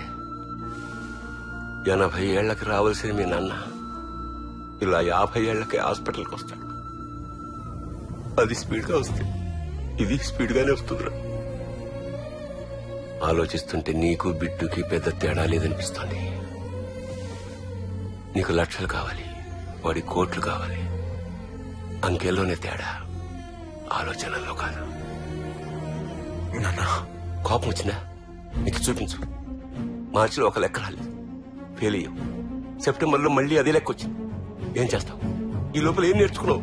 ఎనభై ఏళ్ళకు రావాల్సిన మీ నాన్న. ఇలా యాభై ఏళ్ళకే హాస్పిటల్కి వస్తాడు. అది స్పీడ్గా వస్తే ఇది స్పీడ్గానే వస్తుందిరా. ఆలోచిస్తుంటే నీకు బిడ్డుకి పెద్ద తేడా లేదనిపిస్తోంది. నీకు లక్షలు కావాలి వాడి కోట్లు కావాలి. అంకెల్లోనే తేడా ఆలోచనల్లో కాదు. కోపం వచ్చిందా? నీకు చూపించు. మార్చిలో ఒక లెక్క రాలేదు. ఫెయిల్ అయ్యావు. సెప్టెంబర్లో మళ్ళీ అదే లెక్క వచ్చింది. ఏం చేస్తావు? ఈ లోపల ఏం నేర్చుకున్నావు?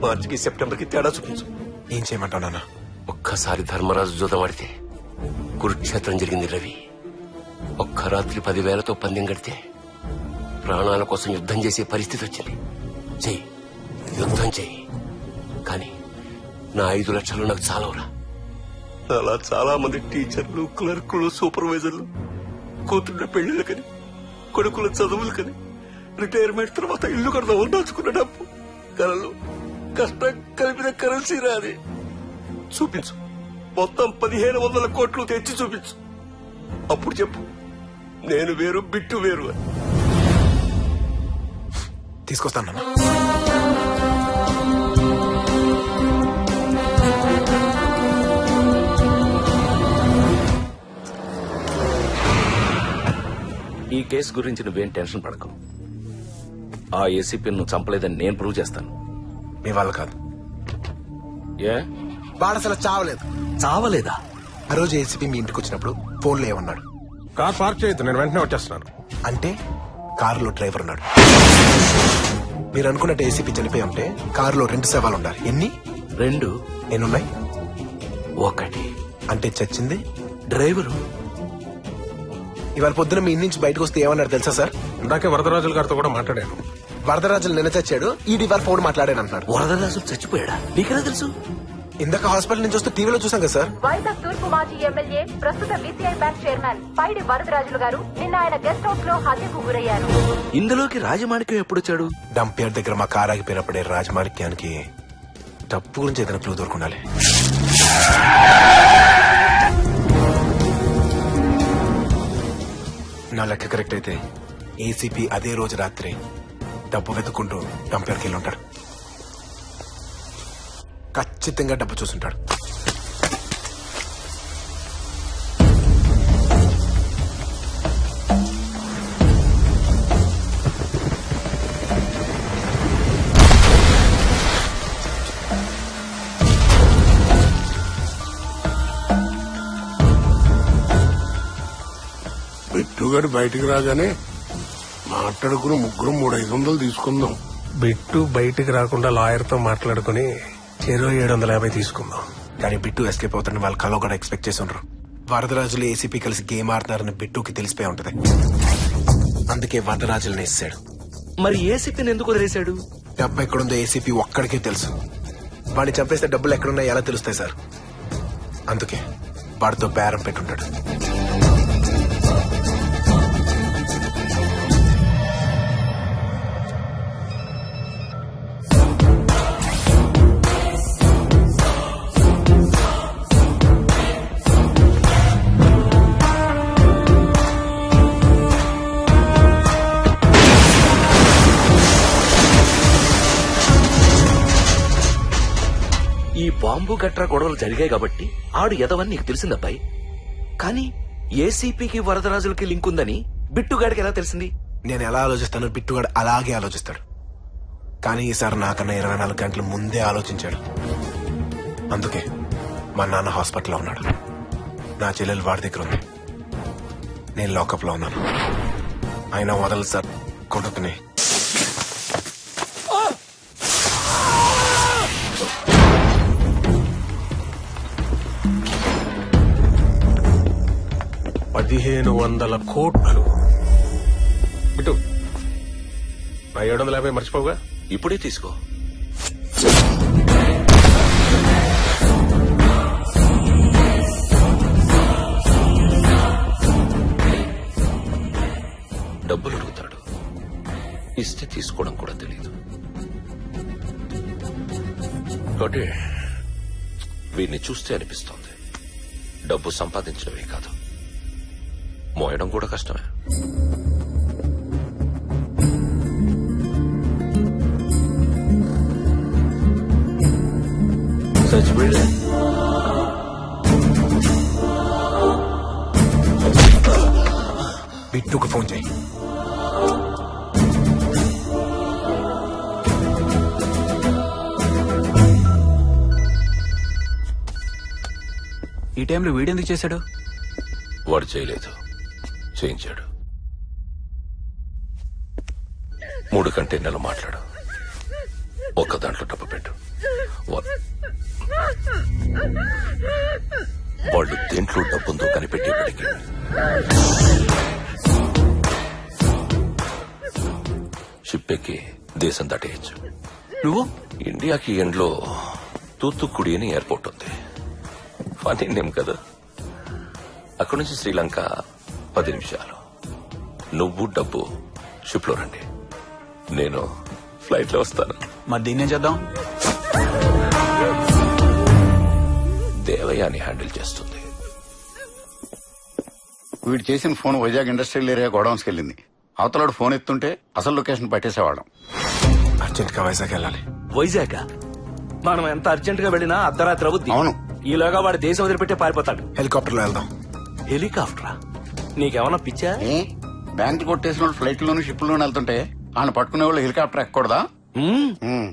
మార్చికి సెప్టెంబర్కి తేడా చూపించు. ఏం చేయమంటావు నాన్న? ఒక్కసారి ధర్మరాజు జూదం ఆడితే కురుక్షేత్రం జరిగింది రవి. ఒక్క రాత్రి పదివేలతో పందెం కడితే ప్రాణాల కోసం యుద్ధం చేసే పరిస్థితి వచ్చింది. చెయ్యి. యుద్ధం చెయ్యి. కానీ నా ఐదు లక్షలు నాకు చాలవురా. అలా చాలా మంది టీచర్లు క్లర్కులు సూపర్వైజర్లు కూతుళ్ళ పెళ్ళిళ్ళకని కొడుకుల చదువులకని రిటైర్మెంట్ తర్వాత ఇల్లు కడదామని దాచుకున్న డబ్బు. కలలు కష్టం కలిపిన కరెన్సీ రాది. చూపించు. మొత్తం పదిహేను వందల కోట్లు తెచ్చి చూపించు. అప్పుడు చెప్పు. నేను వేరు బిట్టు వేరు అని. తీసుకొస్తాను ఈ కేసు గురించి నువ్వేం టెన్షన్ పడకు. ఆ ఏసీపీ నువ్వు చంపలేదని నేను ప్రూవ్ చేస్తాను. మీ వాళ్ళు కాదు. ఏ? వాడు అసలు చావలేదు. చావలేదా? ఆ రోజు ఏసీపీ మీ ఇంటికి వచ్చినప్పుడు ఫోన్లో ఏమన్నాడు? కార్ పార్క్ చేయొద్దు నేను వెంటనే వచ్చేస్తున్నాను. అంటే కారులో డ్రైవర్ ఉన్నాడు. మీరు అనుకున్నట్టు ఏసీపీ చనిపోయి ఉంటే కారులో రెండు శవాలు ఉండాలి. ఎన్ని? రెండు. ఎన్నున్నాయి? ఒకటి. అంటే చచ్చింది? డ్రైవరు? ఇవాళ పొద్దున మీ ఇంటి నుంచి బయటకు వస్తే ఏమన్నారు తెలుసా సార్? ఇందాకే వరదరాజుల గారితో కూడా మాట్లాడాను. వరదరాజులు నిన్న చచ్చాడు ఈ ఇవాళ ఫోన్ మాట్లాడాను అంటున్నాడు వరదరాజులు చచ్చిపోయాడా? నీకెలా తెలుసు? ఇందాక హాస్పిటల్ నుంచి వస్తే టీవీలో చూసాం కదా సార్. వైజాగ్ తూర్పు మాజీ ఎమ్మెల్యే ప్రస్తుత BCI bank chairman Paidi Varadarajulu గారు నిన్న ఆయన గెస్ట్ హౌస్లో హత్యకు గురయ్యారు. ఇందులోకి రాజమాణిక్యం ఎప్పుడొచ్చాడు? డంపియర్ దగ్గర మా కార్ ఆగిపోయినప్పుడే రాజమాణిక్యానికి డబ్బు గురించి ఏదైనా క్లూ దొరుకుండాలి నా లెక్క కరెక్ట్ అయితే ఏసీపీ అదే రోజు రాత్రి డబ్బు వెతుక్కుంటూ డంపర్కి వెళ్ళి ఉంటాడు. ఖచ్చితంగా డబ్బు చూసుంటాడు. బిట్టుగాడు బయటికి రాగానే మాట్లాడుకుని ముగ్గురు మూడు ఐదు వందలు తీసుకుందాం. బిట్టు బయటికి రాకుండా లాయర్తో మాట్లాడుకుని చెరో ఏడు వందల యాభై తీసుకుందాం. కానీ బిట్టు ఎస్కేప్ అవుతారని వాళ్ళు కలో కూడా ఎక్స్పెక్ట్ చేసి ఉండరు. వరదరాజులు ఏసీపీ కలిసి గేమ్ ఆడుతున్నారని బిట్టుకి తెలిసిపోయి ఉంటది. అందుకే వరదరాజులను వేసాడు మరి ఏసీపీని ఎందుకు వదిలేశాడు? డబ్బు ఎక్కడుందో ఏసీపీ ఒక్కడికే తెలుసు. వాడిని చంపేస్తే డబ్బులు ఎక్కడున్నాయో ఎలా తెలుస్తాయి సార్? అందుకే వాడితో బేరం పెట్టుంటాడు. ఈ గట్రా గొడవలు జరిగాయి కాబట్టి ఆడు ఎదవని నీకు తెలిసిందబ్బాయి. కానీ ఏసీపీకి వరదరాజులకి లింక్ ఉందని బిట్టుగాడికి ఎలా తెలిసింది? నేను ఎలా ఆలోచిస్తానో బిట్టుగాడు అలాగే ఆలోచిస్తాడు. కానీ ఈసారి నాకన్నా ఇరవై నాలుగు గంటల ముందే ఆలోచించాడు. అందుకే మా నాన్న హాస్పిటల్లో ఉన్నాడు. నా చెల్లెలు వాడి దగ్గర ఉంది. నేను లాకప్లో ఉన్నాను. అయినా వదలదు సార్. కొడుకుని పదిహేను వందల కోట్లు. బిట్టు నా ఏడు వందల యాభై మర్చిపోగా ఇప్పుడే తీసుకో. డబ్బులు అడుగుతాడు ఇస్తే తీసుకోవడం కూడా తెలియదు కాబట్టి వీడిని చూస్తే అనిపిస్తోంది. డబ్బు సంపాదించడమే కాదు. మోయడం కూడా కష్టమే. సచ్ బిట్టుకు ఫోన్ చేయి. ఈ టైంలో వీడెందుకు చేశాడు? వాడు చేయలేదు. చేయించాడు మూడు కంటైనర్లు మాట్లాడు. ఒక్క దాంట్లో డబ్బు పెట్టు. వాళ్ళు దేంట్లో డబ్బుందో కనిపెట్టేప్పటికీ షిప్ ఎక్కి దేశం దాటేయచ్చు. నువ్వు? ఇండియాకి ఎండ్లో తూత్తుకుడి అని ఎయిర్పోర్ట్ ఉంది. ఫనీ నేమ్ కదా. అక్కడి నుంచి శ్రీలంక పది నిమిషాలు. నువ్వు డబ్బు షిప్లో రండి. నేను ఫ్లైట్లో వస్తాను. మరి దీన్నేం చేద్దాం? దేవయాని హ్యాండిల్ చేస్తుంది. వీడు చేసిన ఫోన్ వైజాగ్ ఇండస్ట్రియల్ ఏరియా గోడౌన్స్కి వెళ్ళింది. అవతలాడు ఫోన్ ఎత్తుంటే అసలు లొకేషన్ పట్టేసేవాళ్ళం. అర్జెంట్గా వైజాగ్ వెళ్ళాలి. వైజాగ్? మనం ఎంత అర్జెంట్గా వెళ్ళినా అర్ధరాత్రి అవుద్ది. అవును. ఈలోగా వాడు దేశం వదిలిపెట్టే పారిపోతాడు. హెలికాప్టర్లో వెళ్దాం. హెలికాప్టరా? నీకేమన్నా పిచ్చా? బ్యాంక్ కొట్టేసిన వాళ్ళు ఫ్లైట్ లోను షిప్ లోను వెళ్తుంటే వాళ్ళని పట్టుకునే వాళ్ళు హెలికాప్టర్ ఎక్కకూడదా?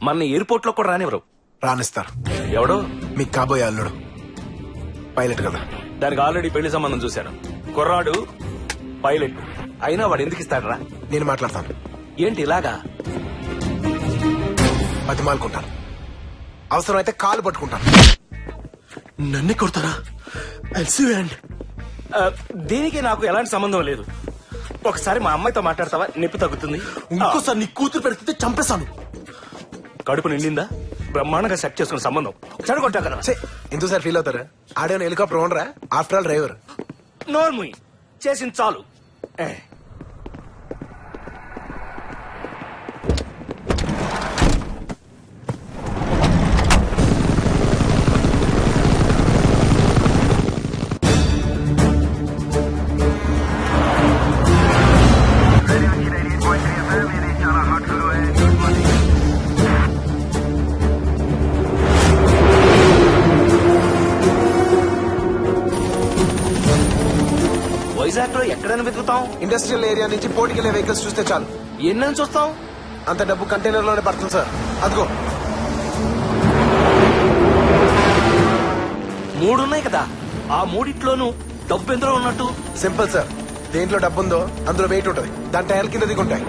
మన ఎయిర్పోర్ట్లో కూడా రానివ్వరు. రానిస్తారు. ఎవడు? మీకు కాబోయే అల్లుడు. పైలట్ కదా. దానికి ఆల్రెడీ పెళ్ళి సంబంధం చూశాను కుర్రాడు పైలట్. అయినా వాడు ఎందుకు ఇస్తాడరా? నేను మాట్లాడతాను. ఏంటి ఇలాగా? బతిమాలుకుంటాను. అవసరమైతే కాలు పట్టుకుంటాను. నన్ను కొడతారా? అండ్ దీనికి నాకు ఎలాంటి సంబంధం లేదు. ఒకసారి మా అమ్మాయితో మాట్లాడతావా? నొప్పి తగ్గుతుంది. ఇంకోసారి నీ కూతురు పెడితే చంపేస్తాను కడుపు నిండిందా? బ్రహ్మాండంగా సెట్ చేసుకున్న సంబంధం. చెడగొట్టా కదా. ఛే, ఎందుకు సార్ ఫీల్ అవుతారా? ఆడేమైనా హెలికాప్టర్ ఓనరా? ఆఫ్టర్ ఆల్ డ్రైవర్ నోర్ముయ్. చేసింది చాలు. ఏ. వెతుకుతాం? ఇండస్ట్రియల్ ఏరియా నుంచి పోటీకెళ్ళే వెహికల్స్ చూస్తే చాలు. ఎన్నని చూస్తాం అంత డబ్బు కంటైనర్లోనే పడుతుంది సార్ అదిగో. మూడున్నాయి కదా. ఆ మూడిట్లోనూ డబ్బు ఎందులో ఉన్నట్టు? సింపుల్ సార్ దేంట్లో డబ్బు ఉందో అందులో వెయిట్ ఉంటుంది. దాని టైర్ కింద దిగుంటాయి.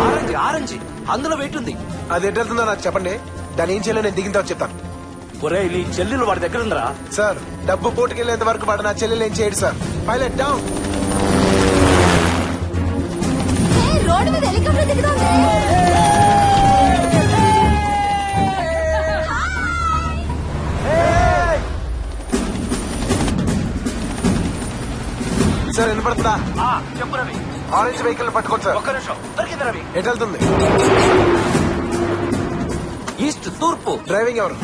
Orange orange. అందులో వెయిట్ ఉంది. అది ఎట్టెళ్తుందో నాకు చెప్పండి. దాని ఏం చేయలేదు నేను దిగిన తర్వాత చెప్తాను. ఒరే నీ చెల్లెలు వాడి దగ్గర ఉందరా. సార్ డబ్బు పోటుకెళ్ళేంత వరకు వాడు నా చెల్లెలు ఏం చేయడు సార్ పైలట్ డౌన్ రోడ్డు మీద హెలికాప్టర్ దిగుతుంది. సార్ వినపడుతుందా? చెప్పు రవి. ఆరెంజ్ వెహికల్ పట్టుకోండి సార్ ఒక్క నిమిషం. దొరికింది రవి. ఎటు వెళ్తుంది? ఈస్ట్ తూర్పు. డ్రైవింగ్ ఎవరు?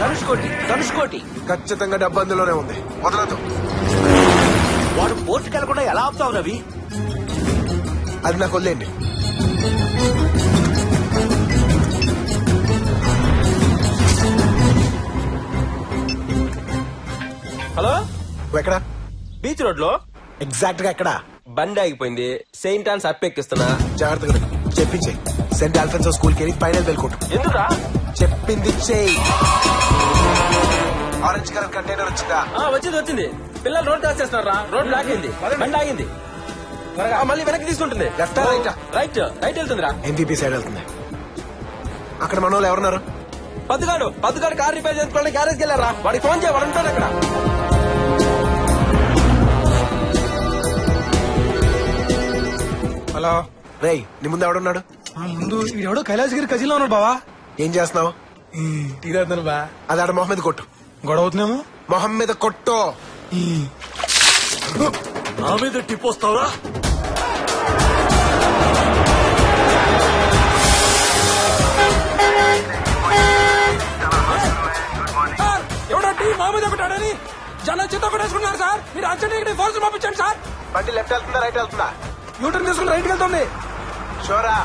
ధనుష్కోటి ధనుష్కోటి ఖచ్చితంగా డబ్బు అందులోనే ఉంది. వదలదు వాడు పోర్టుకి వెళ్ళకుండా ఎలా ఆపుతావు రవి? అది నాకు వదిలేండి హలో? ఎక్కడ? బీచ్ రోడ్లో ఎగ్జాక్ట్గా ఎక్కడ? బండి ఆగిపోయింది. సెయింట్ ఆన్స్ అప్ ఎక్కిస్తున్నా. జాగ్రత్తగా చెప్పించే. సెంట్ ఆల్ఫెన్సో స్కూల్కి వెళ్ళి ఫైనల్ వెళ్ళుకుంటు ఎందుకురా? చెప్పింది చేయి ఆరెంజ్ కలర్ కంటైనర్ వచ్చిందా? ఆ, వచ్చింది వచ్చింది. పిల్లలు రోడ్ క్రాస్ చేస్తున్నారా? రోడ్ బ్లాక్ అయింది. బండి ఆగింది. త్వరగా, ఆ, మళ్ళీ వెనక్కి తీసుకుంటుంది. Left right? రైట్ రైట్ వెళ్తుందిరా. ఎన్టీపీ సైడ్ వెళ్తుంది. అక్కడ మన వాళ్ళు ఎవరున్నారు? పద్దుగాడు పద్దుగాడు కార్ రిపేర్ చేసుకోవడానికి గ్యారేజ్కి వెళ్ళారా? వాడికి ఫోన్ చేయ వాడు ఉంటాడు అక్కడ. హలో. రేయ్ నీ ముందు ఎవడున్నాడు? ముందు ఎవడో కైలాసగిరి కజిలో ఉన్నాడు బావా. ఏం చేస్తున్నావు? తీరేద్దాను బా. అది ఆడ మొహం మీద కొట్టు. గొడవ అవుతున్నాము మొహం మీద కొట్టు నా మీద టిప్ వస్తావా ఎవడో టీ మా మీద కొట్టాడని జనం చేత కొట్టేసుకున్నారు సార్. మీరు అర్జెంట్ ఇక్కడ ఫోర్స్ పంపించండి సార్. బండి లెఫ్ట్ వెళ్తుందా రైట్ వెళ్తుందా? యూటర్న్ తీసుకుని రైట్కి వెళ్తుంది. షోరా.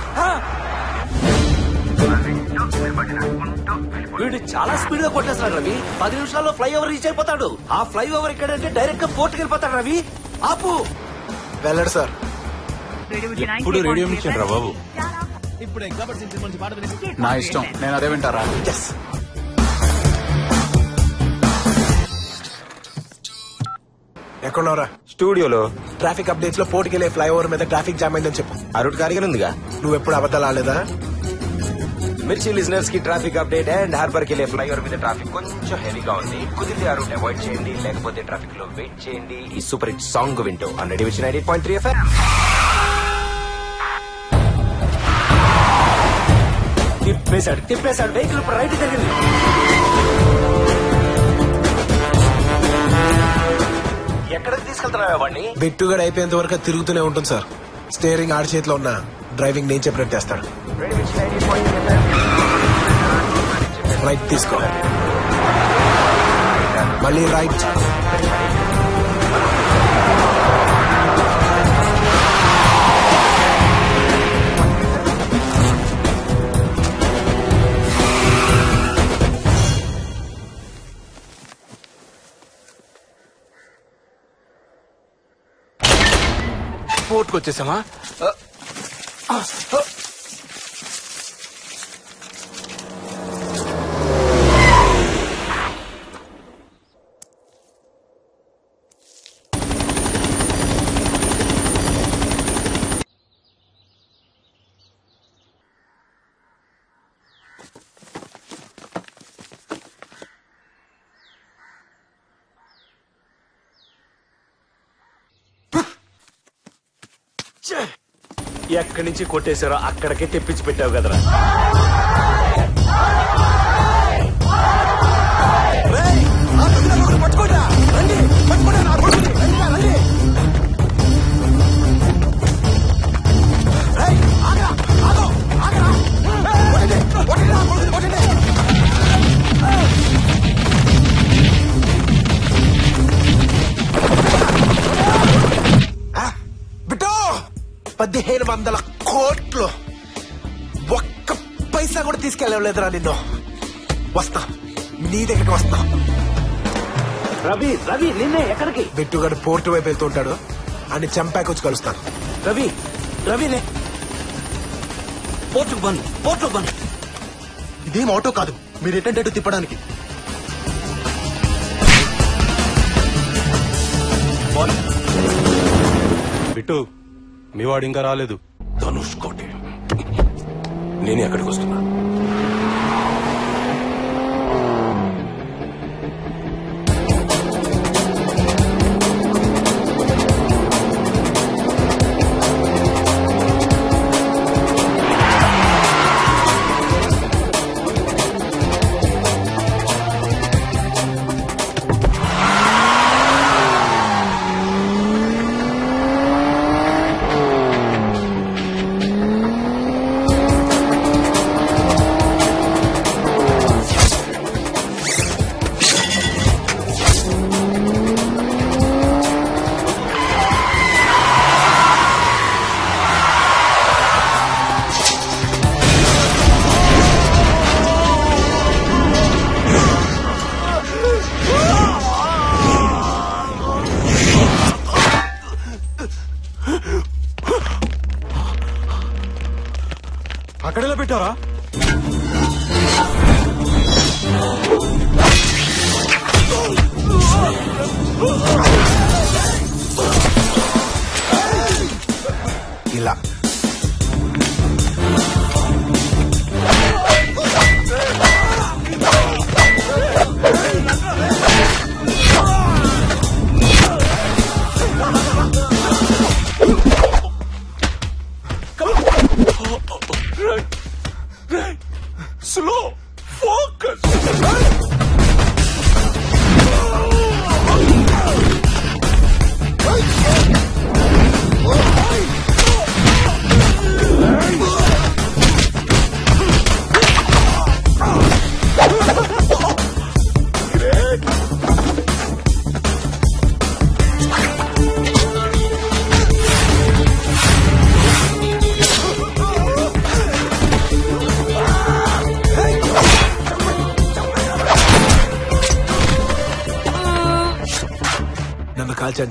వీడు చాలా స్పీడ్గా కొట్టేస్తున్నాడు రవి. పది నిమిషాల్లో ఫ్లైఓవర్ రీచ్ అయిపోతాడు. ఆ ఫ్లైఓవర్ ఎక్కడంటే డైరెక్ట్గా పోర్టుకి వెళ్ళిపోతాడు రవి. ఆపు. వెళ్ళడు సార్. ఎప్పుడు రేడియో మిషన్ రా బాబు? నా ఇష్టం. నేను అదే వింటారా? ఎక్కడున్నావురా? స్టూడియోలో. ట్రాఫిక్ అప్డేట్స్లో పోటీకెళ్ళే ఫ్లైఓవర్ మీద ట్రాఫిక్ జామ్ అయిందని చెప్పు. అరుట్ కారిగా ఉందిగా? నువ్వు ఎప్పుడు అబద్ధాలు ఆడలేదా? మిర్చి లిజనర్స్కి ట్రాఫిక్ అప్డేట్ అండ్ హార్బర్కి ఫ్లైఓవర్ మీద ట్రాఫిక్ కొంచెం హెవీగా ఉంది కుదిరితే ఆ రూట్ అవాయిడ్ చేయండి లేకపోతే ట్రాఫిక్లో వెయిట్ చేయండి ఈ సూపర్ హిట్ సాంగ్ వింటూ hundred division eight point three FM తిప్పేశాడు తిప్పేశాడు వెహికల్ రైట్ జరిగింది ఎక్కడికి తీసుకెళ్తున్నావా వాడిని బిట్టుగడ అయిపోయేంత వరకు తిరుగుతూనే ఉంటుంది సార్. స్టేరింగ్ ఆడి చేతిలో ఉన్నా. డ్రైవింగ్ నేను చెప్పినట్టు చేస్తాడు. రైట్ తీసుకో. మళ్ళీ రైట్ ఫోర్ట్కి వచ్చేసామా ఆ, ఆ, ఎక్కడి నుంచి కొట్టేశారో అక్కడికే తెప్పించి పెట్టావు కదరా. వందల కోట్లు ఒక్క పైసా కూడా తీసుకెళ్ళలేదురా నిన్ను. వస్తా నీ దగ్గరికి వస్తా. రవి రవి నిన్నే ఎక్కడికి? బిట్టుగాడు పోర్టు వైపు వెళ్తుంటాడు అని చంపాక వచ్చి కలుస్తాను. రవి రవినే పోర్టుకు బంద్ పోర్టుకు బంద్ ఇదేం ఆటో కాదు మీరు ఎటంటే తిప్పడానికి. బిట్టు మీవాడు ఇంకా రాలేదు. ధనుష్ కోటి. నేనే అక్కడికి వస్తున్నా.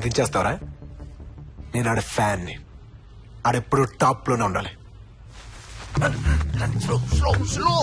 తగ్గించేస్తావరా నేను ఆడ ఫ్యాన్ని. ఆడెప్పుడు టాప్లోనే ఉండాలి. స్లో స్లో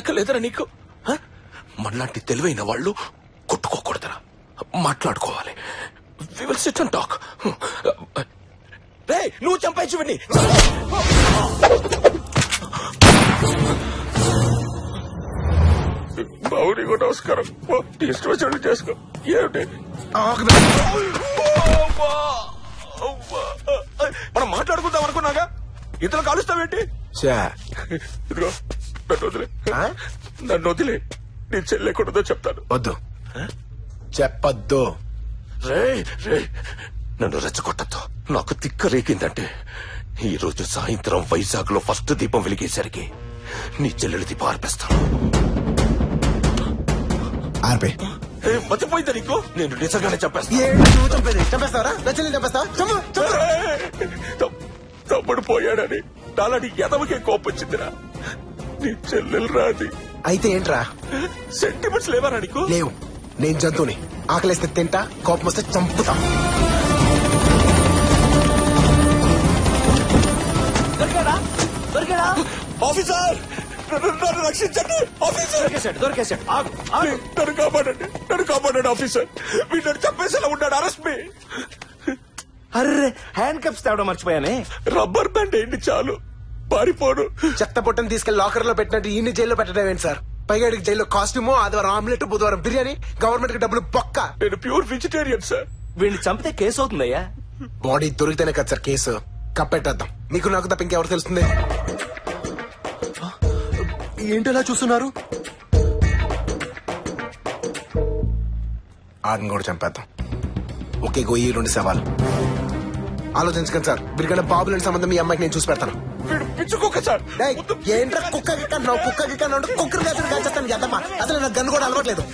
ప్రాణం అంటే లెక్క లేదురా నీకు. హ? మనలాంటి తెలివైన వాళ్ళు కొట్టుకోకూడదురా. మాట్లాడుకోవాలి. We will sit and talk రే నువ్వు చంపేచ్చు విని బావునిగో నమస్కారం. ఇష్టం వచ్చినట్టు చేసుకో. ఏమిటి? మనం మాట్లాడుకుందాం అనుకున్నాగా? ఇతను కాలుస్తావేంటి చా ఇదిగో నన్ను వదిలే నన్ను వదిలే. నీ చెల్లి ఎక్కడుందో చెప్తాను. వద్దు. చెప్పొద్దు. రే రే. నన్ను రెచ్చగొట్టద్దు. నాకు తిక్క రేగిందంటే ఈ రోజు సాయంత్రం వైజాగ్లో ఫస్ట్ దీపం వెలిగేసరికి నీ చెల్లెలి దీపం ఆర్పేస్తాను ఆర్పే. నీకు? నేను నిజంగానే చంపేస్తాను తమ్ముడు పోయాడని. నాలాంటి ఎదవకే కోపం వచ్చిందిరా. నీ చెల్లెలు రాది అయితే ఏంట్రా? సెంటిమెంట్స్ లేవరా నీకు? లేవు. నేను జంతువుని ఆకలేస్తే తింటా కోపం వస్తే చంపుతా. దొరికాడా? దొరికాడా? ఆఫీసర్ నన్ను నన్ను రక్షించండి ఆఫీసర్ దొరికేశాడు దొరికేశాడు. ఆగు ఆగు. నన్ను కాపాడండి నన్ను కాపాడండి ఆఫీసర్ వీళ్ళని చంపేసేలా ఉన్నాడు అరెస్ట్ మీ అర్రే హ్యాండ్ కప్స్ తేవడం మర్చిపోయానే? రబ్బర్ బ్యాండ్ ఏంటి చాలు? పారిపోను. చెత్త పొట్టని తీసుకెళ్ళి లాకర్లో పెట్టినట్టు ఈయన్ని జైల్లో పెట్టడం ఏంటి సార్? పైగా జైల్లో కాస్ట్యూమ్ ఆదివారం ఆమ్లెట్ బుధవారం బిర్యానీ గవర్నమెంట్కి డబ్బులు పక్క నేను ప్యూర్ వెజిటేరియన్ సార్ వీడిని చంపితే కేసు అవుతుందయ్యా. బాడీ దొరికితేనే కదా సార్ కేసు. కప్పెట్టేద్దాం. మీకు నాకు తప్ప ఇంకెవరు తెలుస్తుంది? ఏంటలా చూస్తున్నారు? ఆడిని కూడా చంపేద్దాం. ఒకే గొయ్యి రెండు సవాలు. ఆలోచించకండి సార్. వీరికన్నా బాబులని సంబంధం మీ అమ్మాయికి నేను చూసి పెడతాను. వీడు పిచ్చుకోక సార్. డేయ్, ఏంట్రా కుక్క గిక్క అంటున్నావు? కుక్క గిక్క అంటే కుక్కర్ కాల్చి కాల్చేస్తాను ఎద్దమ్మా అసలు నాకు గన్ను కూడా అలవాట్లేదు.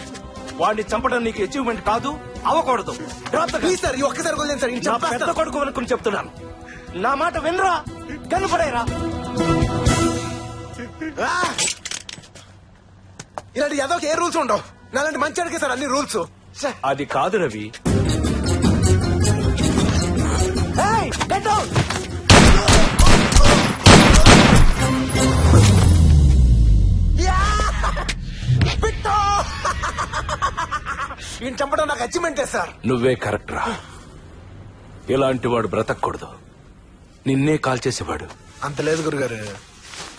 వాడిని చంపడం నీకు అచీవ్మెంట్ కాదు అవ్వకూడదు. Drop the gun. Please sir ఈ ఒక్కసారి వదిలేండి సార్ ఇంక నా పెద్ద. కొడుకు అనుకుని చెప్తున్నాను. నా మాట వినరా? కనపడేరా ఆ! ఇలాంటి ఏదో ఏ రూల్స్ ఉండవు? నాలాంటి మంచి అడిగే సార్ అన్ని రూల్స్. అది కాదు రవి. Hey, get down! ఈయన చంపడం నాకు అచీవ్మెంటే సార్. నువ్వే కరెక్ట్ రా. ఇలాంటి వాడు బ్రతకూడదు. నిన్నే కాల్ చేసేవాడు. అంత లేదు గురుగారు.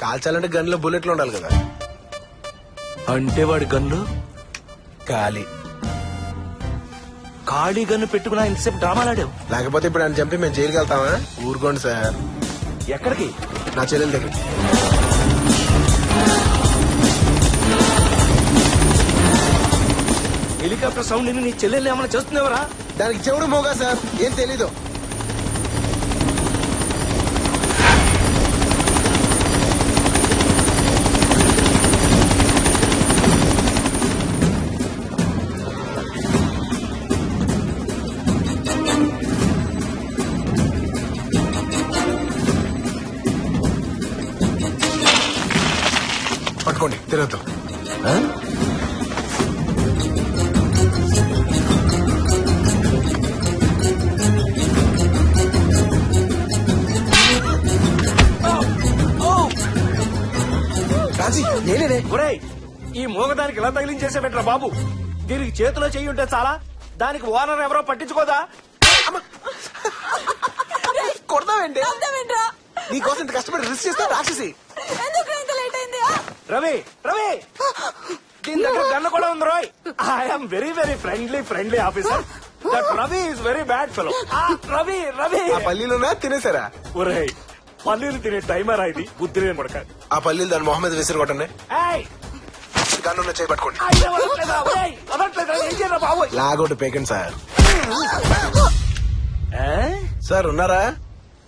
కాల్చాలంటే గన్లో బుల్లెట్లు ఉండాలి కదా. అంటే వాడి గన్ను? ఖాళీ. ఖాళీ గన్ను పెట్టుకున్నా ఇంతసేపు డ్రామాలాడావు లేకపోతే ఇప్పుడు ఆయన చంపి మేము జైలుకి వెళ్తామా? ఊరుకోండి సార్. ఎక్కడికి? నా చెల్లెల దగ్గర హెలికాప్టర్ సౌండ్ నీ చెల్లెలు ఏమైనా చేస్తున్నావరా? దానికి చెవుడు మోగా సార్. ఏం తెలీదు. బాబు దీనికి చేతిలో చెయ్యి ఉంటే చాలా దానికి ఓనర్ ఎవరో పట్టించుకోదా? కొడతావేంటి నీకోసం ఇంత కష్టపడి రిస్క్ చేస్తా రాక్షసి. రవి రవి. దీని దగ్గర గన్ను కూడా ఉంది రోయ్ I'm very very friendly friendly officer that Ravi is very bad fellow Ravi Ravi ఆ పల్లీలోనా తినేసారా ఒరేయ్ పల్లీలు తినే టైమర్ ఇది బుద్ధి లేని కొడక ఆ పల్లీలు దాని మొహమ్మద్ విసిరి కొట్టండి. ఏయ్, గన్నున్న చేయి పట్టుకోండి అయ్యో, వదలట్లేదా? ఒరేయ్, వదలట్లేదా? ఏం చేయరా బాబు లాగొట్టు పేకండి సార్. సార్ ఉన్నారా?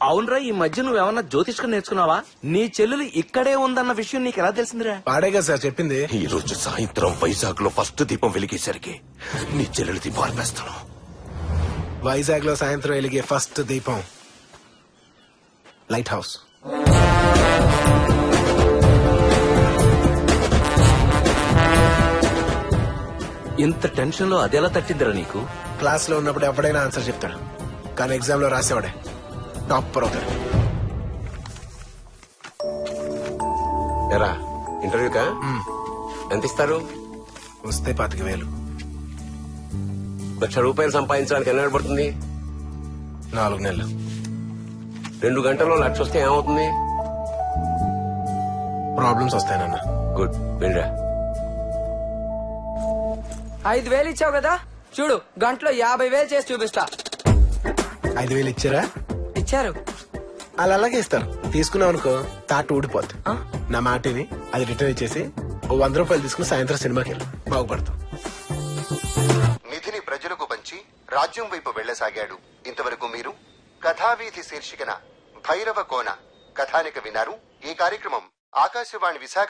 అవునరా ఈ మధ్య నువ్వేమన్నా జ్యోతిష్కం నేర్చుకున్నావా? నీ చెల్లెలు ఇక్కడే ఉందన్న విషయం నీకు ఎలా తెలిసిందిరా కదా సార్ చెప్పింది. ఈ రోజు సాయంత్రం వైజాగ్లో ఫస్ట్ దీపం వెలిగేసరికి నీ చెల్లెలి దీపం ఆర్పేస్తాను. వైజాగ్లో సాయంత్రం వెలిగే ఫస్ట్ దీపం. Lighthouse. ఇంత టెన్షన్లో అదెలా తట్టిందిరా నీకు? క్లాస్లో ఉన్నప్పుడు ఎవడైనా ఆన్సర్ చెప్తాడు. కానీ ఎగ్జామ్లో రాసేవాడే. టాపర్ అవుతాడు ఎరా ఇంటర్వ్యూకా? ఎంత ఇస్తారు? వస్తే పాతిక వేలు. లక్ష రూపాయలు సంపాదించడానికి ఎన్నడ పడుతుంది? నాలుగు నెలలు. రెండు గంటల్లో లక్ష వస్తే ఏమవుతుంది? ప్రాబ్లమ్స్ వస్తాయనన్న. గుడ్ వెళ్ళరా. ఐదు వేలు ఇచ్చావు కదా? చూడు గంటలో యాభై వేలు చేసి చూపిస్తా. ఐదు వేలు ఇచ్చారా? ఇచ్చారు. అలా అలాగే ఇస్తారు. తీసుకున్నావు అనుకో తాట ఊడిపోద్ది. నా మాటిని అది రిటర్న్ ఇచ్చేసి ఓ వంద రూపాయలు తీసుకుని సాయంత్రం సినిమాకి వెళ్ళి. బాగుపడతాం నిధిని ప్రజలకు పంచి రాజ్యం వైపు వెళ్ళసాగాడు ఇంతవరకు మీరు. కథావీధి శీర్షికన భైరవ కోన. కథానిక విన్నారు ఈ కార్యక్రమం ఆకాశవాణి విశాఖ